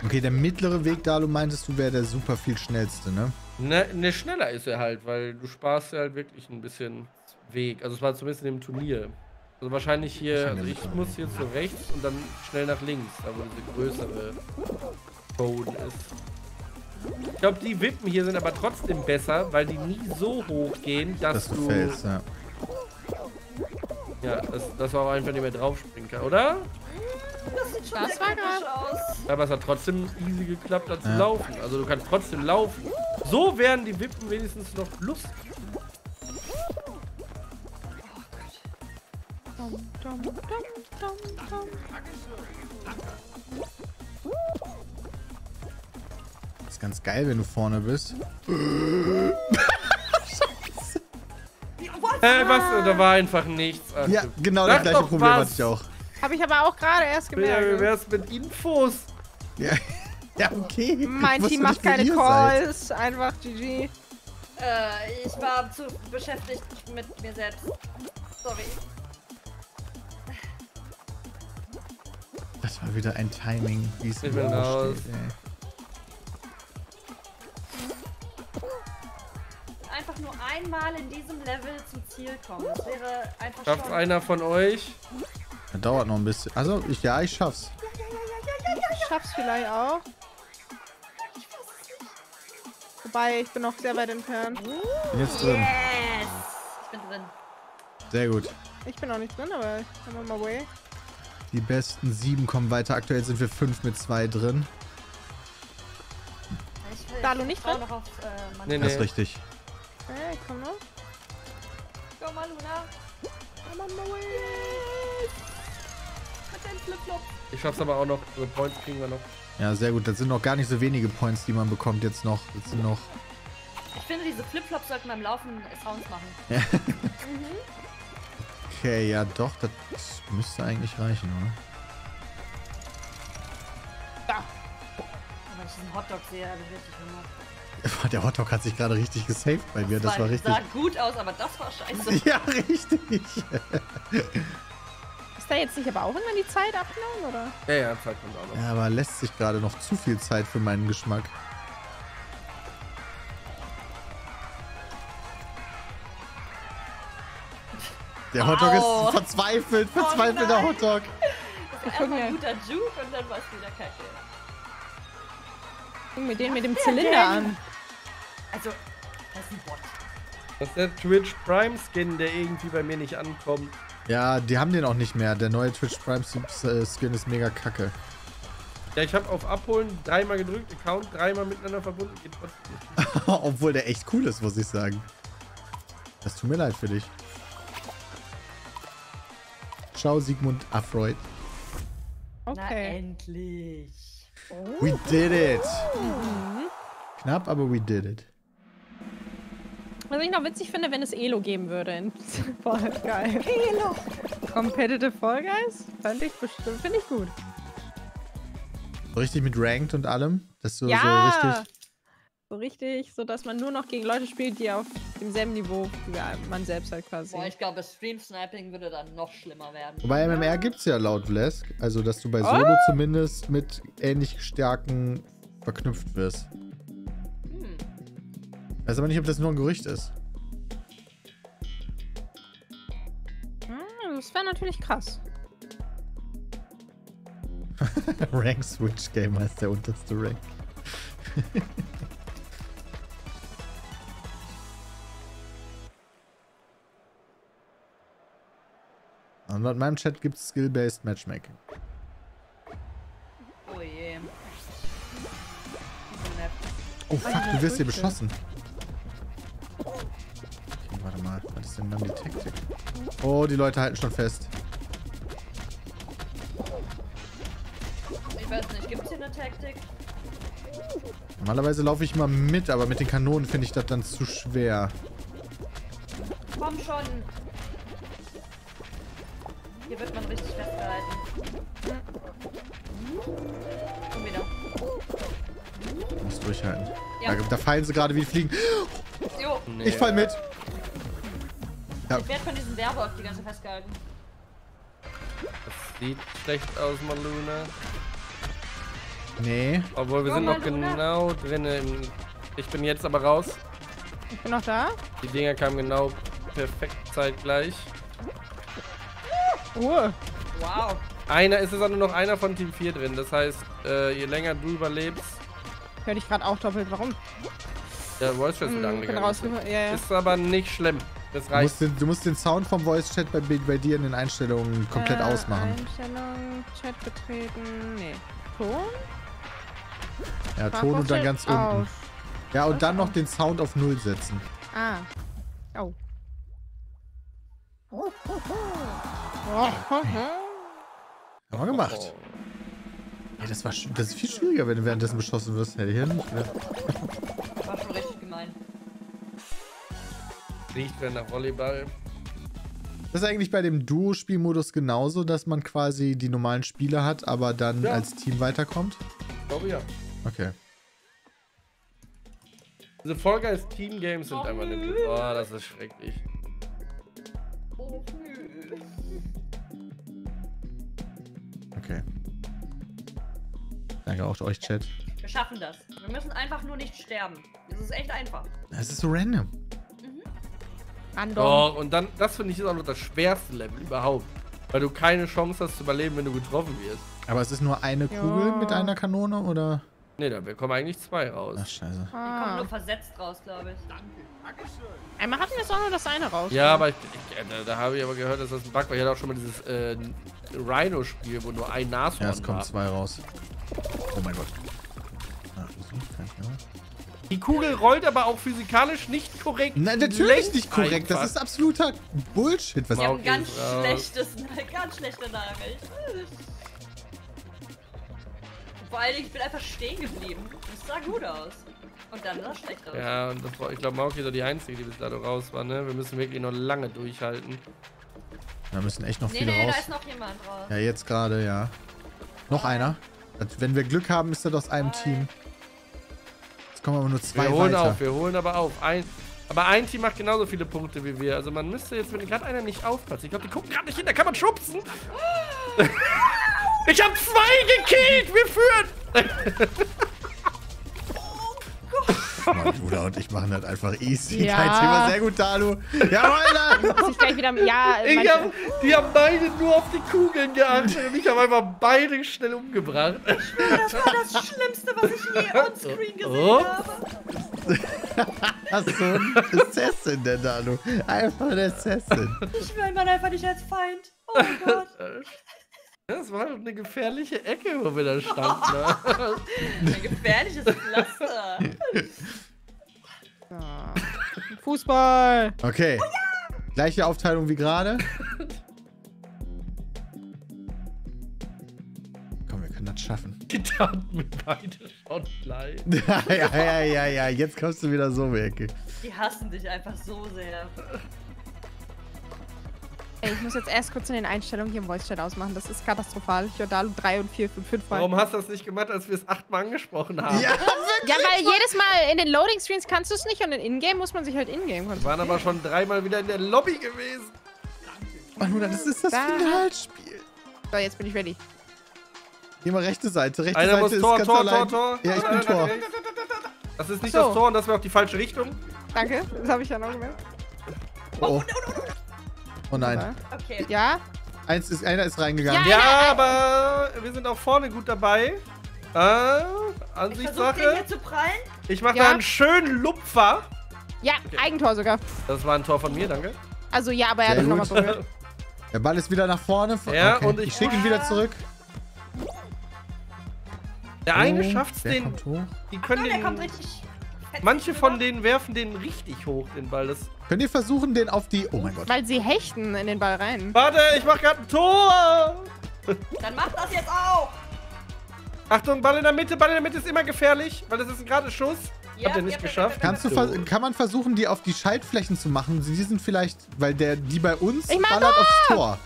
Okay, der mittlere Weg, da du meintest, du wäre der super viel schnellste, ne? Ne, ne, schneller ist er halt, weil du sparst ja halt wirklich ein bisschen Weg. Also es war zumindest in dem Turnier. Also wahrscheinlich hier, also ich muss jetzt so rechts und dann schnell nach links, da wo diese größere Boden ist. Ich glaube, die Wippen hier sind aber trotzdem besser, weil die nie so hoch gehen, dass, Dass du du. fällst, ja. Ja, dass, dass man auch einfach nicht mehr draufspringen kann, oder? Das sieht schon Das sehr war aus. Aber es hat trotzdem easy geklappt, da zu Ja. laufen. Also du kannst trotzdem laufen. So wären die Wippen wenigstens noch lustig. Dum, dum, dum, dum, dum. Das ist ganz geil, wenn du vorne bist. Äh, was? Da war einfach nichts. Ach, Ja, genau das gleiche Problem was. hatte ich auch. Hab ich aber auch gerade erst Ja, wie gemerkt. wär's mit Infos? Ja, ja okay. Mein Team macht keine ihr seid. Calls. Einfach GG. Äh, ich war zu beschäftigt mit mir selbst. Sorry. Das war wieder ein Timing, wie es Ich bin im Buch raus. steht. Ey. Einfach nur einmal in diesem Level zum Ziel kommen. Das wäre einfach Schafft schon... einer von euch? Das dauert noch ein bisschen. Also, ich, ja, ich schaff's. Ich schaff's vielleicht auch. Wobei, ich bin noch sehr weit entfernt. Jetzt drin. Yes! Ich bin drin. Sehr gut. Ich bin noch nicht drin, aber ich bin on my way. Die besten sieben kommen weiter. Aktuell sind wir fünf mit zwei drin. Ich will Dalu nicht drin? noch auf äh, Mann. Nee, Das nee. ist richtig. Hey, komm noch. Go mal, Luna. I'm on my way. Ich schaff's aber auch noch. So Points kriegen wir noch. Ja, sehr gut. Das sind noch gar nicht so wenige Points, die man bekommt jetzt noch. Das sind noch. Ich finde, diese Flipflops sollten beim Laufen Sounds machen. Okay, ja doch, das müsste eigentlich reichen, oder? Wenn ich diesen Hotdog sehe, habe ich richtig Hunger. Der Hotdog hat sich gerade richtig gesaved bei mir. Das war richtig. sah gut aus, aber das war scheiße. Ja, richtig. Ist da jetzt nicht aber auch irgendwann die Zeit abgenommen, oder? Ja, ja, Zeit kommt auch noch. Ja, aber lässt sich gerade noch zu viel Zeit für meinen Geschmack. Der Hotdog Au. ist verzweifelt, verzweifelter nein. Hotdog. Erstmal mir- ein guter Juke und dann war es wieder kacke. Guck mir den mit dem Zylinder denn? an. Also, das ist ein Bot. Das ist der Twitch Prime Skin, der irgendwie bei mir nicht ankommt. Ja, die haben den auch nicht mehr. Der neue Twitch Prime äh, Skin ist mega kacke. Ja, ich habe auf Abholen dreimal gedrückt, Account dreimal miteinander verbunden, geht trotzdem nicht. Obwohl der echt cool ist, muss ich sagen. Das tut mir leid für dich. Ciao, Sigmund Afreud. Na, Okay. endlich. We did it. Knapp, aber we did it. Was ich noch witzig finde, wenn es Elo geben würde in Fall Guys. Elo! Competitive Fall Guys? Fand ich bestimmt, finde ich gut. So richtig mit Ranked und allem. Das so, ja! so richtig. So richtig, so dass man nur noch gegen Leute spielt, die auf demselben Niveau wie man selbst halt quasi. Boah, ich glaube, Stream Sniping würde dann noch schlimmer werden. Wobei MMR gibt's ja laut Vlesk. Also, dass du bei Solo zumindest mit ähnlich Stärken verknüpft wirst. Weiß aber nicht, ob das nur ein Gerücht ist. Hm, das wäre natürlich krass. Rank Switch Gamer ist der unterste Rank. Und laut meinem Chat gibt es Skill-Based Matchmaking. Oh je. Oh fuck, du wirst hier beschossen. Okay, warte mal. Was ist denn dann die Taktik? Oh, die Leute halten schon fest. Ich weiß nicht, gibt es hier eine Taktik? Normalerweise laufe ich mal mit, aber mit den Kanonen finde ich das dann zu schwer. Komm schon. Hier wird man richtig festgehalten. Komm wieder. Muss durchhalten. Ja. Da, da fallen sie gerade wie Fliegen. Nee. Ich fall mit. Ja, ich werde von diesem Werwolf die ganze festgehalten. Das sieht schlecht aus, Maluna. nee. Obwohl, wir Komm, sind noch Maluna. genau drin. Im ich bin jetzt aber raus. Ich bin noch da. Die Dinger kamen genau perfekt zeitgleich. Oh, Wow. Einer ist es auch nur noch einer von Team 4 drin. Das heißt, äh, je länger du überlebst, hör dich gerade auch doppelt. Warum? Der Voice Chat wird Hm, bin angegangen. Ja, ja. Ist aber nicht schlimm. Das Du reicht. musst, den, du musst den Sound vom Voice Chat bei, bei dir in den Einstellungen komplett Äh, ausmachen. Einstellung, Chat betreten. Nee. Ton? Ja, Ton und dann ganz unten. Aus. Ja, und dann noch den Sound auf Null setzen. Ah. Oh. Haben wir gemacht. Ey, das, war, das ist viel schwieriger, wenn du währenddessen beschossen wirst. Hätte ich ja nicht. War schon richtig gemein. Riecht wieder nach Volleyball. Das ist eigentlich bei dem Duo-Spielmodus genauso, dass man quasi die normalen Spiele hat, aber dann Ja. als Team weiterkommt? Ich glaube ja. Okay. Diese Fall Guys Team Games sind Oh, einfach nicht. Oh, das ist schrecklich. Oh. Okay. Danke auch euch, Chat. Wir schaffen das. Wir müssen einfach nur nicht sterben. Das ist echt einfach. Es ist so random. Random. Doch, und dann, das finde ich ist auch noch das schwerste Level überhaupt. Weil du keine Chance hast zu überleben, wenn du getroffen wirst. Aber es ist nur eine Ja. Kugel mit einer Kanone, oder? Ne, da kommen eigentlich zwei raus. Ach, scheiße. Die kommen Ah. nur versetzt raus, glaube ich. Einmal hatten wir jetzt auch nur das eine raus. Ja, aber ich, ich, da, da habe ich aber gehört, dass das ein Bug war. Ich hatte auch schon mal dieses äh, Rhino-Spiel, wo nur ein Nashorn Ja, es kommen war. zwei raus. Oh mein Gott. Ah, Thema. Die Kugel rollt aber auch physikalisch nicht korrekt. Nein, natürlich nicht korrekt. Das einfach. ist absoluter Bullshit. Was Wir haben ganz schlechtes, ganz schlechte Nachricht. Vor allen Dingen, ich bin einfach stehen geblieben. Das sah gut aus. Und dann sah es schlecht aus. Ja, und das war, ich glaube, Mauki ist doch die Einzige, die bis dato raus war, ne? Wir müssen wirklich noch lange durchhalten. Da müssen echt noch nee, viele nee, da raus. ist noch jemand raus. Ja, jetzt gerade, ja. Noch einer. Also, Wenn wir Glück haben, ist das aus einem. Team. Jetzt kommen aber nur zwei Wir holen weiter. auf, wir holen aber auf. Ein, aber ein Team macht genauso viele Punkte wie wir. Also man müsste jetzt, wenn gerade einer nicht aufpasst. Ich glaube, die gucken gerade nicht hin, da kann man schubsen. ich habe zwei gekillt, wir führen. Mann, Bruder und ich machen das einfach easy. Ja. Kein Thema. Sehr gut, Dalu. Jawohl. Muss ich gleich wieder. Ja, hab, die haben beide nur auf die Kugeln geachtet und ich habe einfach beide schnell umgebracht. Das war das Schlimmste, was ich je onscreen gesehen Oh. habe. Hast du ein Assassin, der Dalu. Einfach ein Assassin. Ich will man einfach nicht als Feind. Oh mein Gott. Das war eine gefährliche Ecke, wo wir da standen. Ne? Ein gefährliches Pflaster. Ja. Fußball. Okay. Gleiche Aufteilung wie gerade. Komm, wir können das schaffen. Die taten mir beide schon ja, ja, ja, ja, ja. Jetzt kommst du wieder so weg. Die hassen dich einfach so sehr. Ey, ich muss jetzt erst kurz in den Einstellungen hier im Voice-Chat ausmachen. Das ist katastrophal. Ich höre Dalu 3 und 4 und 5 Mal. Warum hast du das nicht gemacht, als wir es achtmal angesprochen haben? Ja, Ja, weil jedes Mal in den Loading-Screens kannst du es nicht und in Ingame muss man sich halt Ingame Wir konzentrieren. waren aber schon dreimal wieder in der Lobby gewesen. Mann, Bruder, das ist das Da- Finalspiel. So, jetzt bin ich ready. Geh mal rechte Seite. Rechte Einer Seite muss ist Tor, ganz Tor, allein. Tor, Tor. Ja, ich bin Tor. Das ist nicht So. das Tor und das wäre auch die falsche Richtung. Danke, das habe ich ja noch gemerkt. Oh, oh. oh nein. Okay. Ja? Eins ist, einer ist reingegangen. Ja. Ja, aber wir sind auch vorne gut dabei. Äh, Ich Ansichtssache. hier zu prallen. Ich mache Ja. da einen schönen Lupfer. Ja, Eigentor sogar. Das war ein Tor von mir, danke. Also ja, aber er hat mich nochmal gut. berührt. Der Ball ist wieder nach vorne. Ja, okay. und ich- ich schicke ihn wieder zurück. Der eine Oh, schafft's der den. kommt hoch. Die können Ah, der den. kommt richtig. Manche von denen werfen den richtig hoch, den Ball. Das Könnt ihr versuchen, den auf die... Oh mein Gott. Weil sie hechten in den Ball rein. Warte, ich mach grad ein Tor! Dann mach das jetzt auch. Achtung, Ball in der Mitte, Ball in der Mitte ist immer gefährlich, weil das ist ein gerader Schuss. Ja, Habt ihr nicht ja, geschafft? ja, ja, Kannst du kann man versuchen, die auf die Schaltflächen zu machen? Die sind vielleicht, weil der, die bei uns Ich mach ballert aufs Tor.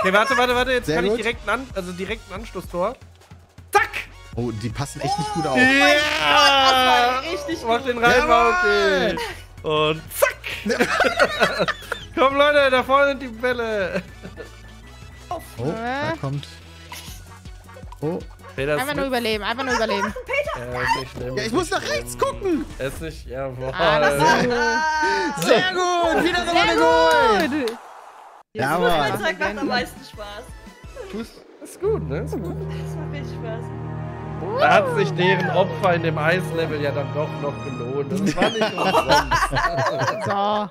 Okay, warte, warte, warte, jetzt Sehr kann ich gut. direkt einen, An also direkt ein Anschlusstor. Zack! Oh, die passen echt nicht gut auf. Ja! richtig Mach den rein, okay. Und zack! Komm, Leute, da vorne sind die Bälle. Oh, da kommt... Oh. Peter Einfach nur überleben, einfach nur überleben. Ja, ist nicht schlimm. Ja, ich muss nach rechts gucken. Ist nicht, jawohl. Ah, das ist Sehr gut. Wieder so eine Goal. Gut. Ja, Mann. Zeug macht am meisten Spaß. Fuß ist gut, ne? Ist gut. Das macht richtig Spaß. Da hat sich deren Opfer in dem Eislevel ja dann doch noch gelohnt. Das war nicht umsonst. So.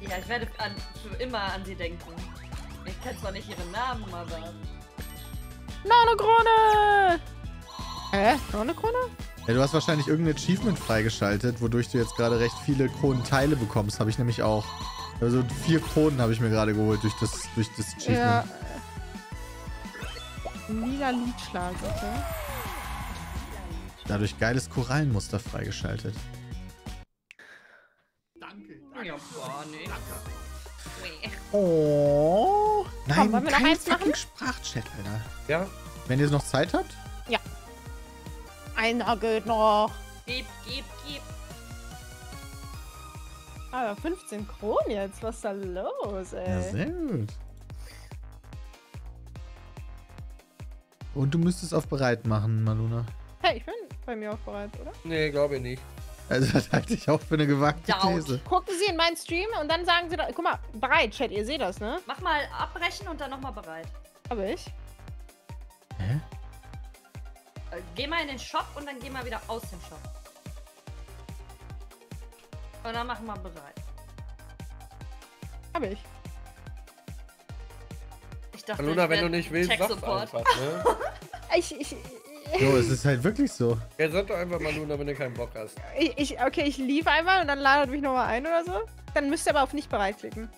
Ja, ich werde an, für immer an sie denken. Ich kenne zwar nicht ihren Namen, aber. Noch eine Krone! Hä? Noch eine Krone? Ja, du hast wahrscheinlich irgendein Achievement freigeschaltet, wodurch du jetzt gerade recht viele Kronenteile bekommst. Habe ich nämlich auch. Also vier Kronen habe ich mir gerade geholt durch das, durch das Ja. Lila Liedschlag, okay. Dadurch geiles Korallenmuster freigeschaltet. Ja, boah, nee. Nee. Oh. Nein, Komm, wollen wir noch kein eins fucking machen? Sprachchat, Alter. Ja, Wenn ihr noch Zeit habt? Einer geht noch. Gib, gib, gib. Aber 15 Kronen jetzt, was ist da los, Ja, ey? sehr gut. Und du müsstest auf bereit machen, Maluna. hey, ich bin bei mir auch bereit, oder? nee, glaube ich nicht. Also das halte ich auch für eine gewagte Doubt. These. Gucken Sie in meinen Stream und dann sagen Sie, da, guck mal, bereit, Chat, ihr seht das, ne? Mach mal abbrechen und dann nochmal bereit. Hab ich. Hä? Äh, geh mal in den Shop und dann geh mal wieder aus dem Shop. Und dann machen wir bereit. Hab ich. Dachte, Luna, ich wenn du nicht willst, sag's Tech-Support. einfach, ne? Ich, ich, So, es ist halt wirklich so. Ja, sag doch einfach mal Luna, wenn du keinen Bock hast. ich, ich okay, ich lief einmal und dann ladet mich nochmal ein oder so. Dann müsst ihr aber auf nicht bereit klicken.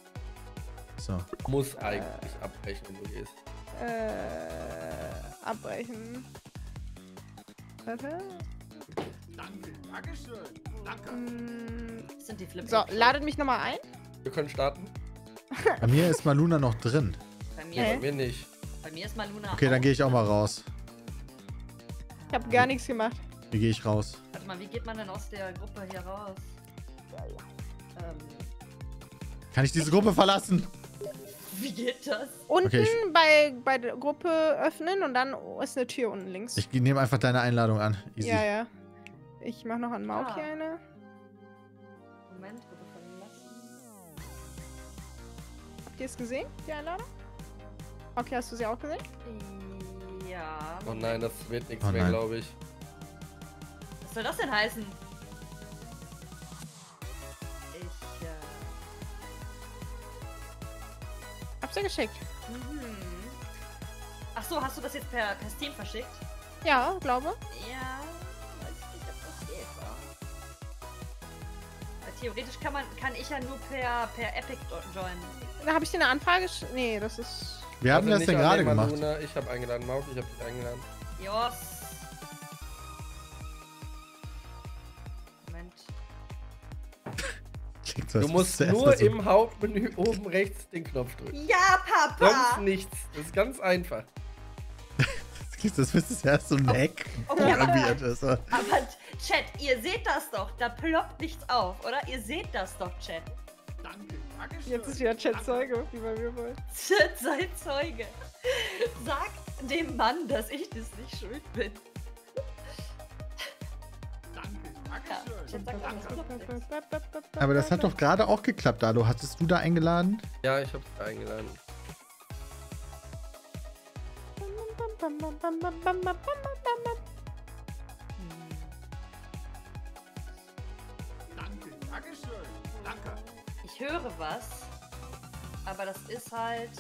So. Muss eigentlich abbrechen, wenn du gehst. Äh, abbrechen. Warte. Mm, Das sind die Flip. So, ladet mich nochmal ein. Wir können starten. Bei mir ist Maluna noch drin. Bei mir, Hä? Bei mir nicht. bei mir ist mal Luna. Okay, dann gehe ich auch mal raus. Ich habe gar nichts gemacht. Wie gehe ich raus? Warte mal, wie geht man denn aus der Gruppe hier raus? Ähm, Kann ich diese Gruppe verlassen? Wie geht das? Unten Okay, ich- bei, bei der Gruppe öffnen und dann ist eine Tür unten links. Ich nehme einfach deine Einladung an. Easy. ja, ja. Ich mach noch an Mauki Ah. eine. Moment, Gruppe verlassen. Habt ihr es gesehen, die Einladung? Okay, hast du sie auch gesehen? Ja. Oh nein, das wird nichts Oh mehr, glaube ich. Was soll das denn heißen? Ich, äh. Hab sie geschickt. Mhm. Ach so, hast du das jetzt per, per Steam verschickt? Ja, glaube. Ja, weiß ich nicht, ob das geht. wa? Weil theoretisch kann man, kann ich ja nur per, per Epic joinen. Da habe ich dir eine Anfrage Nee, das ist. Wir haben Warte das denn gerade gemacht. Maluna. Ich habe eingeladen, Mauk, ich habe dich eingeladen. Jos. Moment. Klingt so, Du musst nur mal im Hauptmenü oben rechts den Knopf drücken. Ja, Sonst Papa! nichts. Das ist ganz einfach. so, das müsstest du erst so ein Hack Okay, aber, programmiert. ist. aber Chat, ihr seht das doch. Da ploppt nichts auf, oder? Ihr seht das doch, Chat. Jetzt ist wieder Chat-Zeuge, wie bei mir wohl. Sei Zeuge. Sag dem Mann, dass ich das nicht schuld bin. Chat es ploppt nichts. Aber das hat doch gerade auch geklappt, Dalo. Hattest du da eingeladen? Ja, ich habe dich eingeladen. Ich höre was, aber das ist halt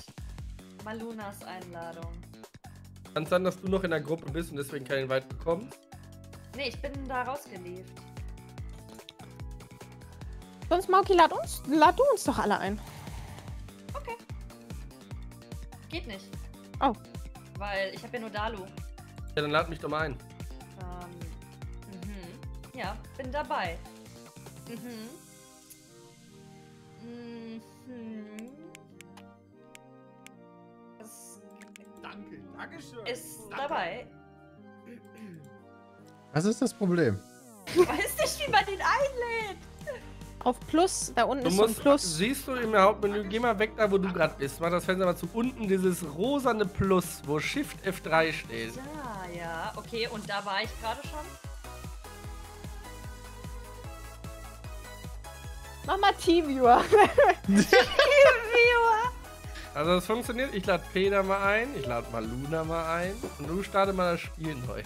Malunas Einladung. Kann es sein, dass du noch in der Gruppe bist und deswegen keinen Invite bekommst? Nee, ich bin da rausgelieft. Sonst, Mauki, lad, uns, lad du uns doch alle ein. Geht nicht. Oh. Weil ich habe ja nur Dalu. Ja, dann lad mich doch mal ein. Ähm, mhm. Ja, bin dabei. Mhm. Mhm. Es Danke, Dankeschön. ist dabei. Was ist das Problem? Ich weiß nicht, wie man den einlädt. Auf Plus, da unten Du ist so ein musst, Plus. siehst du im Hauptmenü, geh mal weg da, wo du gerade bist. Mach das Fenster mal zu unten, dieses rosane Plus, wo Shift F3 steht. Ja, ja, okay, und da war ich gerade schon. Mach mal Teamviewer. Also das funktioniert. Ich lade Peter mal ein, ich lade mal Luna mal ein und du starte mal das Spiel neu.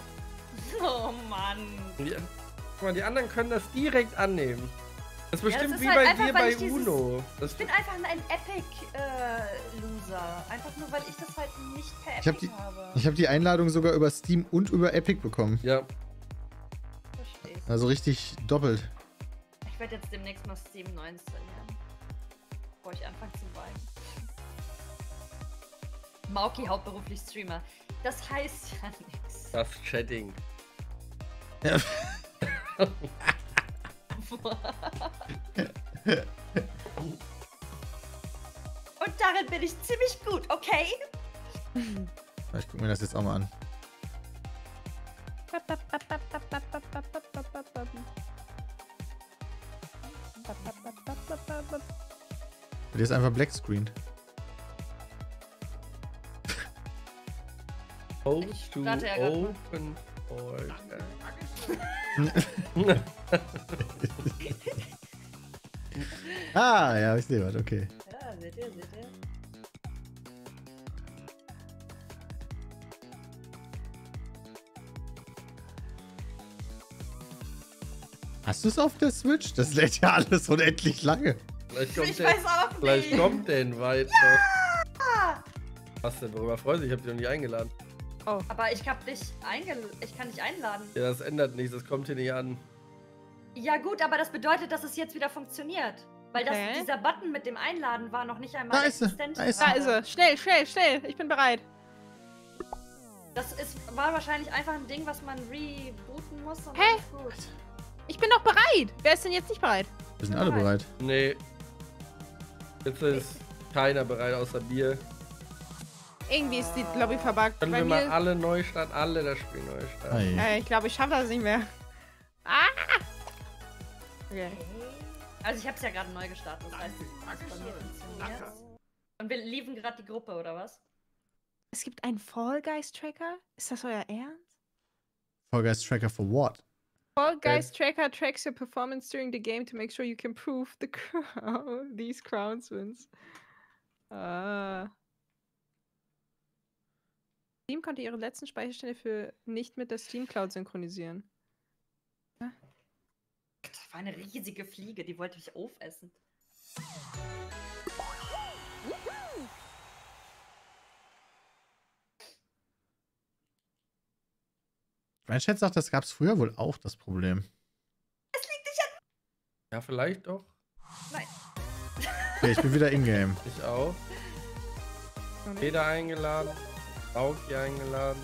Oh Mann. Die, guck mal, die anderen können das direkt annehmen. Das ist Ja, das bestimmt ist wie halt bei einfach, dir bei ich dieses- Uno. Das, Ich bin einfach ein Epic-Loser. einfach nur, weil ich das halt nicht per Ich hab die- habe. Ich habe die Einladung sogar über Steam und über Epic bekommen. ja, Verstehst. Also richtig doppelt. Ich werde jetzt demnächst mal Steam neu installieren. Bevor ich anfange zu weinen. Mauki hauptberuflich Streamer. Das heißt ja nichts. das Chatting. Ja. Und darin bin ich ziemlich gut, okay? Ich guck mir das jetzt auch mal an. Bei dir ist einfach Black Screen. Ich to open folder. Ah, ja, ich sehe was, okay. Ja, seht ihr, seht ihr? Hast du es auf der Switch? Das lädt ja alles unendlich lange. Vielleicht kommt Ich der, weiß auch vielleicht nicht. kommt der Invite noch. Was denn? Worüber freust du dich? Ich hab dich noch nie eingeladen. Aber ich hab dich eingeladen. Ich kann dich einladen. Ja, das ändert nichts. Das kommt hier nicht an. Ja gut, aber das bedeutet, dass es jetzt wieder funktioniert. Weil das, Okay. dieser Button mit dem Einladen war noch nicht einmal Da ist sie, existent. da ist. Da ist er. Schnell, schnell, schnell. Ich bin bereit. Das ist, war wahrscheinlich einfach ein Ding, was man rebooten muss. Und Hä? Ich bin doch bereit. Wer ist denn jetzt nicht bereit? Wir sind alle bereit. Nee. Jetzt ist keiner bereit außer Bier. Irgendwie ist die Lobby verbuggt. Können Bei wir mal alle neu starten? Alle das Spiel neu starten. Ei. äh, ich glaube, ich schaffe das nicht mehr. Ah! Okay. Also ich habe es ja gerade neu gestartet. Das heißt, funktioniert. Und wir liefen gerade die Gruppe, oder was? Es gibt einen Fall Guys Tracker? Ist das euer Ernst? Fall Guys Tracker for what? Fall Guys Tracker tracks your performance during the game to make sure you can prove the crown, these crowns wins. Ah. Steam konnte ihre letzten Speicherstände für nicht mit der Steam Cloud synchronisieren. Das war eine riesige Fliege, die wollte mich aufessen. Mein Chat sagt, das gab es früher wohl auch, das Problem. Ja, vielleicht doch. Okay, ich bin wieder in-game. Ich auch. Peter eingeladen. Bauki eingeladen.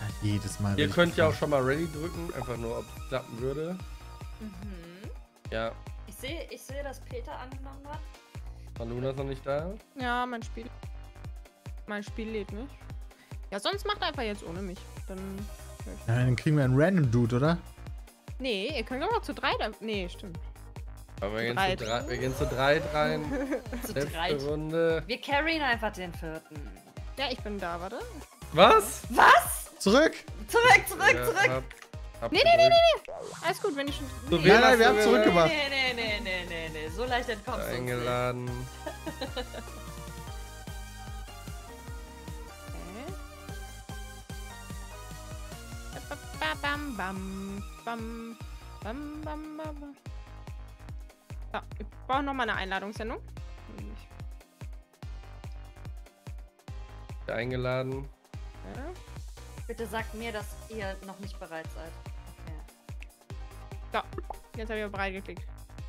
Ja, jedes Mal. Ihr könnt ja auch schon mal Ready drücken. Einfach nur, ob es klappen würde. Mhm. Ja, Ich sehe, ich sehe, dass Peter angenommen hat. Maluna ist noch nicht da. Ja, mein Spiel. Mein Spiel lädt nicht. Ja, sonst macht einfach jetzt ohne mich. Dann. Ja, dann kriegen wir einen Random Dude, oder? Nee, ihr könnt doch noch zu drei. Da nee, stimmt. Aber wir gehen, Drei. zu drei, wir gehen zu drei rein. Zu Letzte dreit. Runde. Wir carryen einfach den vierten. Ja, ich bin da, warte. Was? Was? Zurück! Zurück, zurück, Ja, zurück! hab- hab Nee, nee, nee, gedrückt. Alles gut, wenn ich schon. So, Nee. Nein, nein, wir haben zurückgemacht. Nee, nee, nee, nee, nee, nee, nee. So leicht entkommst du uns nicht. Eingeladen. Bam, bam, bam, bam, bam, bam, bam. So, ich brauche nochmal eine Einladungssendung. Eingeladen. Ja. Bitte sagt mir, dass ihr noch nicht bereit seid. Okay. Jetzt habe ich aber bereit geklickt.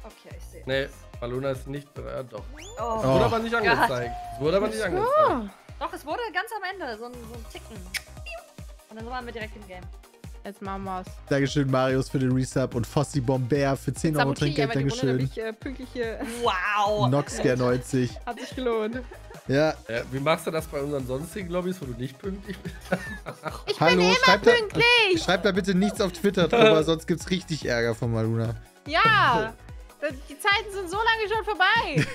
Okay, ich sehe. Nee, es. Maluna ist nicht bereit. Doch. Oh. Oh. Wurde aber nicht Gott. angezeigt. Wurde aber nicht Oh, angezeigt. Doch, es wurde ganz am Ende so ein, so ein Ticken. Und dann waren wir direkt im Game. Jetzt machen wir's. Dankeschön, Marius, für den Resub und Fossi Bomber für 10 Euro Trinkgeld. Dankeschön. ich äh, pünktlich hier. Wow! Noxger 90. Hat sich gelohnt. Ja, Ja, wie machst du das bei unseren sonstigen Lobbys, wo du nicht pünktlich bist? Ich hallo, bin immer schreibt da, pünktlich! schreibt da bitte nichts auf Twitter drüber, sonst gibt's richtig Ärger von Maluna. Ja! Die Zeiten sind so lange schon vorbei.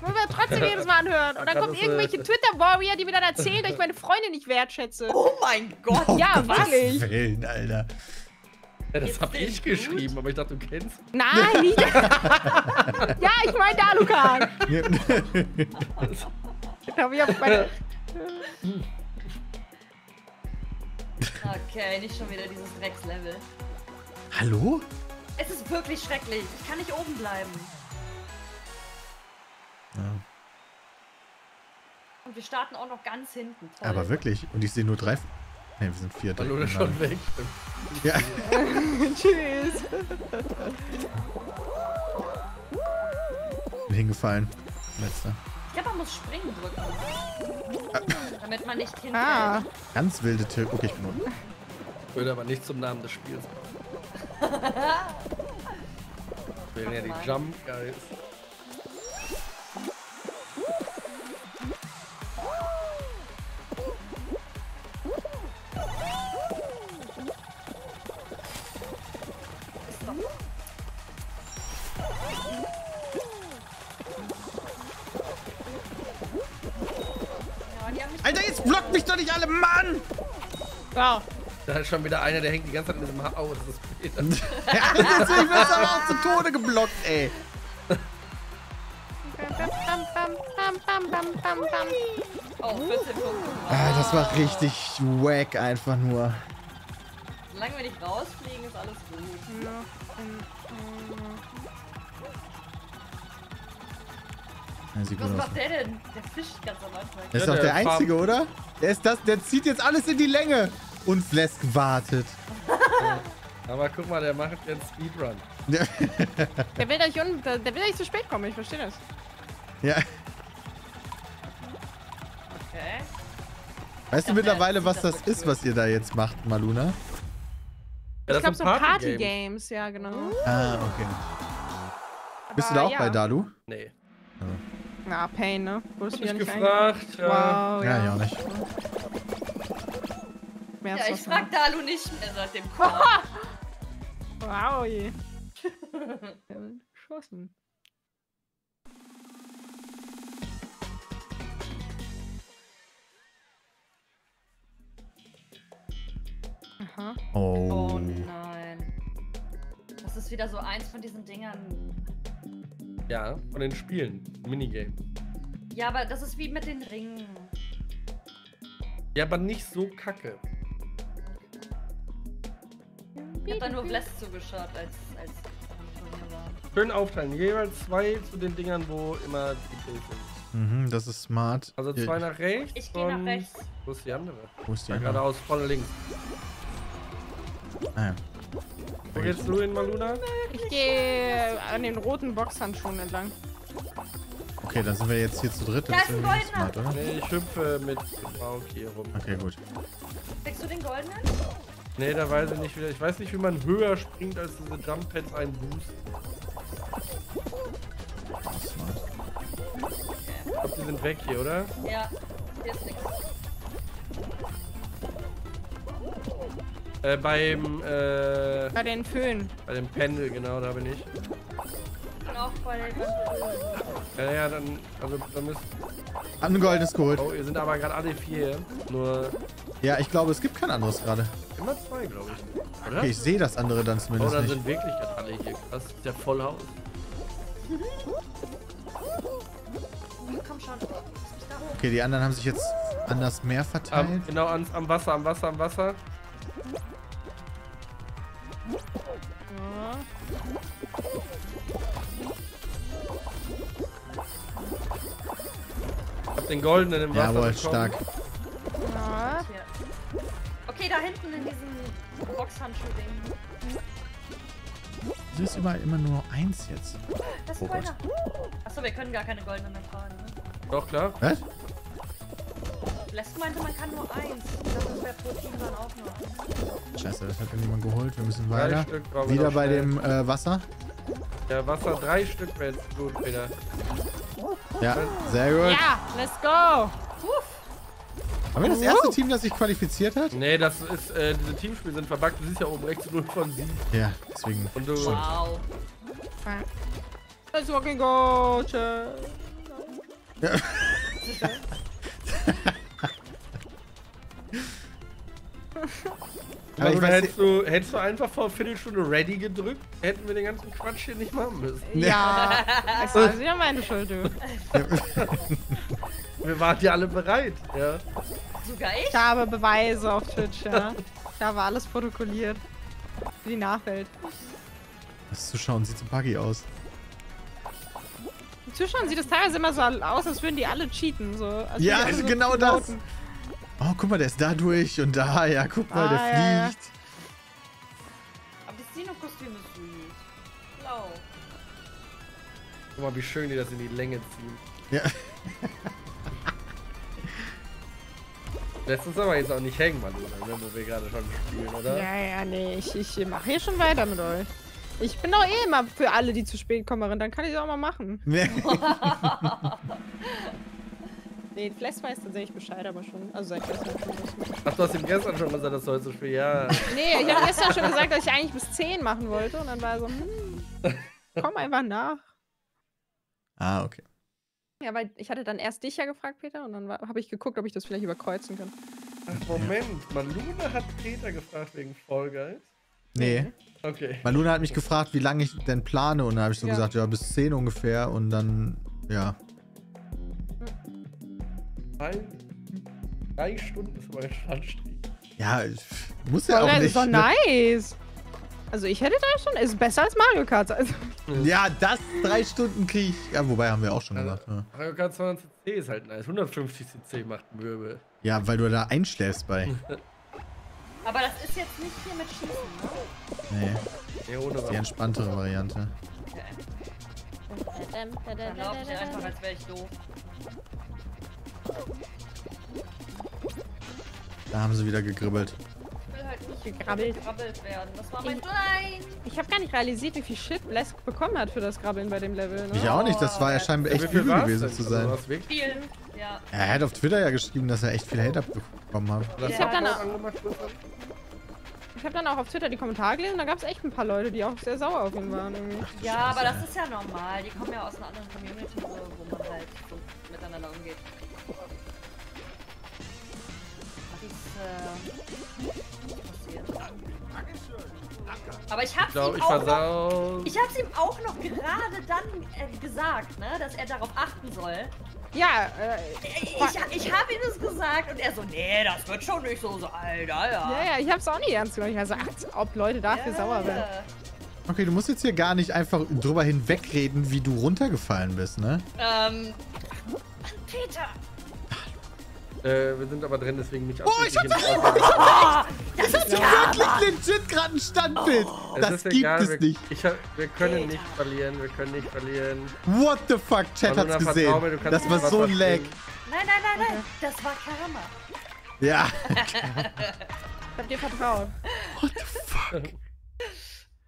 Wollen wir trotzdem jedes Mal anhören. Und dann kommen äh, irgendwelche Twitter-Warrior, die mir dann erzählen, dass ich meine Freunde nicht wertschätze. Oh mein Gott! ja, Gottes wirklich. Willen, Alter. Ja, das Ist hab denn ich gut? geschrieben, aber ich dachte, du kennst. Nein, nicht. ja, ich meine Dalukan. Ich glaube, ich habe meine. Okay, nicht schon wieder dieses Dreckslevel. Hallo? Es ist wirklich schrecklich. Ich kann nicht oben bleiben. Ja, Und wir starten auch noch ganz hinten. Toll. aber wirklich. Und ich sehe nur drei. Ne, wir sind vier. Ist schon weg. Ja, Tschüss. bin hingefallen. Letzter. Ich glaube, man muss springen drücken. Damit man nicht hinfällt. Ah. Ganz wilde Tipp. Okay, ich bin unten. Würde aber nicht zum Namen des Spiels. Wir wären ja die Jump Guys. Alter, jetzt blockt mich doch nicht alle, Mann! Wow. Da ist schon wieder einer, der hängt die ganze Zeit in diesem Haus. Das ist Peter. Ja, deswegen du aber auch zu Tode geblockt, ey. Oh, 14 Punkte. Ah, das war richtig wack einfach nur. Solange wir nicht rausfliegen, ist alles gut. Ja, Was gut aus. macht der denn? Der fischt ganz am Anfang. Der ist Ja, doch der der Einzige, oder? Der ist das, der zieht jetzt alles in die Länge. Und Flesk wartet. Aber guck mal, der macht jetzt Speedrun. Der will euch un der der will euch zu spät kommen, ich verstehe das. Ja. Okay. Weißt du mittlerweile, was das das ist, was ihr da jetzt macht, Maluna? Ja, ich das glaube sind so Partygames. Party-Games, ja genau. Ah, okay. Bist du Aber da auch ja. bei Dalu? Nee. Na, Pain, ne? Wurde ich wieder nicht gefragt, ja. Wow, ja. ja. Ja, nicht. Ja, ich frag Dalu nicht mehr seit dem Kopf. wow, je. geschossen. Aha. Oh. oh nein. Das ist wieder so eins von diesen Dingern. Ja, von den Spielen. Minigame. Ja, aber das ist wie mit den Ringen. Ja, aber nicht so kacke. Ich hab da nur Bless zugeschaut, als, als. Schön aufteilen. Jeweils zwei zu den Dingern, wo immer die Kills sind. Mhm, das ist smart. Also zwei nach rechts. Ich geh nach rechts. Wo ist die andere? Wo ist die andere? geradeaus, vorne links. Ah, ja. Wo gehst du hin, Maluna? Ich gehe an den roten Boxhandschuhen entlang. Okay, dann sind wir jetzt hier zu dritt. Da Das ist ein irgendwie goldener. smart, oder? Nee, ich hüpfe mit Maoki rum. Okay, gut. Kriegst du den goldenen? Nee, da weiß ich nicht wieder. Ich weiß nicht, wie man höher springt, als diese Jump Pads einen Boost. Ich glaube, die sind weg hier, oder? Ja. Hier ist nichts. Äh, beim, äh, Bei den Föhn. bei dem Pendel, genau, da bin ich. Ich bin auch bei Ja, ja, dann, also, da müsst, ein goldenes geholt. oh, ihr sind aber gerade alle vier. Nur, Ja, ich glaube, es gibt kein anderes gerade. immer zwei, glaube ich. Oder? Okay, ich sehe das andere dann oh, zumindest dann nicht. sind wirklich gerade alle hier. Das ist ja voll Haus. Komm schon. Lass mich da hoch. Okay, die anderen haben sich jetzt anders mehr Am, verteilt. genau, ans, am Wasser, am Wasser, am Wasser. Den goldenen im Wasser Jawohl, stark. Ja. Okay, da hinten in diesem Boxhandschuh-Ding. Wieso ist überall immer nur eins jetzt? Das ist Oh. Achso, wir können gar keine goldenen mehr tragen, ne? Doch, klar. Was? Les meinte, man kann nur eins. Das wäre pro Team dann auch noch. Scheiße, das hat irgendjemand geholt. Wir müssen Drei weiter. Stück brauchen wir Wieder bei schnell. dem äh, Wasser. Ja, Wasser, drei Stück wäre jetzt gut, Peter. Ja, sehr gut. ja, let's go. Haben wir das erste Team, das sich qualifiziert hat? Nee, das ist, äh, diese Teamspiele sind verbuggt. Du siehst ja oben rechts 0 von 7. Ja, deswegen. Und du, Wow. Let's fucking go. Ja. Aber ich Oder weiß hättest, du, hättest du einfach vor einer Viertelstunde Ready gedrückt, hätten wir den ganzen Quatsch hier nicht machen müssen. Ja. Das war wieder meine Schuld, du. Wir waren ja alle bereit, ja. Sogar ich? Ich habe Beweise auf Twitch, ja. Ich habe alles protokolliert. Für die Nachwelt. Das Zuschauen sieht so buggy aus. Die Zuschauern sieht es teilweise immer so aus, als würden die alle cheaten. So. Als Ja, alle so genau das. Oh, guck mal, der ist da durch und da. Ja, guck mal, der Ah, ja, ja. fliegt. Aber das Dino-Kostüm ist süß. Blau. Guck mal, wie schön die das in die Länge ziehen. Ja. Lässt uns aber jetzt auch nicht hängen, Maluna, ne, wo wir gerade schon spielen, oder? Ja, ja, nee, ich, ich mache hier schon weiter mit euch. Ich bin doch eh immer für alle, die zu spät kommen, dann kann ich es auch mal machen. Nee. Flex weiß tatsächlich Bescheid, aber schon. Also seit gestern schon. das- Ach, du hast ihm gestern schon gesagt, dass du heute so spät, ja. Nee, ich habe gestern schon gesagt, dass ich eigentlich bis 10 machen wollte und dann war er so, hm, komm einfach nach. Ah, okay. Ja, weil ich hatte dann erst dich ja gefragt, Peter, und dann habe ich geguckt, ob ich das vielleicht überkreuzen kann. Ach, Moment, Maluna hat Peter gefragt wegen Fall Guys. Nee. Okay. Maluna hat mich gefragt, wie lange ich denn plane und dann habe ich so Ja. gesagt, ja, bis 10 ungefähr und dann, ja. Drei, drei Stunden ist aber schon anstrengend. Ja, ich- muss ja auch das nicht. ist doch ne? nice. Also ich hätte da schon, ist besser als Mario Kart. Also, Ja, das drei Stunden kriege ich. Ja, wobei haben wir auch schon Also- gesagt. Ja. Mario Kart 200 cc ist halt nice. 150 cc macht Wirbel. ja, weil du da einschläfst bei. Aber das ist jetzt nicht hier mit Schießen, ne? Nee, Nee, ohne die was. entspanntere Variante. Okay. Dann laufe ich einfach, als wäre ich doof. Da haben sie wieder gegribbelt. Ich will halt nicht Gegrabbelt. gegrabbelt werden. Das war mein... Ich- Nein! Ich habe gar nicht realisiert, wie viel Shit Les bekommen hat für das Grabbeln bei dem Level. Ne? Ich auch nicht, das war ja scheinbar echt viel übel gewesen denn? zu Also, sein. wirklich? Viel. Ja. Ja, er hat auf Twitter ja geschrieben, dass er echt viel Hate abbekommen hat. Hast Ich hab dann auch? Ich habe dann auch auf Twitter die Kommentare gelesen und da gab es echt ein paar Leute, die auch sehr sauer auf ihn waren. Irgendwie. Ja, aber das ist ja normal. Die kommen ja aus einer anderen Community, so, wo man halt so miteinander umgeht. Äh, passiert? Aber ich hab's Ich glaube, ihm ich auch noch, ich hab's ihm auch noch gerade dann äh, gesagt, ne, dass er darauf achten soll. Ja, äh, Ich, ich, ich habe ihm das gesagt und er so, nee, das wird schon nicht so sein, ja, ja. ja, ja, ich hab's auch nicht ernst genommen. Ich so, als ob Leute dafür sauer werden. Okay, du musst jetzt hier gar nicht einfach drüber hinwegreden, wie du runtergefallen bist, ne? Ähm, Peter. Äh, wir sind aber drin, deswegen nicht Oh, ich absichtlich hab- ins Auto. Ah, das ist Das ist ja. wirklich legit gerade ein Standbild. Es Das gibt egal, es wir, nicht. Ich hab, wir können nicht verlieren, wir können nicht verlieren. What the fuck? Chat hat's gesehen. mir, Das war so ein Lag. Nein, nein, nein, nein. Das war Karma. Ja. Ich hab dir vertraut. What the fuck?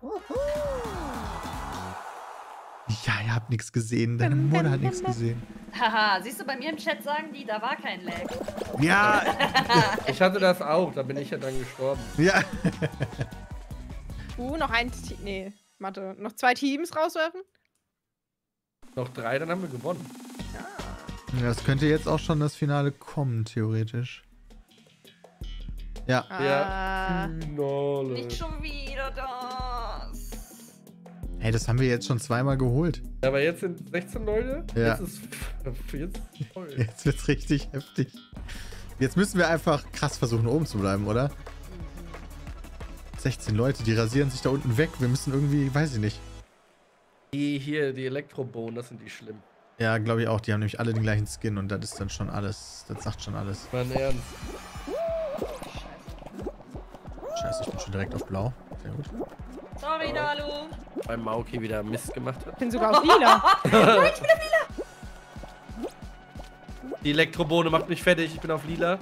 Ja, ihr habt nichts gesehen. Deine Mutter hat nichts gesehen. Haha, siehst du, bei mir im Chat sagen die, da war kein Lag. Ja, Ich hatte das auch, da bin ich ja dann gestorben. ja. Uh, noch ein Team. Nee, Mathe. Noch zwei Teams rauswerfen? Noch drei, dann haben wir gewonnen. Ja, Das könnte jetzt auch schon das Finale kommen, theoretisch. Ja. Ja. Ah. Finale. Nicht schon wieder das. Hey, das haben wir jetzt schon zweimal geholt. Aber jetzt sind 16 Leute. Ja. Jetzt ist jetzt ist voll. Jetzt wird's richtig heftig. Jetzt müssen wir einfach krass versuchen, oben zu bleiben, oder? 16 Leute, die rasieren sich da unten weg. Wir müssen irgendwie, weiß ich nicht. Die hier, die Elektrobohnen, das sind die schlimm. Ja, glaube ich auch. Die haben nämlich alle den gleichen Skin und das ist dann schon alles. Das sagt schon alles. Mein Ernst. Scheiße, ich bin schon direkt auf blau. Sehr gut. Sorry, Dalu. Weil Mauki wieder Mist gemacht hat. Ich bin sogar auf lila. Die Elektrobohne macht mich fertig. Ich bin auf lila.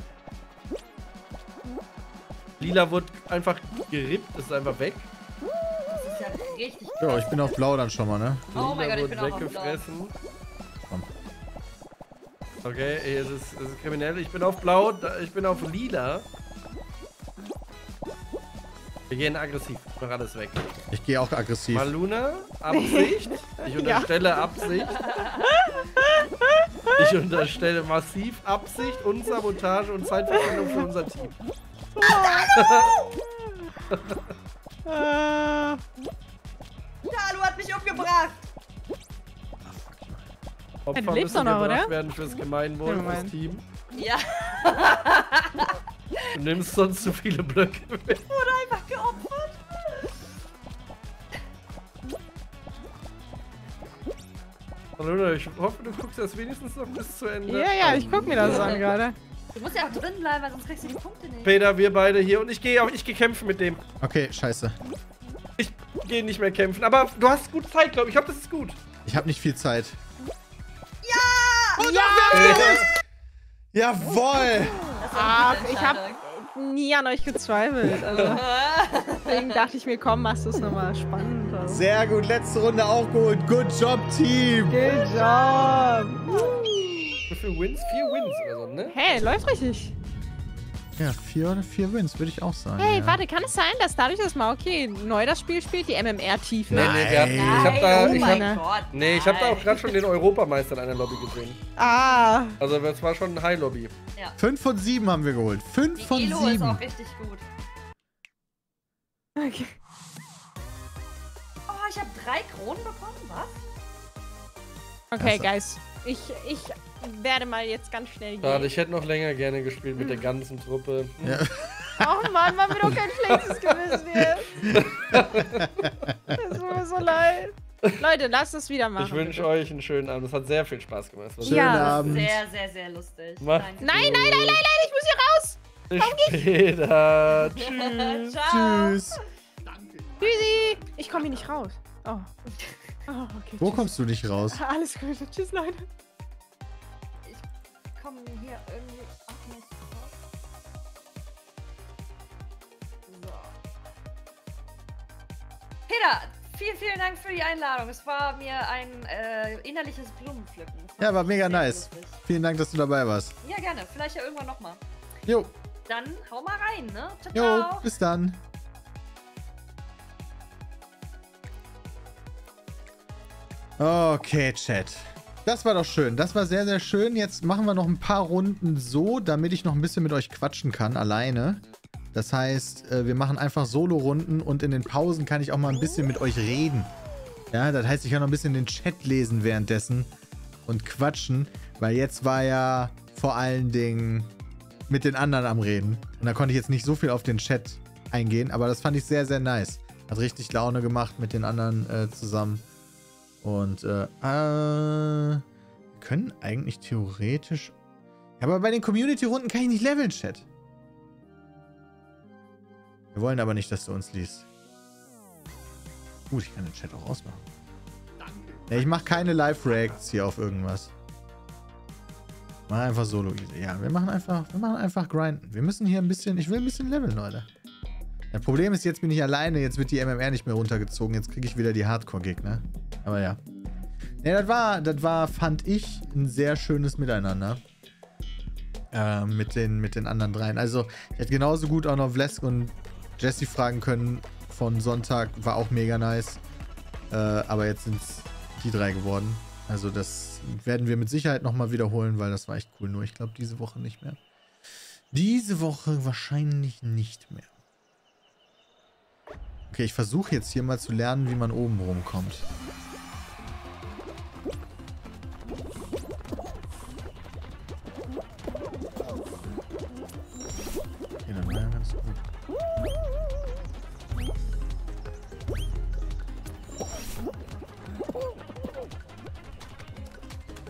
Lila wurde einfach gerippt, ist einfach weg. Das ist ja richtig Ja, ich bin auf blau dann schon mal, ne? Oh mein Lila Gott, ich wurde bin auch auf Blau. weggefressen. Komm. Okay, es ist, es ist kriminell. Ich bin auf blau, ich bin auf lila. Wir gehen aggressiv. Ich mach alles weg. Ich gehe auch aggressiv. Maluna, Absicht. Ich unterstelle Absicht. Ich unterstelle massiv Absicht und Sabotage und Zeitverschwendung für unser Team. Äh, Dalu hat mich umgebracht. Opfer du lebst müssen doch noch, gebracht oder? werden fürs Gemeinwohl, fürs. Team. Ja, Du nimmst sonst zu viele Blöcke weg. wurde einfach geopfert. Maluna, ich hoffe, du guckst das wenigstens noch bis zu Ende. ja, ja, ich guck mir das an gerade. Du musst ja auch drin bleiben, weil sonst kriegst du die Punkte nicht. Peter, wir beide hier und ich gehe auch, ich gehe kämpfen mit dem. Okay, scheiße. Ich gehe nicht mehr kämpfen, aber du hast gut Zeit, glaube ich. Ich hoffe, das ist gut. Ich habe nicht viel Zeit. Ja! Jawoll! Das war Ach, ich hab nie an euch gezweifelt. Also, deswegen dachte ich mir, komm, machst du es nochmal spannend. Also. Sehr gut, letzte Runde aufgeholt. Good job, Team! Good job! Wie viele Wins? Vier Wins oder so, ne? Hey, läuft richtig. Ja, vier oder vier Wins, würde ich auch sagen. Hey, ja. warte, kann es sein, dass dadurch, dass Maoki neu das Spiel spielt, die MMR-Tiefe? Nee, nee, wir hatten, ich hab Nein, da, oh ich mein hab, Gott. nee, ich hab da auch gerade schon den Europameister in einer Lobby gesehen. Ah. Also das war schon eine High Lobby. Ja. Fünf von sieben haben wir geholt. Fünf Die von Elo ist sieben. auch richtig gut. Okay. Oh, ich habe drei Kronen bekommen, was? Okay. Guys. Ich, ich werde mal jetzt ganz schnell Schade, gehen. ich hätte noch länger gerne gespielt mit der ganzen Truppe. Ja. Oh Mann, war mir doch kein schlechtes Gewissen jetzt. Das tut mir so leid. Leute, lasst es wieder machen. Ich wünsche euch einen schönen Abend. Es hat sehr viel Spaß gemacht. Schönen Ja. Abend. Sehr, sehr, sehr lustig. Danke. Nein, nein, nein, nein, nein, ich muss hier raus. Bis später. Tschüss. Ciao. Tschüss. Tschüssi. Ich komme hier nicht raus. Oh. Oh, okay. Wo tschüss. kommst du nicht raus? Alles Gute. Tschüss, Leute. Ich komme hier irgendwie auch nicht. So. Peter, vielen, vielen Dank für die Einladung. Es war mir ein äh, innerliches Blumenpflücken. Ja, war mega nice. lustig. Vielen Dank, dass du dabei warst. Ja, gerne. Vielleicht ja irgendwann nochmal. Jo, Dann hau mal rein, ne? Ciao, jo, ciao. bis dann. Okay, Chat. Das war doch schön. Das war sehr, sehr schön. Jetzt machen wir noch ein paar Runden so, damit ich noch ein bisschen mit euch quatschen kann, alleine. Das heißt, äh, wir machen einfach Solo-Runden und in den Pausen kann ich auch mal ein bisschen mit euch reden. Ja, das heißt, ich kann noch ein bisschen den Chat lesen währenddessen und quatschen, weil jetzt war ja vor allen Dingen mit den anderen am Reden. Und da konnte ich jetzt nicht so viel auf den Chat eingehen, aber das fand ich sehr, sehr nice. Hat richtig Laune gemacht mit den anderen äh, zusammen. Und äh, äh, können eigentlich theoretisch. Ja, aber bei den Community-Runden kann ich nicht leveln, Chat. Wir wollen aber nicht, dass du uns liest. Gut, ich kann den Chat auch ausmachen. Ja, ich mache keine Live-Reacts hier auf irgendwas. Mach einfach solo easy. Ja, wir machen einfach, wir machen einfach grinden. Wir müssen hier ein bisschen, ich will ein bisschen leveln, Leute. Das Problem ist, jetzt bin ich alleine, jetzt wird die MMR nicht mehr runtergezogen, jetzt kriege ich wieder die Hardcore-Gegner. Aber ja. Ne, das war, das war, fand ich, ein sehr schönes Miteinander. Äh, mit, den, mit den anderen dreien. Also, ich hätte genauso gut auch noch Vlesk und Jesse fragen können von Sonntag, war auch mega nice. Äh, aber jetzt sind es die drei geworden. Also, das werden wir mit Sicherheit nochmal wiederholen, weil das war echt cool. Nur ich glaube, diese Woche nicht mehr. Diese Woche wahrscheinlich nicht mehr. Okay, ich versuche jetzt hier mal zu lernen, wie man oben rumkommt.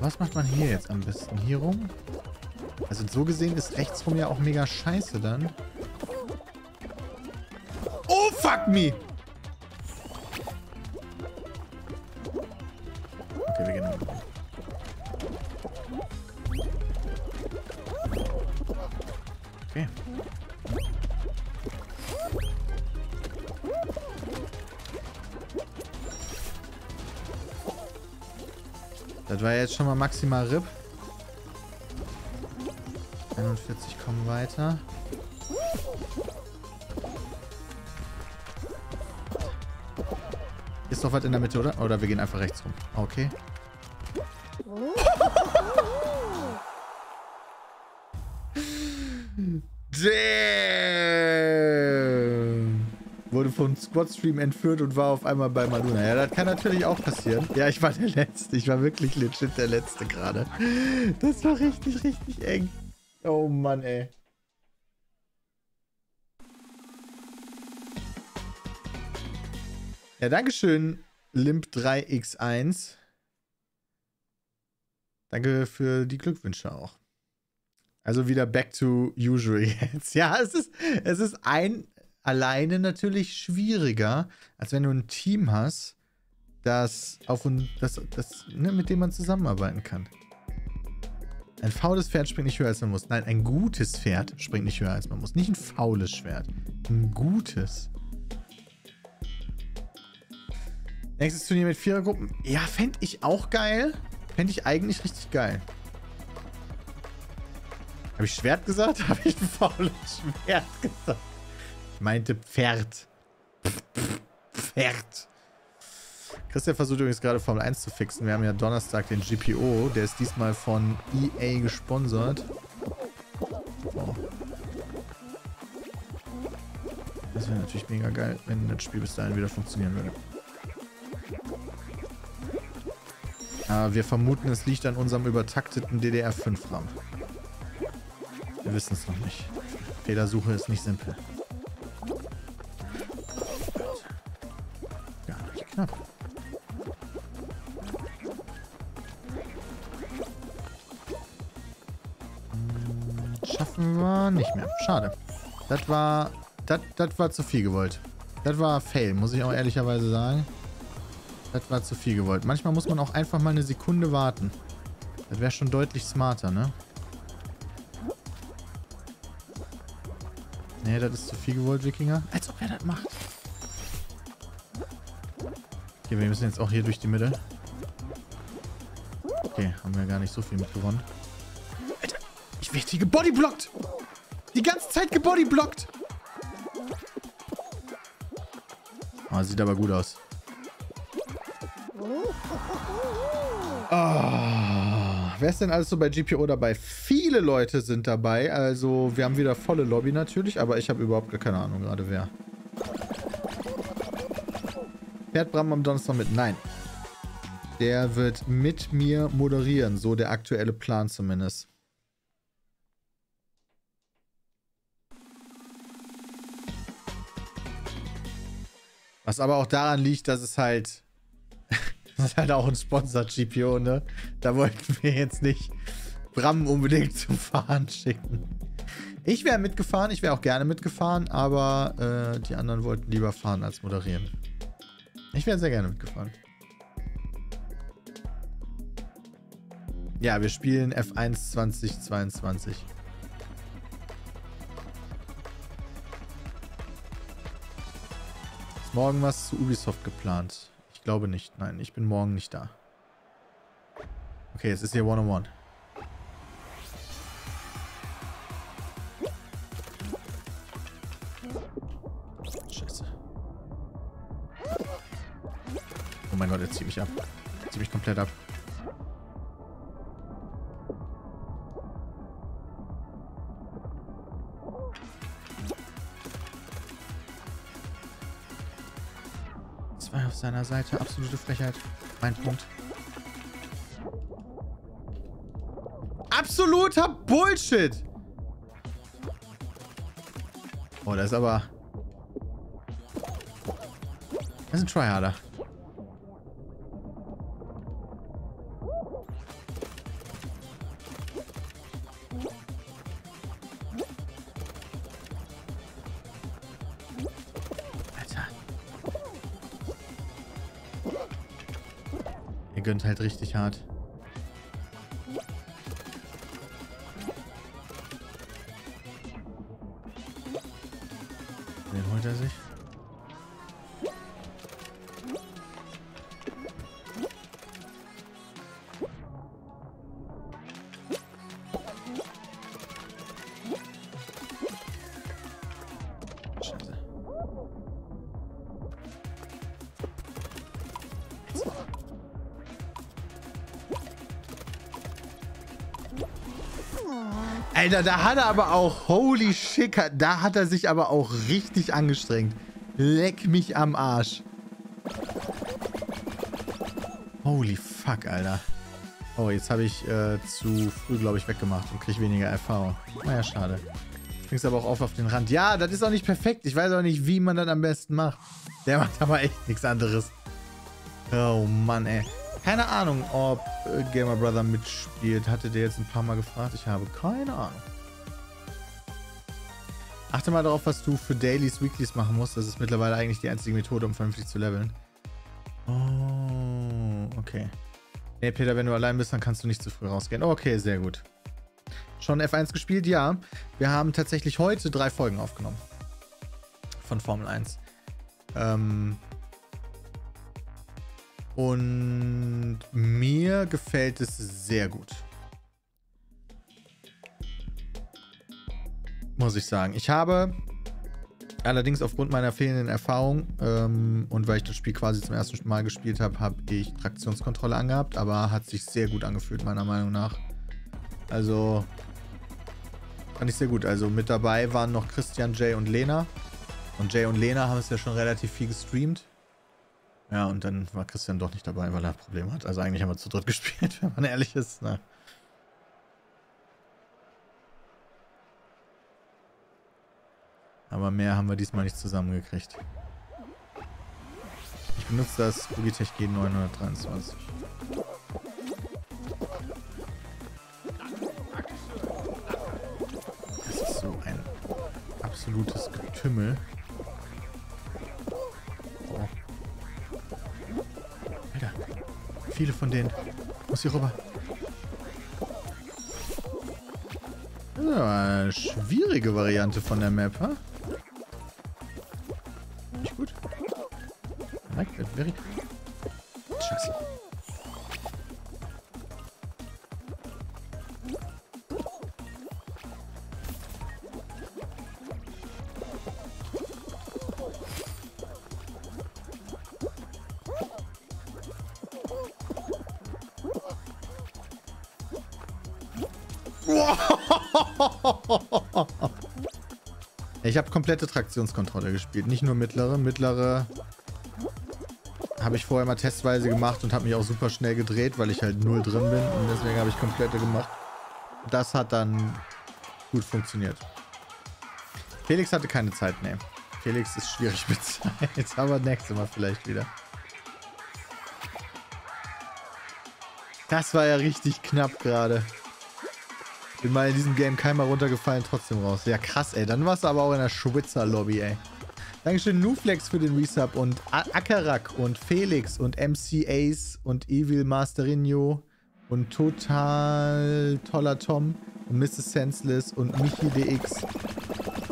Was macht man hier jetzt am besten? Hier rum? Also so gesehen ist rechts rum ja auch mega scheiße dann. Oh, fuck me! Okay, wir gehen dann. Okay. Das war jetzt schon mal maximal RIP. 41 kommen weiter. Ist doch was in der Mitte, oder? Oder wir gehen einfach rechts rum. Okay. Damn. Wurde vom Squad-Stream entführt und war auf einmal bei Maluna. Ja, das kann natürlich auch passieren. Ja, ich war der Letzte. Ich war wirklich legit der Letzte gerade. Das war richtig, richtig eng. Oh Mann, ey. Ja, Dankeschön, Limp3x1. Danke für die Glückwünsche auch. Also wieder back to usual jetzt. Ja, es ist, es ist ein alleine natürlich schwieriger, als wenn du ein Team hast, das auf das, das, ne, mit dem man zusammenarbeiten kann. Ein faules Pferd springt nicht höher als man muss. Nein, ein gutes Pferd springt nicht höher als man muss. Nicht ein faules Schwert. Ein gutes. Nächstes Turnier mit Vierergruppen. Ja, fände ich auch geil. Fände ich eigentlich richtig geil. Habe ich Schwert gesagt? Habe ich ein faules Schwert gesagt? Meinte Pferd. Pferd. Christian versucht übrigens gerade Formel 1 zu fixen. Wir haben ja Donnerstag den GPO. Der ist diesmal von EA gesponsert. Oh. Das wäre natürlich mega geil, wenn das Spiel bis dahin wieder funktionieren würde. Aber wir vermuten, es liegt an unserem übertakteten DDR5-RAM. Wir wissen es noch nicht. Fehlersuche ist nicht simpel. Hm, Schaffen wir nicht mehr. Schade. Das war. Das, war zu viel gewollt. Das war Fail, muss ich auch ehrlicherweise sagen. Das war zu viel gewollt. Manchmal muss man auch einfach mal eine Sekunde warten. Das wäre schon deutlich smarter, ne? Nee, das ist zu viel gewollt, Wikinger. Als ob er das macht. Okay, wir müssen jetzt auch hier durch die Mitte. Okay, haben wir gar nicht so viel mit gewonnen. Alter, ich werde hier gebodyblockt. Die ganze Zeit gebodyblockt. Oh, sieht aber gut aus. Oh, wer ist denn alles so bei GPO dabei? Viele viele Leute sind dabei. Also wir haben wieder volle Lobby natürlich, aber ich habe überhaupt gar keine Ahnung gerade wer. Fährt Bram am Donnerstag mit? Nein. Der wird mit mir moderieren, so der aktuelle Plan zumindest. Was aber auch daran liegt, dass es halt. das ist halt auch ein Sponsor-GPO, ne? Da wollten wir jetzt nicht Bram unbedingt zum Fahren schicken. Ich wäre mitgefahren, ich wäre auch gerne mitgefahren, aber äh, die anderen wollten lieber fahren als moderieren. Ich wäre sehr gerne mitgefahren. Ja, wir spielen F1 2022. Ist morgen was zu Ubisoft geplant? Ich glaube nicht. Nein, ich bin morgen nicht da. Okay, es ist hier One-on-One. Scheiße. Mein Gott, er zieht mich ab. Er zieht mich komplett ab. Zwei auf seiner Seite. Absolute Frechheit. Mein Punkt. Absoluter Bullshit! Oh, das ist aber... Das ist ein Tryharder. Gönnt halt richtig hart. Alter, da hat er aber auch, holy shit, da hat er sich aber auch richtig angestrengt. Leck mich am Arsch. Holy fuck, Alter. Oh, jetzt habe ich äh, zu früh, glaube ich, weggemacht und kriege weniger RV. Naja, schade. Bringst aber auch auf auf den Rand. Ja, das ist auch nicht perfekt. Ich weiß auch nicht, wie man das am besten macht. Der macht aber echt nichts anderes. Oh Mann, ey. Keine Ahnung, ob äh, Gamer Brother mitspielt. Hatte der jetzt ein paar Mal gefragt. Ich habe keine Ahnung. Achte mal darauf, was du für Dailies, Weeklies machen musst. Das ist mittlerweile eigentlich die einzige Methode, um vernünftig zu leveln. Oh, okay. Nee, Peter, wenn du allein bist, dann kannst du nicht zu früh rausgehen. Okay, sehr gut. Schon F1 gespielt? Ja. Wir haben tatsächlich heute drei Folgen aufgenommen. Von Formel 1. Ähm, und mir gefällt es sehr gut. Muss ich sagen. Ich habe allerdings aufgrund meiner fehlenden Erfahrung ähm, und weil ich das Spiel quasi zum ersten Mal gespielt habe, habe ich Traktionskontrolle angehabt, aber hat sich sehr gut angefühlt, meiner Meinung nach. Also fand ich sehr gut. Also mit dabei waren noch Christian, Jay und Lena. Und Jay und Lena haben es ja schon relativ viel gestreamt. Ja, und dann war Christian doch nicht dabei, weil er Probleme hat. Also eigentlich haben wir zu dritt gespielt, wenn man ehrlich ist. Ne? Aber mehr haben wir diesmal nicht zusammengekriegt. Ich benutze das Logitech G923. Das ist so ein absolutes Getümmel. Viele von denen. Muss hier rüber. Eine schwierige Variante von der Map, ha? Nicht gut. Like that very... Ich habe komplette Traktionskontrolle gespielt, nicht nur mittlere. Mittlere habe ich vorher mal testweise gemacht und habe mich auch super schnell gedreht, weil ich halt null drin bin und deswegen habe ich komplette gemacht. Das hat dann gut funktioniert. Felix hatte keine Zeit, ne. Felix ist schwierig mit Zeit, aber nächstes Mal vielleicht wieder. Das war ja richtig knapp gerade. Bin mal in diesem Game keinmal runtergefallen, trotzdem raus. Ja, krass, ey. Dann warst du aber auch in der Schwitzer-Lobby, ey. Dankeschön, Nuflex für den Resub und Akarak und Felix und MC Ace und Evil Masterinho und Total Toller Tom und Mrs. Senseless und Michi DX,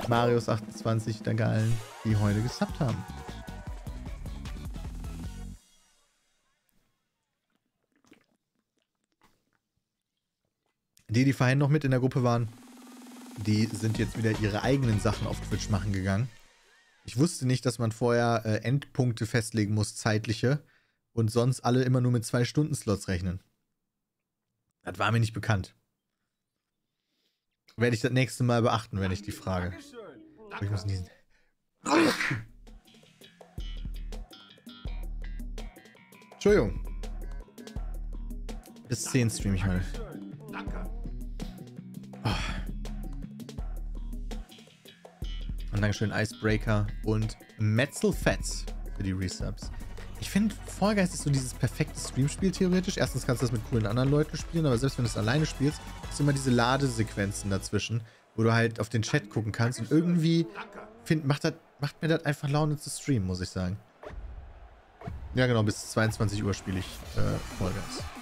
Marius28, danke allen, die heute gesubbt haben. Die, die vorhin noch mit in der Gruppe waren, die sind jetzt wieder ihre eigenen Sachen auf Twitch machen gegangen. Ich wusste nicht, dass man vorher äh, Endpunkte festlegen muss, zeitliche, und sonst alle immer nur mit zwei Stunden Slots rechnen. Das war mir nicht bekannt. Werde ich das nächste Mal beachten, wenn ich die frage. Aber ich muss niesen. Entschuldigung. Bis 10 stream ich mal. Und Dankeschön Icebreaker und Metzelfetz für die Resubs. Ich finde, Fall Guys ist so dieses perfekte Streamspiel theoretisch. Erstens kannst du das mit coolen anderen Leuten spielen, aber selbst wenn du es alleine spielst, hast du immer diese Ladesequenzen dazwischen, wo du halt auf den Chat gucken kannst und irgendwie find, macht, das, macht mir das einfach Laune zu streamen, muss ich sagen. Ja genau, bis 22 Uhr spiele ich äh, Fall Guys.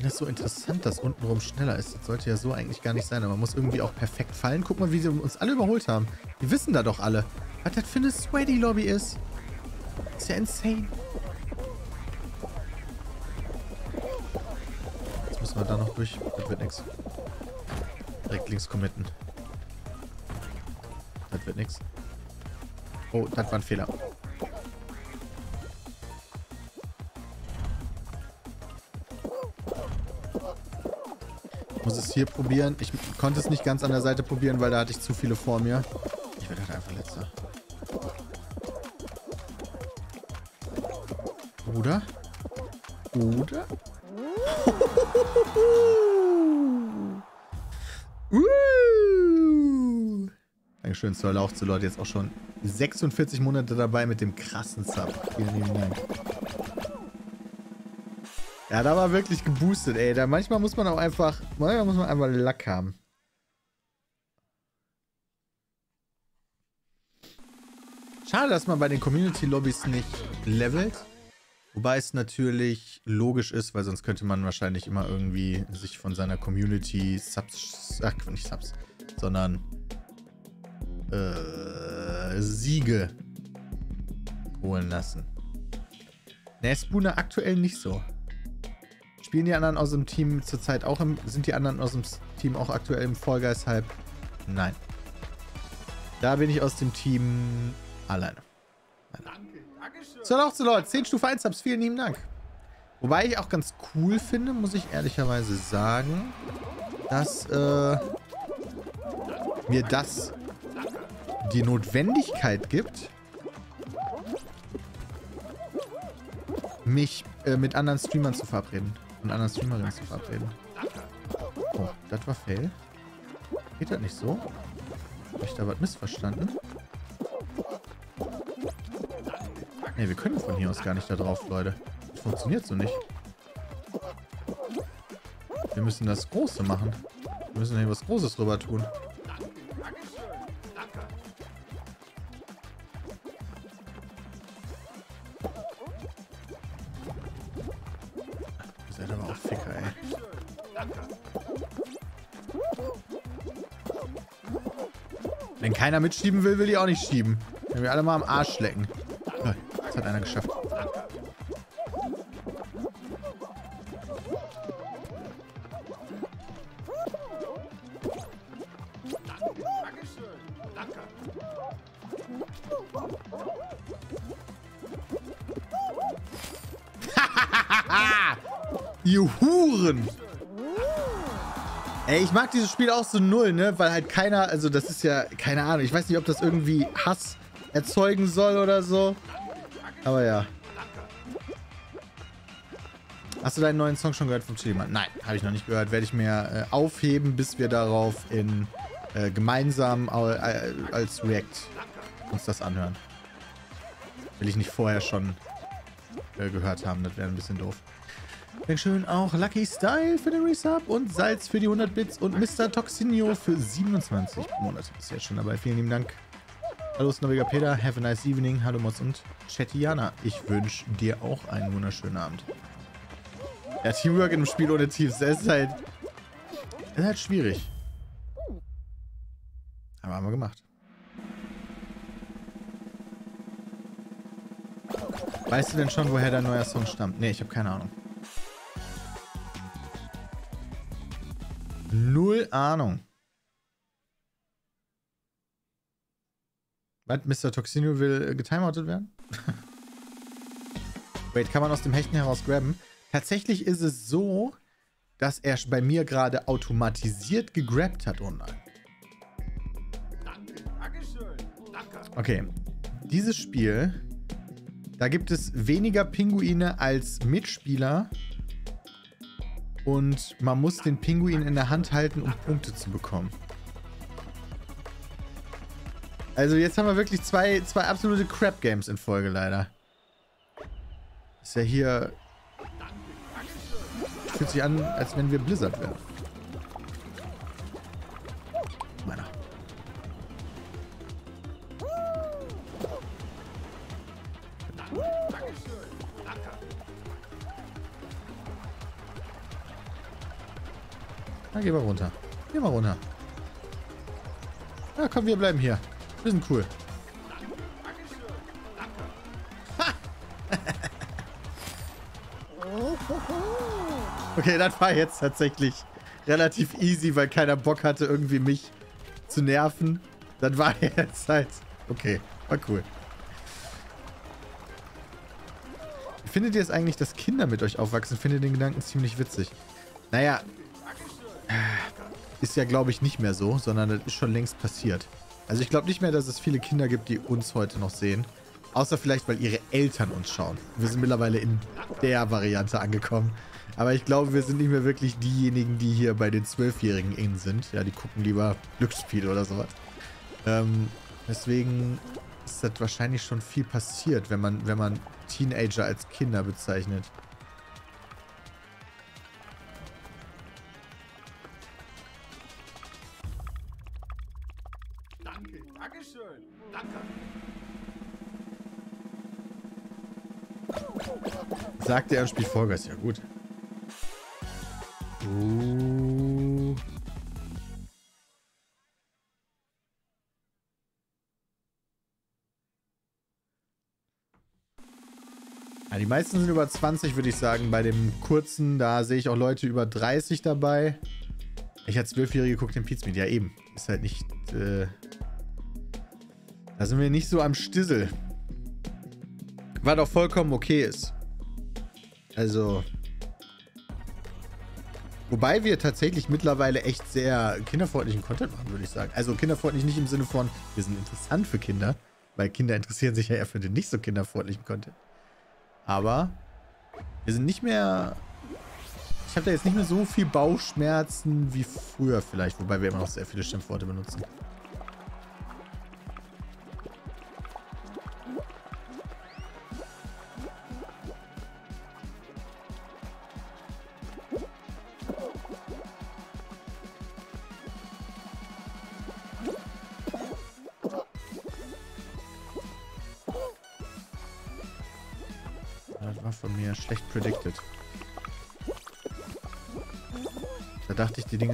Finde das so interessant, dass untenrum schneller ist. Das sollte ja so eigentlich gar nicht sein, aber man muss irgendwie auch perfekt fallen. Guck mal, wie sie uns alle überholt haben. Die wissen da doch alle, was das für eine Sweaty-Lobby ist. ist ja insane. Jetzt müssen wir da noch durch. Das wird nichts. Direkt links committen. Das wird nichts. Oh, das war ein Fehler. Muss es hier probieren. Ich konnte es nicht ganz an der Seite probieren, weil da hatte ich zu viele vor mir. Ich werde halt einfach letzter. Oder? Oder? uh. Dankeschön, Sir Lauch zu Leute. Jetzt auch schon 46 Monate dabei mit dem krassen Sub. Vielen lieben Dank. Ja, da war wirklich geboostet, ey. Da manchmal muss man auch einfach, manchmal muss man einfach Lack haben. Schade, dass man bei den Community-Lobbys nicht levelt. Wobei es natürlich logisch ist, weil sonst könnte man wahrscheinlich immer irgendwie sich von seiner Community Subs, ach nicht Subs, sondern äh, Siege holen lassen. Ne, aktuell nicht so. Spielen die anderen aus dem Team zurzeit auch im. Sind die anderen aus dem Team auch aktuell im Guys Hype? Nein. Da bin ich aus dem Team alleine. Danke, Dankeschön. So, auch zu Leute. 10 Stufe 1 Subs, vielen lieben Dank. Wobei ich auch ganz cool finde, muss ich ehrlicherweise sagen, dass äh, mir das die Notwendigkeit gibt, mich äh, mit anderen Streamern zu verabreden und anderen Streamerinnen zu verabreden. Oh, das war fail. Geht das nicht so? Hab ich da was missverstanden? Ne, wir können von hier aus gar nicht da drauf, Leute. Das funktioniert so nicht. Wir müssen das Große machen. Wir müssen hier was Großes drüber tun. Keiner mitschieben will, will ich auch nicht schieben. Wenn wir alle mal am Arsch lecken. Das hat einer geschafft. Ich mag dieses Spiel auch so null, ne? Weil halt keiner, also das ist ja, keine Ahnung, ich weiß nicht, ob das irgendwie Hass erzeugen soll oder so. Aber ja. Hast du deinen neuen Song schon gehört vom Chiliman? Nein, habe ich noch nicht gehört. Werde ich mir äh, aufheben, bis wir darauf in äh, gemeinsam äh, als React uns das anhören. Will ich nicht vorher schon äh, gehört haben, das wäre ein bisschen doof. Dankeschön auch Lucky Style für den Resub und Salz für die 100 Bits und Mr. Toxinio für 27 Monate. Ist jetzt schon dabei. Vielen lieben Dank. Hallo Snowiger Peter, have a nice evening. Hallo Mods und Chatiana. Ich wünsche dir auch einen wunderschönen Abend. Ja, Teamwork im Spiel ohne Teams, das ist halt... Das ist halt schwierig. Aber haben wir gemacht. Weißt du denn schon, woher dein neuer Song stammt? Nee, ich habe keine Ahnung. Null Ahnung. Was? Mr. Toxino will äh, getimeoutet werden? Wait, kann man aus dem Hechten heraus grabben? Tatsächlich ist es so, dass er bei mir gerade automatisiert gegrabt hat. Oh nein. Okay. Dieses Spiel, da gibt es weniger Pinguine als Mitspieler. Und man muss den Pinguin in der Hand halten, um Punkte zu bekommen. Also jetzt haben wir wirklich zwei, zwei absolute Crap-Games in Folge leider. Ist ja hier... Fühlt sich an, als wenn wir Blizzard wären. Meiner. Na, geh mal runter. Geh mal runter. Na komm, wir bleiben hier. Wir sind cool. okay, das war jetzt tatsächlich relativ easy, weil keiner Bock hatte, irgendwie mich zu nerven. Das war jetzt halt... Okay, war cool. Findet ihr es eigentlich, dass Kinder mit euch aufwachsen? Findet den Gedanken ziemlich witzig. Naja, ist ja, glaube ich, nicht mehr so, sondern das ist schon längst passiert. Also ich glaube nicht mehr, dass es viele Kinder gibt, die uns heute noch sehen. Außer vielleicht, weil ihre Eltern uns schauen. Wir sind mittlerweile in der Variante angekommen. Aber ich glaube, wir sind nicht mehr wirklich diejenigen, die hier bei den Zwölfjährigen in sind. Ja, die gucken lieber Glücksspiel oder sowas. Ähm, deswegen ist das wahrscheinlich schon viel passiert, wenn man, wenn man Teenager als Kinder bezeichnet. Sagt er und spielt Vollgas. Ja, gut. Uh. Ja, die meisten sind über 20, würde ich sagen. Bei dem kurzen, da sehe ich auch Leute über 30 dabei. Ich als Zwölfjährige den Pizza mit. Ja, eben. Ist halt nicht. Äh da sind wir nicht so am Stissel. Was auch vollkommen okay ist. Also. Wobei wir tatsächlich mittlerweile echt sehr kinderfreundlichen Content machen, würde ich sagen. Also kinderfreundlich nicht im Sinne von, wir sind interessant für Kinder, weil Kinder interessieren sich ja eher für den nicht so kinderfreundlichen Content. Aber wir sind nicht mehr. Ich habe da jetzt nicht mehr so viel Bauchschmerzen wie früher vielleicht, wobei wir immer noch sehr viele Schimpfworte benutzen.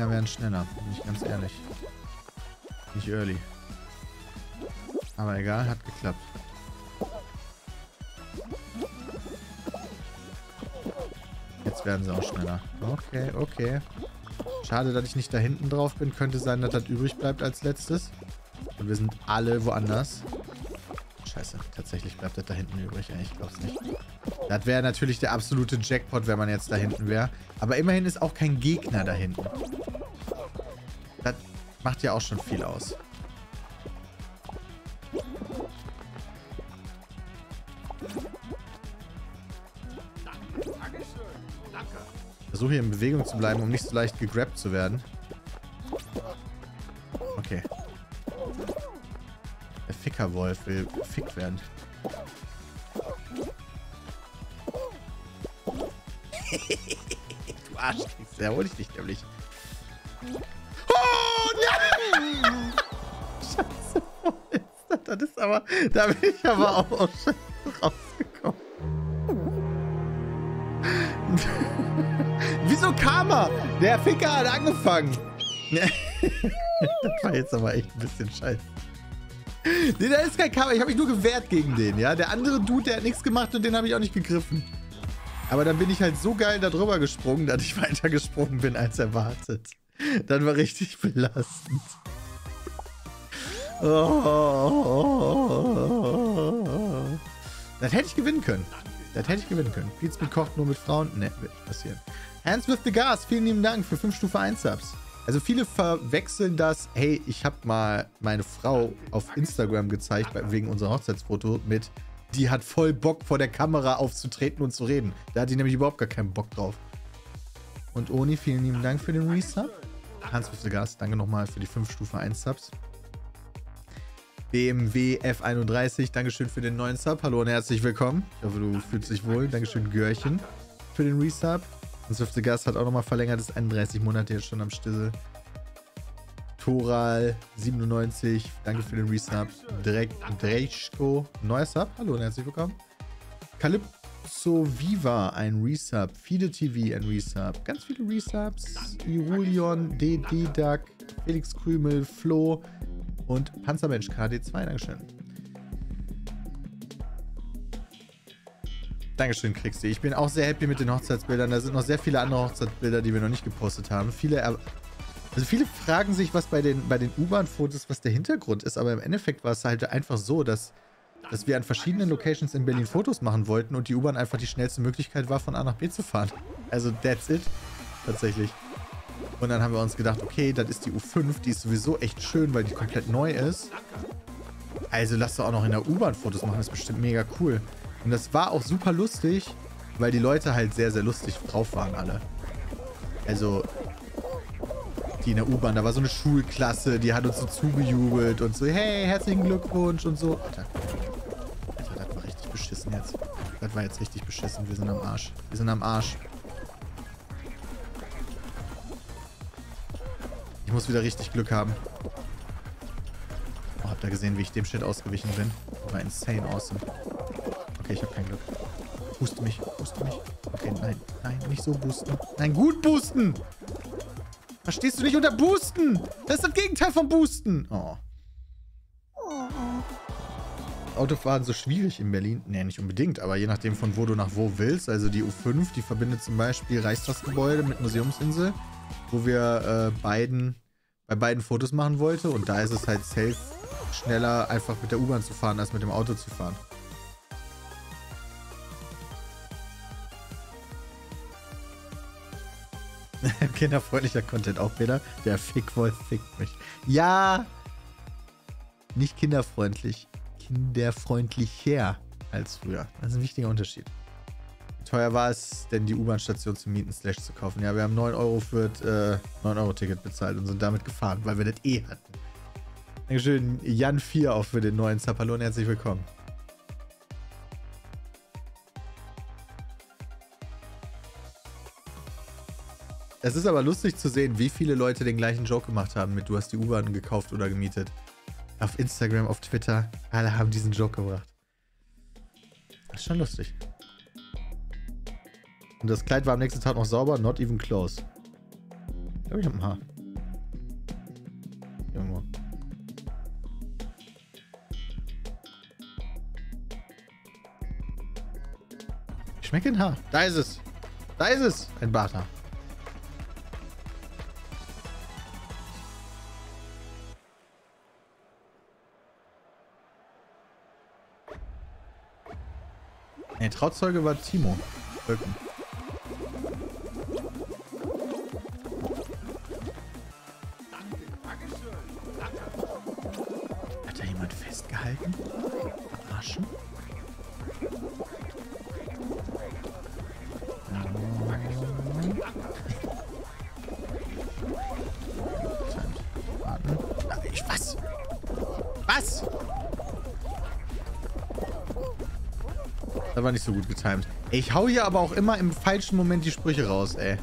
Dinger wären schneller. Bin ich ganz ehrlich. Nicht early. Aber egal, hat geklappt. Jetzt werden sie auch schneller. Okay, okay. Schade, dass ich nicht da hinten drauf bin. Könnte sein, dass das übrig bleibt als letztes. Und wir sind alle woanders. Scheiße, tatsächlich bleibt das da hinten übrig. Ich glaub's nicht. Das wäre natürlich der absolute Jackpot, wenn man jetzt da hinten wäre. Aber immerhin ist auch kein Gegner da hinten. Macht ja auch schon viel aus. Versuche hier in Bewegung zu bleiben, um nicht so leicht gegrabt zu werden. Okay. Der Fickerwolf will gefickt werden. du Arschkeks, da hol ich dich nämlich. Da bin ich aber auch rausgekommen. Wieso er? Der Ficker hat angefangen. das war jetzt aber echt ein bisschen scheiße. Nee, da ist kein Karma. Ich habe mich nur gewehrt gegen den, ja. Der andere Dude, der hat nichts gemacht und den habe ich auch nicht gegriffen. Aber dann bin ich halt so geil da drüber gesprungen, dass ich weiter gesprungen bin als erwartet. Dann war richtig belastend. Oh. Das hätte ich gewinnen können. Das hätte ich gewinnen können. Pizza kocht nur mit Frauen. Ne, wird nicht passieren. Hands with the Gas, vielen lieben Dank für 5 Stufe 1 Subs. Also viele verwechseln das, hey, ich habe mal meine Frau auf Instagram gezeigt, wegen unserer Hochzeitsfoto, mit, die hat voll Bock vor der Kamera aufzutreten und zu reden. Da hat die nämlich überhaupt gar keinen Bock drauf. Und Oni, vielen lieben Dank für den Resub. Hans with the Gas, danke nochmal für die 5 Stufe 1 Subs. BMW F31, Dankeschön für den neuen Sub. Hallo und herzlich willkommen. Ich hoffe, du fühlst dich wohl. Dankeschön, Görchen, für den Resub. Und Swift the Gas hat auch nochmal verlängert, ist 31 Monate jetzt schon am Stissel. Toral97, danke für den Resub. Drechko, neuer Sub. Hallo und herzlich willkommen. Calypso Viva, ein Resub. Fide TV, ein Resub. Ganz viele Resubs. Irulion, DD Duck, Felix Krümel, Flo und Panzermensch KD2. Dankeschön. Dankeschön, Krixi. Ich bin auch sehr happy mit den Hochzeitsbildern. Da sind noch sehr viele andere Hochzeitsbilder, die wir noch nicht gepostet haben. Viele, also viele fragen sich, was bei den, bei den U-Bahn-Fotos, was der Hintergrund ist. Aber im Endeffekt war es halt einfach so, dass, dass wir an verschiedenen Locations in Berlin Fotos machen wollten und die U-Bahn einfach die schnellste Möglichkeit war, von A nach B zu fahren. Also that's it. Tatsächlich. Und dann haben wir uns gedacht, okay, das ist die U5, die ist sowieso echt schön, weil die komplett neu ist. Also lass doch auch noch in der U-Bahn Fotos machen, das ist bestimmt mega cool. Und das war auch super lustig, weil die Leute halt sehr, sehr lustig drauf waren alle. Also, die in der U-Bahn, da war so eine Schulklasse, die hat uns so zugejubelt und so, hey, herzlichen Glückwunsch und so. Alter, Alter, das war richtig beschissen jetzt. Das war jetzt richtig beschissen, wir sind am Arsch. Wir sind am Arsch. Ich muss wieder richtig Glück haben. Oh, habt ihr gesehen, wie ich dem Shit ausgewichen bin? War insane awesome. Okay, ich habe kein Glück. Booste mich, booste mich. Okay, nein, nein, nicht so boosten. Nein, gut boosten! Verstehst du nicht unter boosten? Das ist das Gegenteil von boosten. Oh. Autofahren so schwierig in Berlin? Nee, nicht unbedingt, aber je nachdem von wo du nach wo willst. Also die U5, die verbindet zum Beispiel Reichstagsgebäude mit Museumsinsel, wo wir äh, beiden, bei beiden Fotos machen wollten. Und da ist es halt safe schneller, einfach mit der U-Bahn zu fahren, als mit dem Auto zu fahren. Kinderfreundlicher Content auch wieder. Der Fickwolf fickt mich. Ja! Nicht kinderfreundlich. Kinderfreundlicher als früher. Das ist ein wichtiger Unterschied. Teuer war es denn, die U-Bahn-Station zu mieten, slash zu kaufen? Ja, wir haben 9 Euro für das äh, 9-Euro-Ticket bezahlt und sind damit gefahren, weil wir das eh hatten. Dankeschön, Jan4 auch für den neuen und herzlich willkommen. Es ist aber lustig zu sehen, wie viele Leute den gleichen Joke gemacht haben mit du hast die U-Bahn gekauft oder gemietet. Auf Instagram, auf Twitter, alle haben diesen Joke gebracht. Das ist schon lustig. Und das Kleid war am nächsten Tag noch sauber, not even close. Ich glaube, ich habe ein Haar. Irgendwo. Ich schmecke ein Haar. Da ist es. Da ist es. Ein Barthaar. Nee, Trauzeuge war Timo. Birken. Ich, was? Was? Das war nicht so gut getimt. Ich hau hier aber auch immer im falschen Moment die Sprüche raus, ey.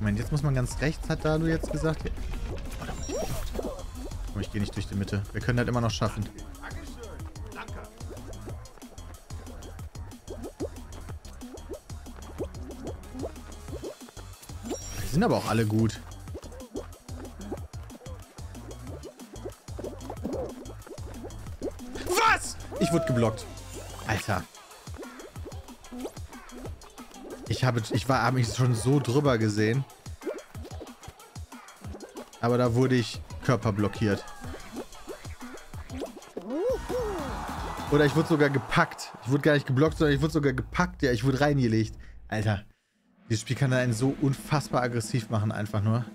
Moment, jetzt muss man ganz rechts, hat Dalu jetzt gesagt. Gehe nicht durch die Mitte. Wir können das immer noch schaffen. Die sind aber auch alle gut. Was? Ich wurde geblockt. Alter. Ich habe, ich war, habe mich schon so drüber gesehen. Aber da wurde ich körperblockiert. Oder ich wurde sogar gepackt. Ich wurde gar nicht geblockt, sondern ich wurde sogar gepackt. Ja, ich wurde reingelegt. Alter. Dieses Spiel kann einen so unfassbar aggressiv machen, einfach nur.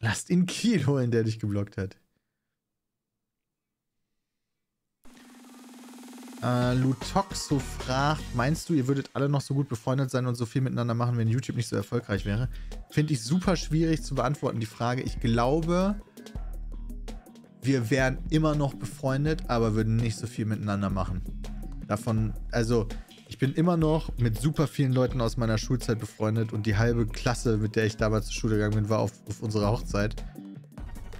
Lasst ihn Kiel holen, der dich geblockt hat. Äh, Lutoxo fragt, meinst du, ihr würdet alle noch so gut befreundet sein und so viel miteinander machen, wenn YouTube nicht so erfolgreich wäre? Finde ich super schwierig zu beantworten, die Frage. Ich glaube, wir wären immer noch befreundet, aber würden nicht so viel miteinander machen. Davon, also, ich bin immer noch mit super vielen Leuten aus meiner Schulzeit befreundet und die halbe Klasse, mit der ich damals zur Schule gegangen bin, war auf, auf unserer Hochzeit.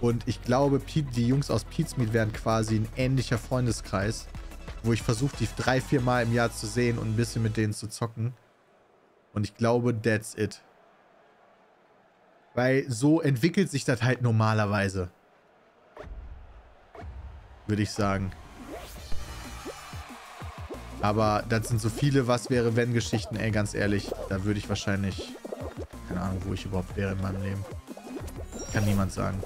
Und ich glaube, die Jungs aus Pete's Meet wären quasi ein ähnlicher Freundeskreis, wo ich versuche, die drei, vier Mal im Jahr zu sehen und ein bisschen mit denen zu zocken. Und ich glaube, that's it. Weil so entwickelt sich das halt normalerweise. Würde ich sagen. Aber das sind so viele Was wäre wenn Geschichten, ey, ganz ehrlich. Da würde ich wahrscheinlich. Keine Ahnung, wo ich überhaupt wäre in meinem Leben. Kann niemand sagen.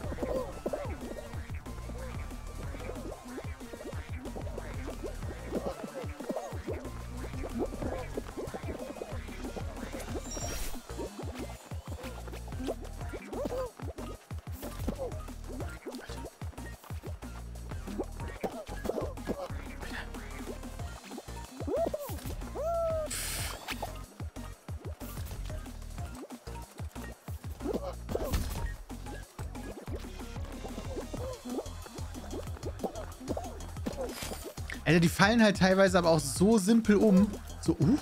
Alter, die fallen halt teilweise aber auch so simpel um. So, uh,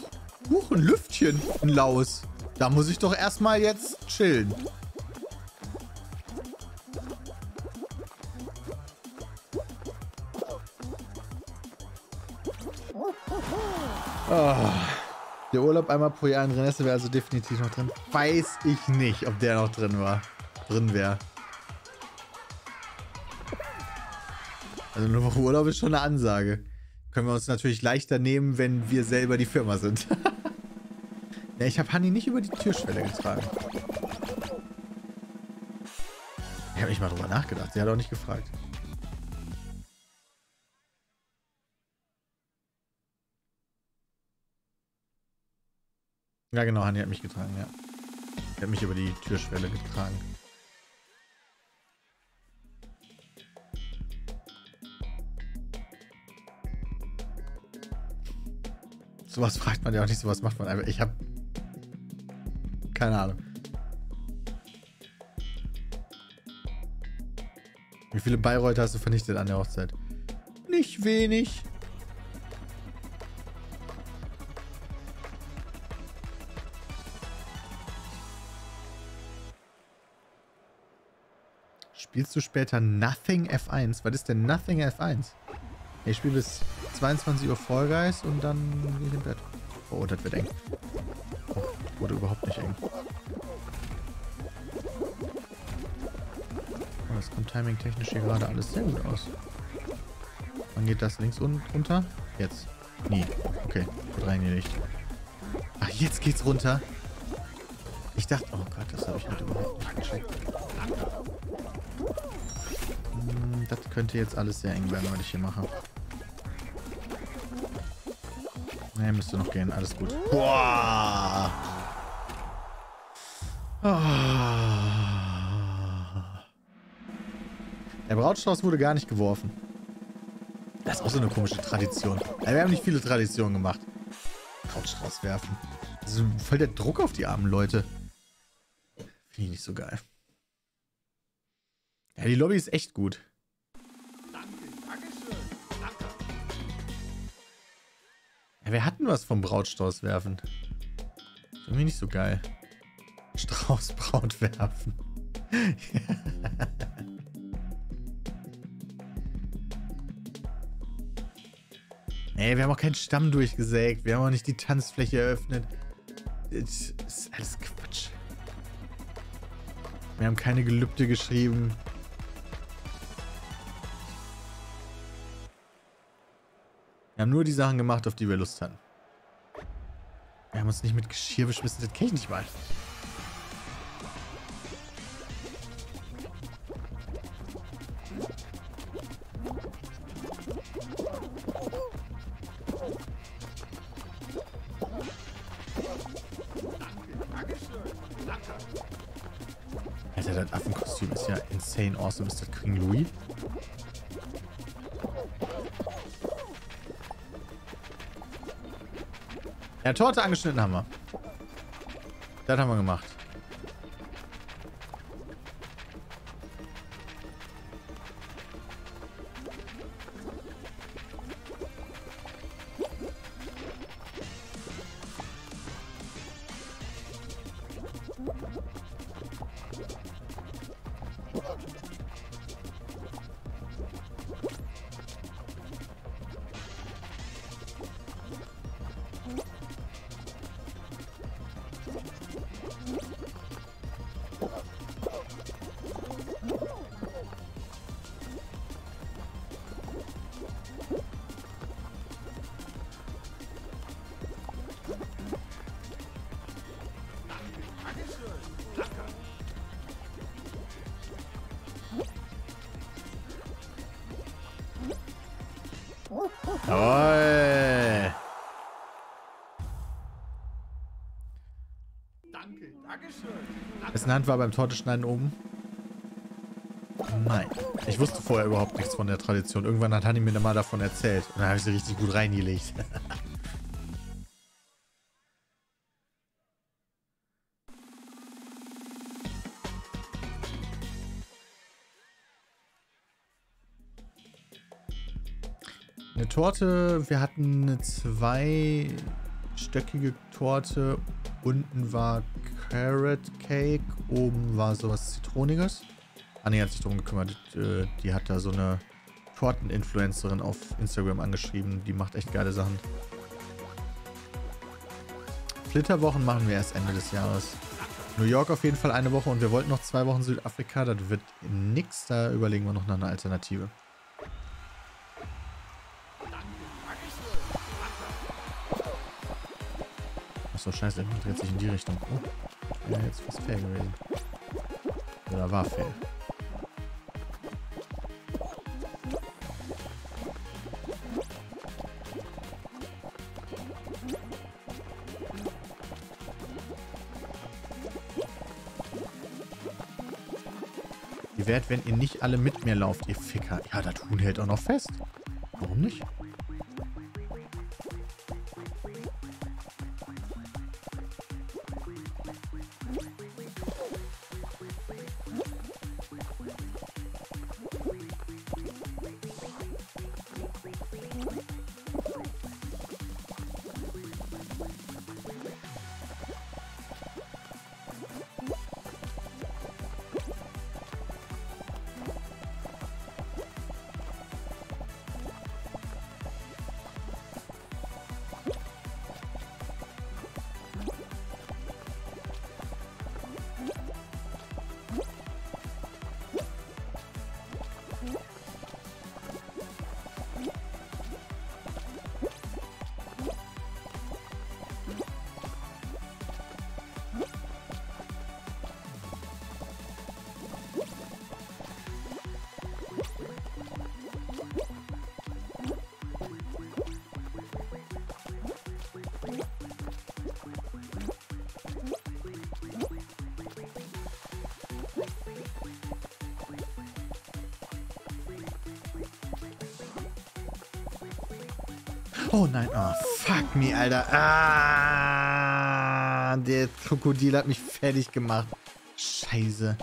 uh, ein Lüftchen, ein Laus. Da muss ich doch erstmal jetzt chillen. Ah, der Urlaub einmal pro Jahr in Renesse wäre also definitiv noch drin. Weiß ich nicht, ob der noch drin war. Drin wäre. Also eine Woche Urlaub ist schon eine Ansage. Können wir uns natürlich leichter nehmen, wenn wir selber die Firma sind. ja, ich habe Hanni nicht über die Türschwelle getragen. Ich habe nicht mal drüber nachgedacht. Sie hat auch nicht gefragt. Ja, genau, Hanni hat mich getragen, ja. Er hat mich über die Türschwelle getragen. Sowas fragt man ja auch nicht, sowas macht man einfach. Ich habe keine Ahnung. Wie viele Bayreuther hast du vernichtet an der Hochzeit? Nicht wenig. Spielst du später Nothing F1? Was ist denn Nothing F1? Ich spiele bis 22 Uhr Fall Guys und dann gehe ich im Bett. Oh, das wird eng. Oh, wurde überhaupt nicht eng. Oh, das kommt timing-technisch hier gerade alles sehr gut aus. Wann geht das links unten runter? Jetzt. Nie. Okay, wird reingelegt. Ach, jetzt geht's runter. Ich dachte, oh Gott, das habe ich heute überhaupt nicht gecheckt. Hm, das könnte jetzt alles sehr eng werden, was ich hier mache. Ne, müsste noch gehen. Alles gut. Boah! Ah. Der Brautstrauß wurde gar nicht geworfen. Das ist auch so eine komische Tradition. Wir haben nicht viele Traditionen gemacht. Brautstrauß werfen. Ist voll der Druck auf die armen Leute. Finde ich nicht so geil. Ja, die Lobby ist echt gut. Wir hatten was vom Brautstrauß werfen. Ist irgendwie nicht so geil. Straußbraut werfen. Nee, wir haben auch keinen Stamm durchgesägt. Wir haben auch nicht die Tanzfläche eröffnet. Das ist alles Quatsch. Wir haben keine Gelübde geschrieben. Haben nur die Sachen gemacht, auf die wir Lust hatten. Wir haben uns nicht mit Geschirr beschmissen, das kenne ich nicht mal. Alter, das Affenkostüm ist ja insane awesome. Ist das King Louis? Ja, Torte angeschnitten haben wir. Das haben wir gemacht. Hand war beim Torteschneiden oben? Nein. Ich wusste vorher überhaupt nichts von der Tradition. Irgendwann hat Hanni mir mal davon erzählt. Und dann habe ich sie richtig gut reingelegt. Eine Torte, wir hatten eine zweistöckige Torte. Unten war Carrot Cake, oben war sowas Zitroniges. Anni hat sich darum gekümmert. äh, Die hat da so eine Torten-Influencerin auf Instagram angeschrieben. Die macht echt geile Sachen. Flitterwochen machen wir erst Ende des Jahres. New York auf jeden Fall eine Woche und wir wollten noch zwei Wochen Südafrika. Das wird nix. Da überlegen wir noch nach einer Alternative. Achso, scheiße, der dreht sich in die Richtung. Oh, ja, jetzt fast fair gewesen. Oder war fair. Wie wärt, wenn ihr nicht alle mit mir lauft, ihr Ficker? Ja, das Huhn hält auch noch fest. Warum nicht? Me, Alter. Ah, der Krokodil hat mich fertig gemacht. Scheiße.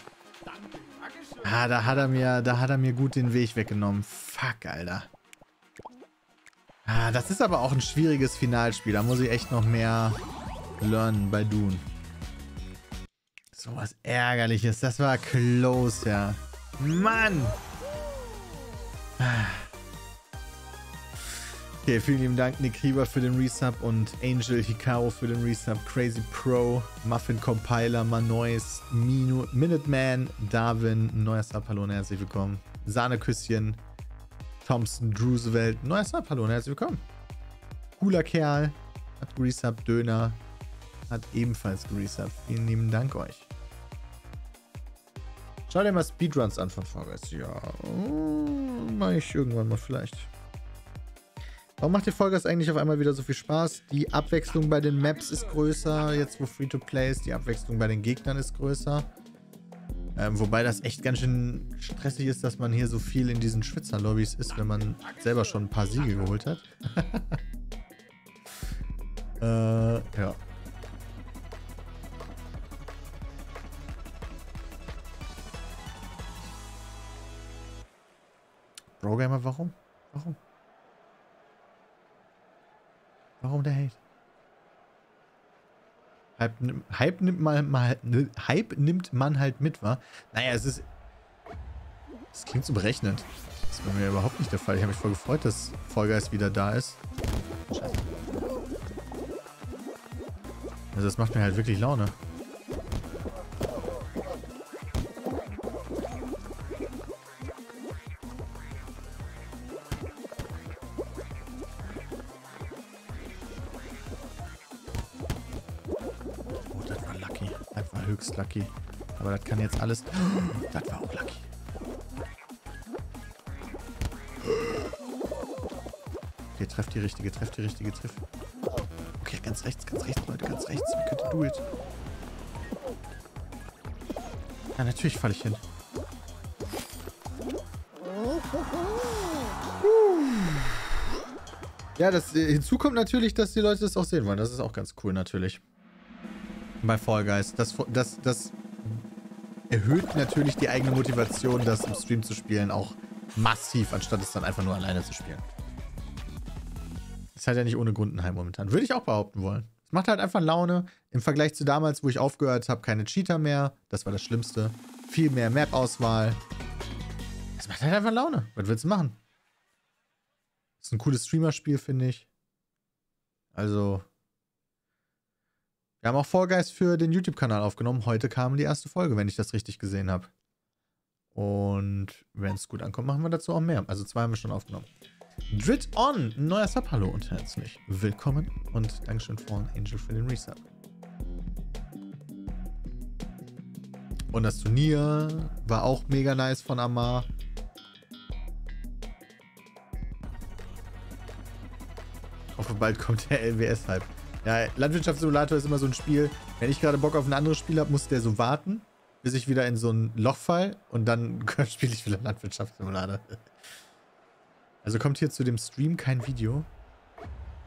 Ah, da hat er mir, da hat er mir gut den Weg weggenommen. Fuck, Alter. Ah, das ist aber auch ein schwieriges Finalspiel. Da muss ich echt noch mehr lernen bei Dune. So was Ärgerliches. Das war close, ja. Mann! Ah. Okay, vielen lieben Dank, Nick Rieber für den Resub und Angel Hikaru für den Resub, Crazy Pro, Muffin Compiler, Manois, Minu, Minuteman, Darwin, neuer Sub, hallo und herzlich willkommen. Sahneküsschen, Thompson, Roosevelt, neuer Sub, hallo und herzlich willkommen. Cooler Kerl, hat Resub, Döner, hat ebenfalls Resub. Vielen lieben Dank euch. Schau dir mal Speedruns an von Fall. Ja, mach ich irgendwann mal vielleicht. Warum macht die Folge eigentlich auf einmal wieder so viel Spaß? Die Abwechslung bei den Maps ist größer, jetzt wo Free-to-Play ist. Die Abwechslung bei den Gegnern ist größer. Ähm, wobei das echt ganz schön stressig ist, dass man hier so viel in diesen Schwitzer-Lobbys ist, wenn man selber schon ein paar Siege geholt hat. äh, ja. Brogamer, warum? Warum? Warum der Hate? Hype, Hype nimmt man mal, ne, Hype nimmt man halt mit, wa? Naja, es ist. Es klingt so berechnend. Das ist bei mir überhaupt nicht der Fall. Ich habe mich voll gefreut, dass Guys wieder da ist. Scheiße. Also das macht mir halt wirklich Laune. Lucky. Aber das kann jetzt alles... Das war auch lucky. Okay, treff die richtige, treff die richtige, treff. Okay, ganz rechts, ganz rechts, Leute, ganz rechts. We could do it. Ja, natürlich falle ich hin. Ja, das, hinzu kommt natürlich, dass die Leute das auch sehen wollen. Das ist auch ganz cool natürlich. Bei Fall Guys. Das, das, das erhöht natürlich die eigene Motivation, das im Stream zu spielen, auch massiv, anstatt es dann einfach nur alleine zu spielen. Ist halt ja nicht ohne Grund ein Heim momentan. Würde ich auch behaupten wollen. Es macht halt einfach Laune. Im Vergleich zu damals, wo ich aufgehört habe, keine Cheater mehr. Das war das Schlimmste. Viel mehr Map-Auswahl. Es macht halt einfach Laune. Was willst du machen? Ist ein cooles Streamer-Spiel, finde ich. Also. Wir haben auch Fall Guys für den YouTube-Kanal aufgenommen. Heute kam die erste Folge, wenn ich das richtig gesehen habe. Und wenn es gut ankommt, machen wir dazu auch mehr. Also zwei haben wir schon aufgenommen. Drit On, neuer Sub, hallo und herzlich willkommen. Und Dankeschön Fallen Angel für den Resub. Und das Turnier war auch mega nice von Amar. Hoffe, bald kommt der LWS-Hype. Ja, Landwirtschaftssimulator ist immer so ein Spiel. Wenn ich gerade Bock auf ein anderes Spiel habe, muss der so warten, bis ich wieder in so ein Loch fall und dann spiele ich wieder Landwirtschaftssimulator. Also kommt hier zu dem Stream kein Video.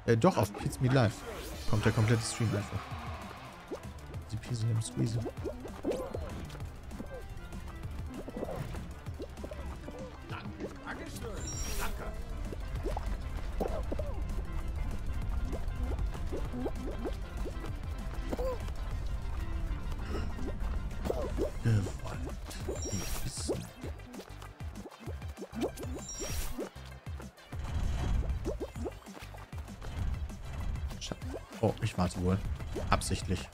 Äh, doch, auf Pizza Me Live kommt der komplette Stream einfach. Die Pizza im Squeeze. Wohl. Absichtlich.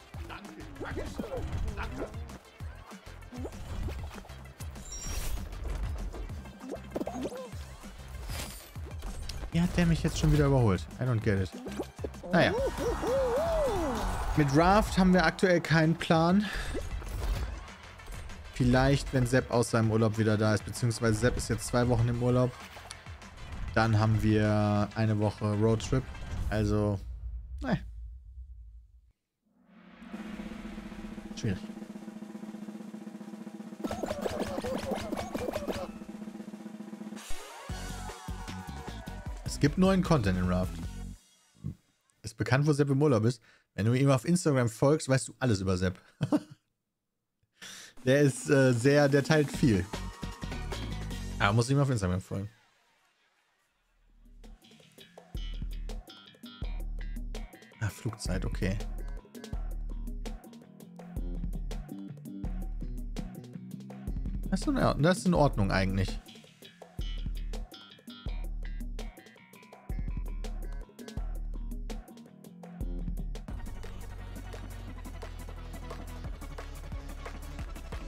Wie hat der mich jetzt schon wieder überholt? I don't get it. Naja. Mit Raft haben wir aktuell keinen Plan. Vielleicht, wenn Sepp aus seinem Urlaub wieder da ist, beziehungsweise Sepp ist jetzt zwei Wochen im Urlaub. Dann haben wir eine Woche Roadtrip. Also, Schwierig. Es gibt neuen Content in Raft. bekannt, wo Sepp im Urlaub ist. Wenn du ihm auf Instagram folgst, weißt du alles über Sepp. der ist äh, sehr, der teilt viel. Aber muss ihm auf Instagram folgen. Ah, Flugzeit, okay. Das ist, in, Ordnung- eigentlich.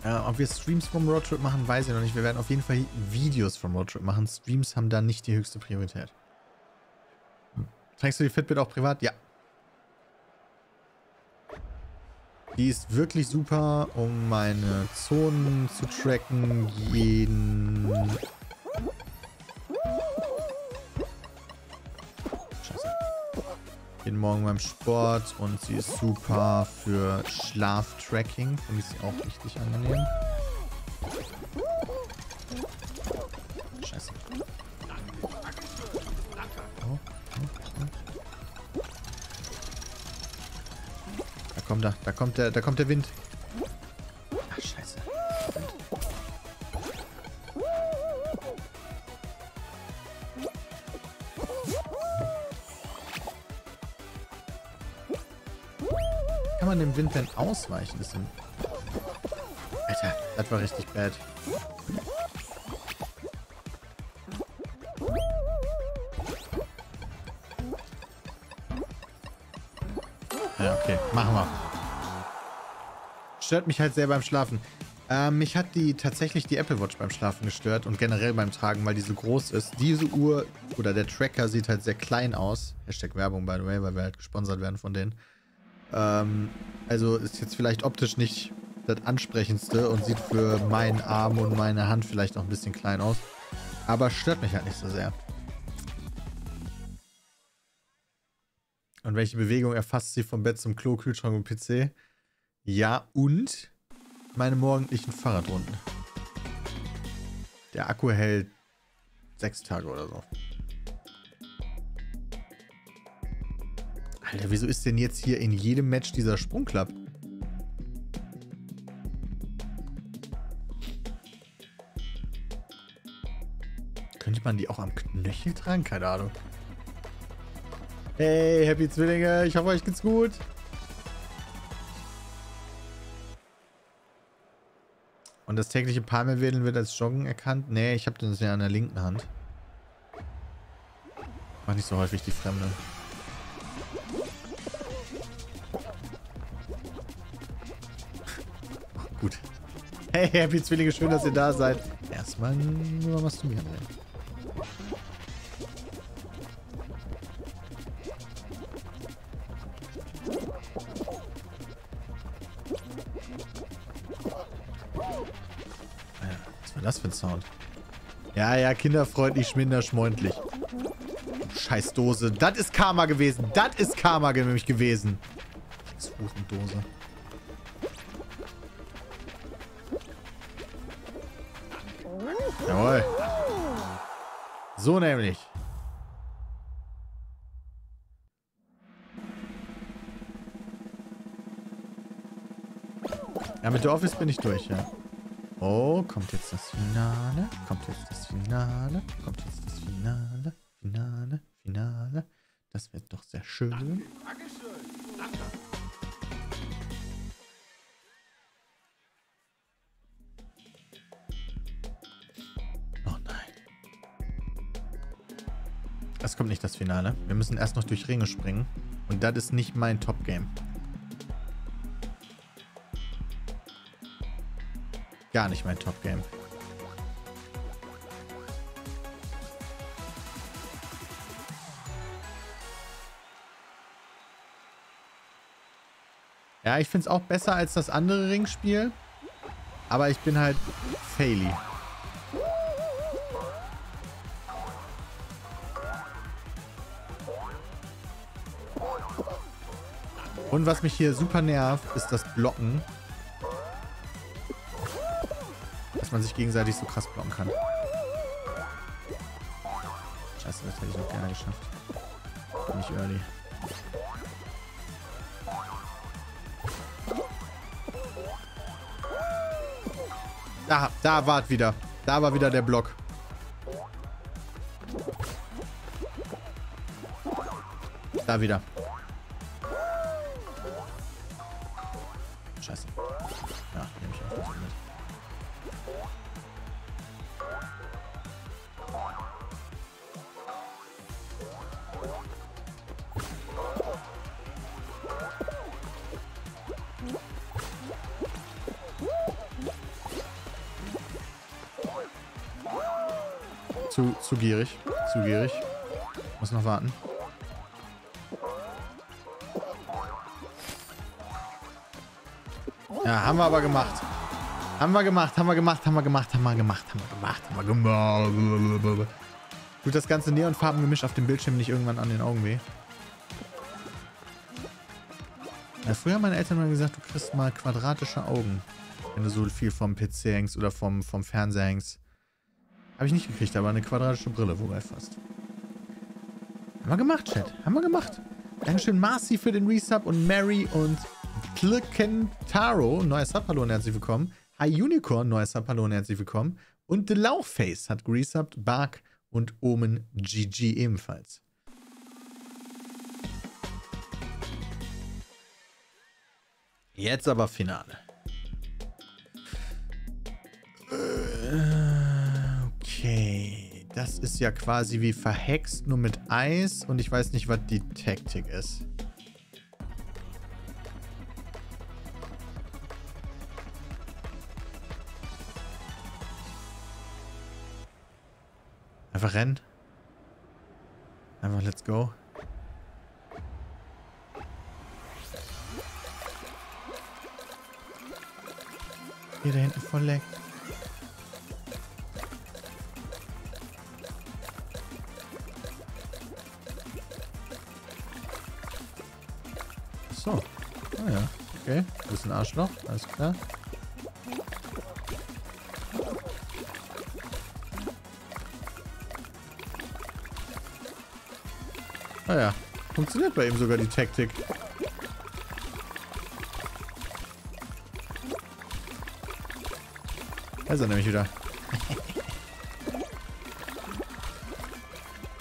Äh, ob wir Streams vom Roadtrip machen, weiß ich noch nicht. Wir werden auf jeden Fall Videos vom Roadtrip machen. Streams haben da nicht die höchste Priorität. Hm. Trägst du die Fitbit auch privat? Ja. Die ist wirklich super, um meine Zonen zu tracken. Jeden. Scheiße. Jeden Morgen beim Sport und sie ist super für Schlaftracking. Finde ich sie auch richtig angenehm. Da kommt er, da kommt der, da kommt der Wind. Ach, scheiße. Kann man dem Wind denn ausweichen? Das. Alter, das war richtig bad. Okay. Machen wir. Stört mich halt sehr beim Schlafen. Ähm, mich hat die tatsächlich die Apple Watch beim Schlafen gestört und generell beim Tragen, weil die so groß ist. Diese Uhr oder der Tracker sieht halt sehr klein aus. Hashtag Werbung, by the way, weil wir halt gesponsert werden von denen. Ähm, also ist jetzt vielleicht optisch nicht das ansprechendste und sieht für meinen Arm und meine Hand vielleicht noch ein bisschen klein aus. Aber stört mich halt nicht so sehr. Und welche Bewegung erfasst sie vom Bett zum Klo, Kühlschrank und PC? Ja, und meine morgendlichen Fahrradrunden. Der Akku hält sechs Tage oder so. Alter, wieso ist denn jetzt hier in jedem Match dieser Sprungklapp? Könnte man die auch am Knöchel tragen? Keine Ahnung. Hey, Happy Zwillinge, ich hoffe, euch geht's gut. Und das tägliche Palmewedeln wird als Joggen erkannt? Nee, ich habe das ja an der linken Hand. Mach nicht so häufig die Fremde. Gut. Hey, Happy Zwillinge, schön, dass ihr da seid. Erstmal nur masturbieren. ey. Das für ein Sound? Ja, ja, kinderfreundlich, schminderschmeundlich. Scheiß Dose. Das ist Karma gewesen. Das ist Karma nämlich gewesen. Scheiß Husendose. Jawohl. So nämlich. Ja, mit der Office bin ich durch, ja. Oh, kommt jetzt das Finale? Kommt jetzt das Finale? Kommt jetzt das Finale? Finale? Finale? Das wird doch sehr schön. Dankeschön. Danke. Oh nein. Es kommt nicht das Finale. Wir müssen erst noch durch Ringe springen. Und das ist nicht mein Top-Game. Gar nicht mein Top-Game. Ja, ich finde es auch besser als das andere Ringspiel. Aber ich bin halt faily. Und was mich hier super nervt, ist das Blocken. man sich gegenseitig so krass blocken kann. Scheiße, das hätte ich noch gerne geschafft. Nicht early. Da, da wart wieder. Da war wieder der Block. Da wieder. Haben wir gemacht, haben wir gemacht, haben wir gemacht, haben wir gemacht, haben wir gemacht, haben wir gemacht. Tut das ganze Neonfarbengemisch auf dem Bildschirm nicht irgendwann an den Augen weh? Ja, früher haben meine Eltern mal gesagt, du kriegst mal quadratische Augen, wenn du so viel vom PC hängst oder vom, vom Fernseher hängst. Habe ich nicht gekriegt, aber eine quadratische Brille, wobei fast. Haben wir gemacht, Chat. Haben wir gemacht. Dankeschön, Marcy, für den Resub und Mary und Klekentaro, neuer Sub, hallo und herzlich willkommen. Hi Unicorn, neuer Sub, hallo und herzlich willkommen. Und The Laughface hat geresubt, Bark und Omen GG ebenfalls. Jetzt aber Finale. Äh, Okay, das ist ja quasi wie verhext, nur mit Eis und ich weiß nicht, was die Taktik ist. Einfach rennen. Einfach let's go. Hier da hinten voll leck. So. Ah ja. Okay. Ein Arschloch. Alles klar. Ah ja. Funktioniert bei ihm sogar die Taktik. Da ist nämlich wieder.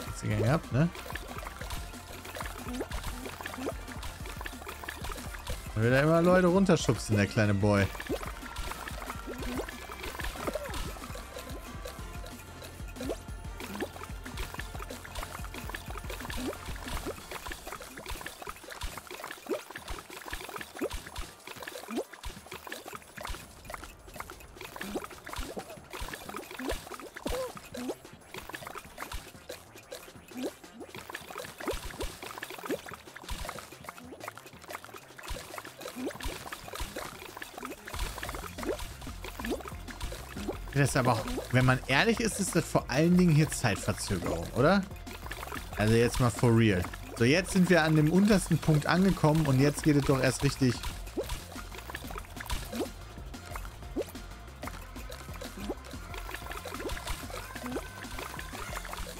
Hat's ihn gehabt, ne? Will er immer Leute runterschubsen, der kleine Boy. Ist aber wenn man ehrlich ist, ist das vor allen Dingen hier Zeitverzögerung, oder? Also jetzt mal for real. So, jetzt sind wir an dem untersten Punkt angekommen und jetzt geht es doch erst richtig...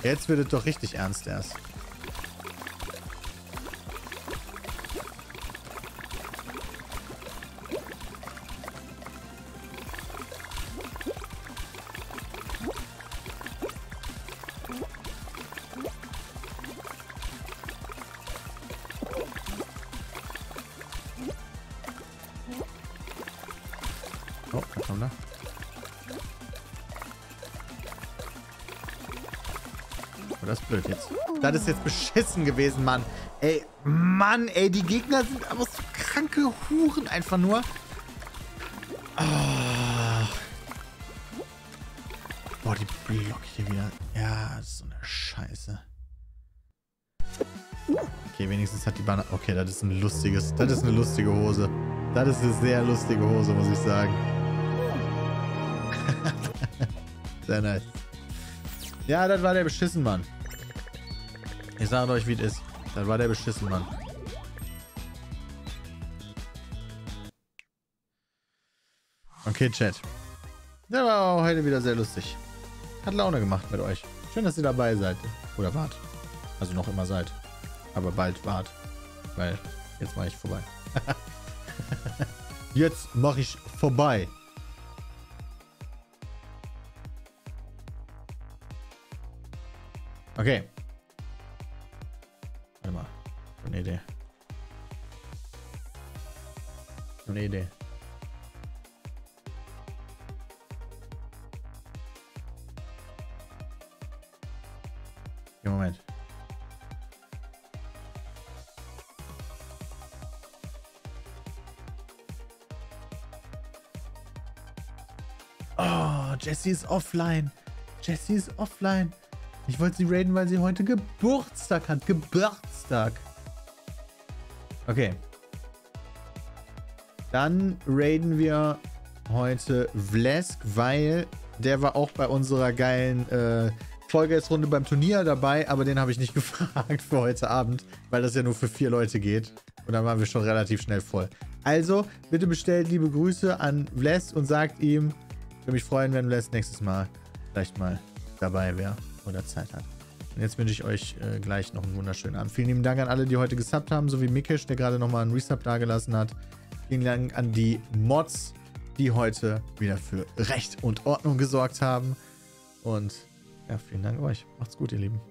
Jetzt wird es doch richtig ernst erst. Das ist jetzt beschissen gewesen, Mann. Ey, Mann, ey, die Gegner sind aber so kranke Huren einfach nur. Ah. Boah, die Block hier wieder. Ja, so eine Scheiße. Okay, wenigstens hat die Bahn... Okay, das ist ein lustiges... Das ist eine lustige Hose. Das ist eine sehr lustige Hose, muss ich sagen. sehr nice. Ja, das war der beschissen, Mann sage euch, wie es ist. Dann war der beschissen, Mann. Okay, Chat. Der war heute wieder sehr lustig. Hat Laune gemacht mit euch. Schön, dass ihr dabei seid. Oder wart. Also noch immer seid. Aber bald wart. Weil jetzt mache ich vorbei. jetzt mache ich vorbei. Okay. Jessie ist offline. Jessie ist offline. Ich wollte sie raiden, weil sie heute Geburtstag hat. Geburtstag. Okay. Dann raiden wir heute Vlesk, weil der war auch bei unserer geilen äh, Vollgeist-Runde beim Turnier dabei, aber den habe ich nicht gefragt für heute Abend, weil das ja nur für vier Leute geht. Und dann waren wir schon relativ schnell voll. Also, bitte bestellt liebe Grüße an Vles und sagt ihm, würde mich freuen, wenn Vles nächstes Mal vielleicht mal dabei wäre oder Zeit hat. Und jetzt wünsche ich euch äh, gleich noch einen wunderschönen Abend. Vielen lieben Dank an alle, die heute gesubbt haben, sowie Mikesh, der gerade nochmal einen Resub dagelassen hat. Vielen Dank an die Mods, die heute wieder für Recht und Ordnung gesorgt haben. Und ja, vielen Dank euch. Macht's gut, ihr Lieben.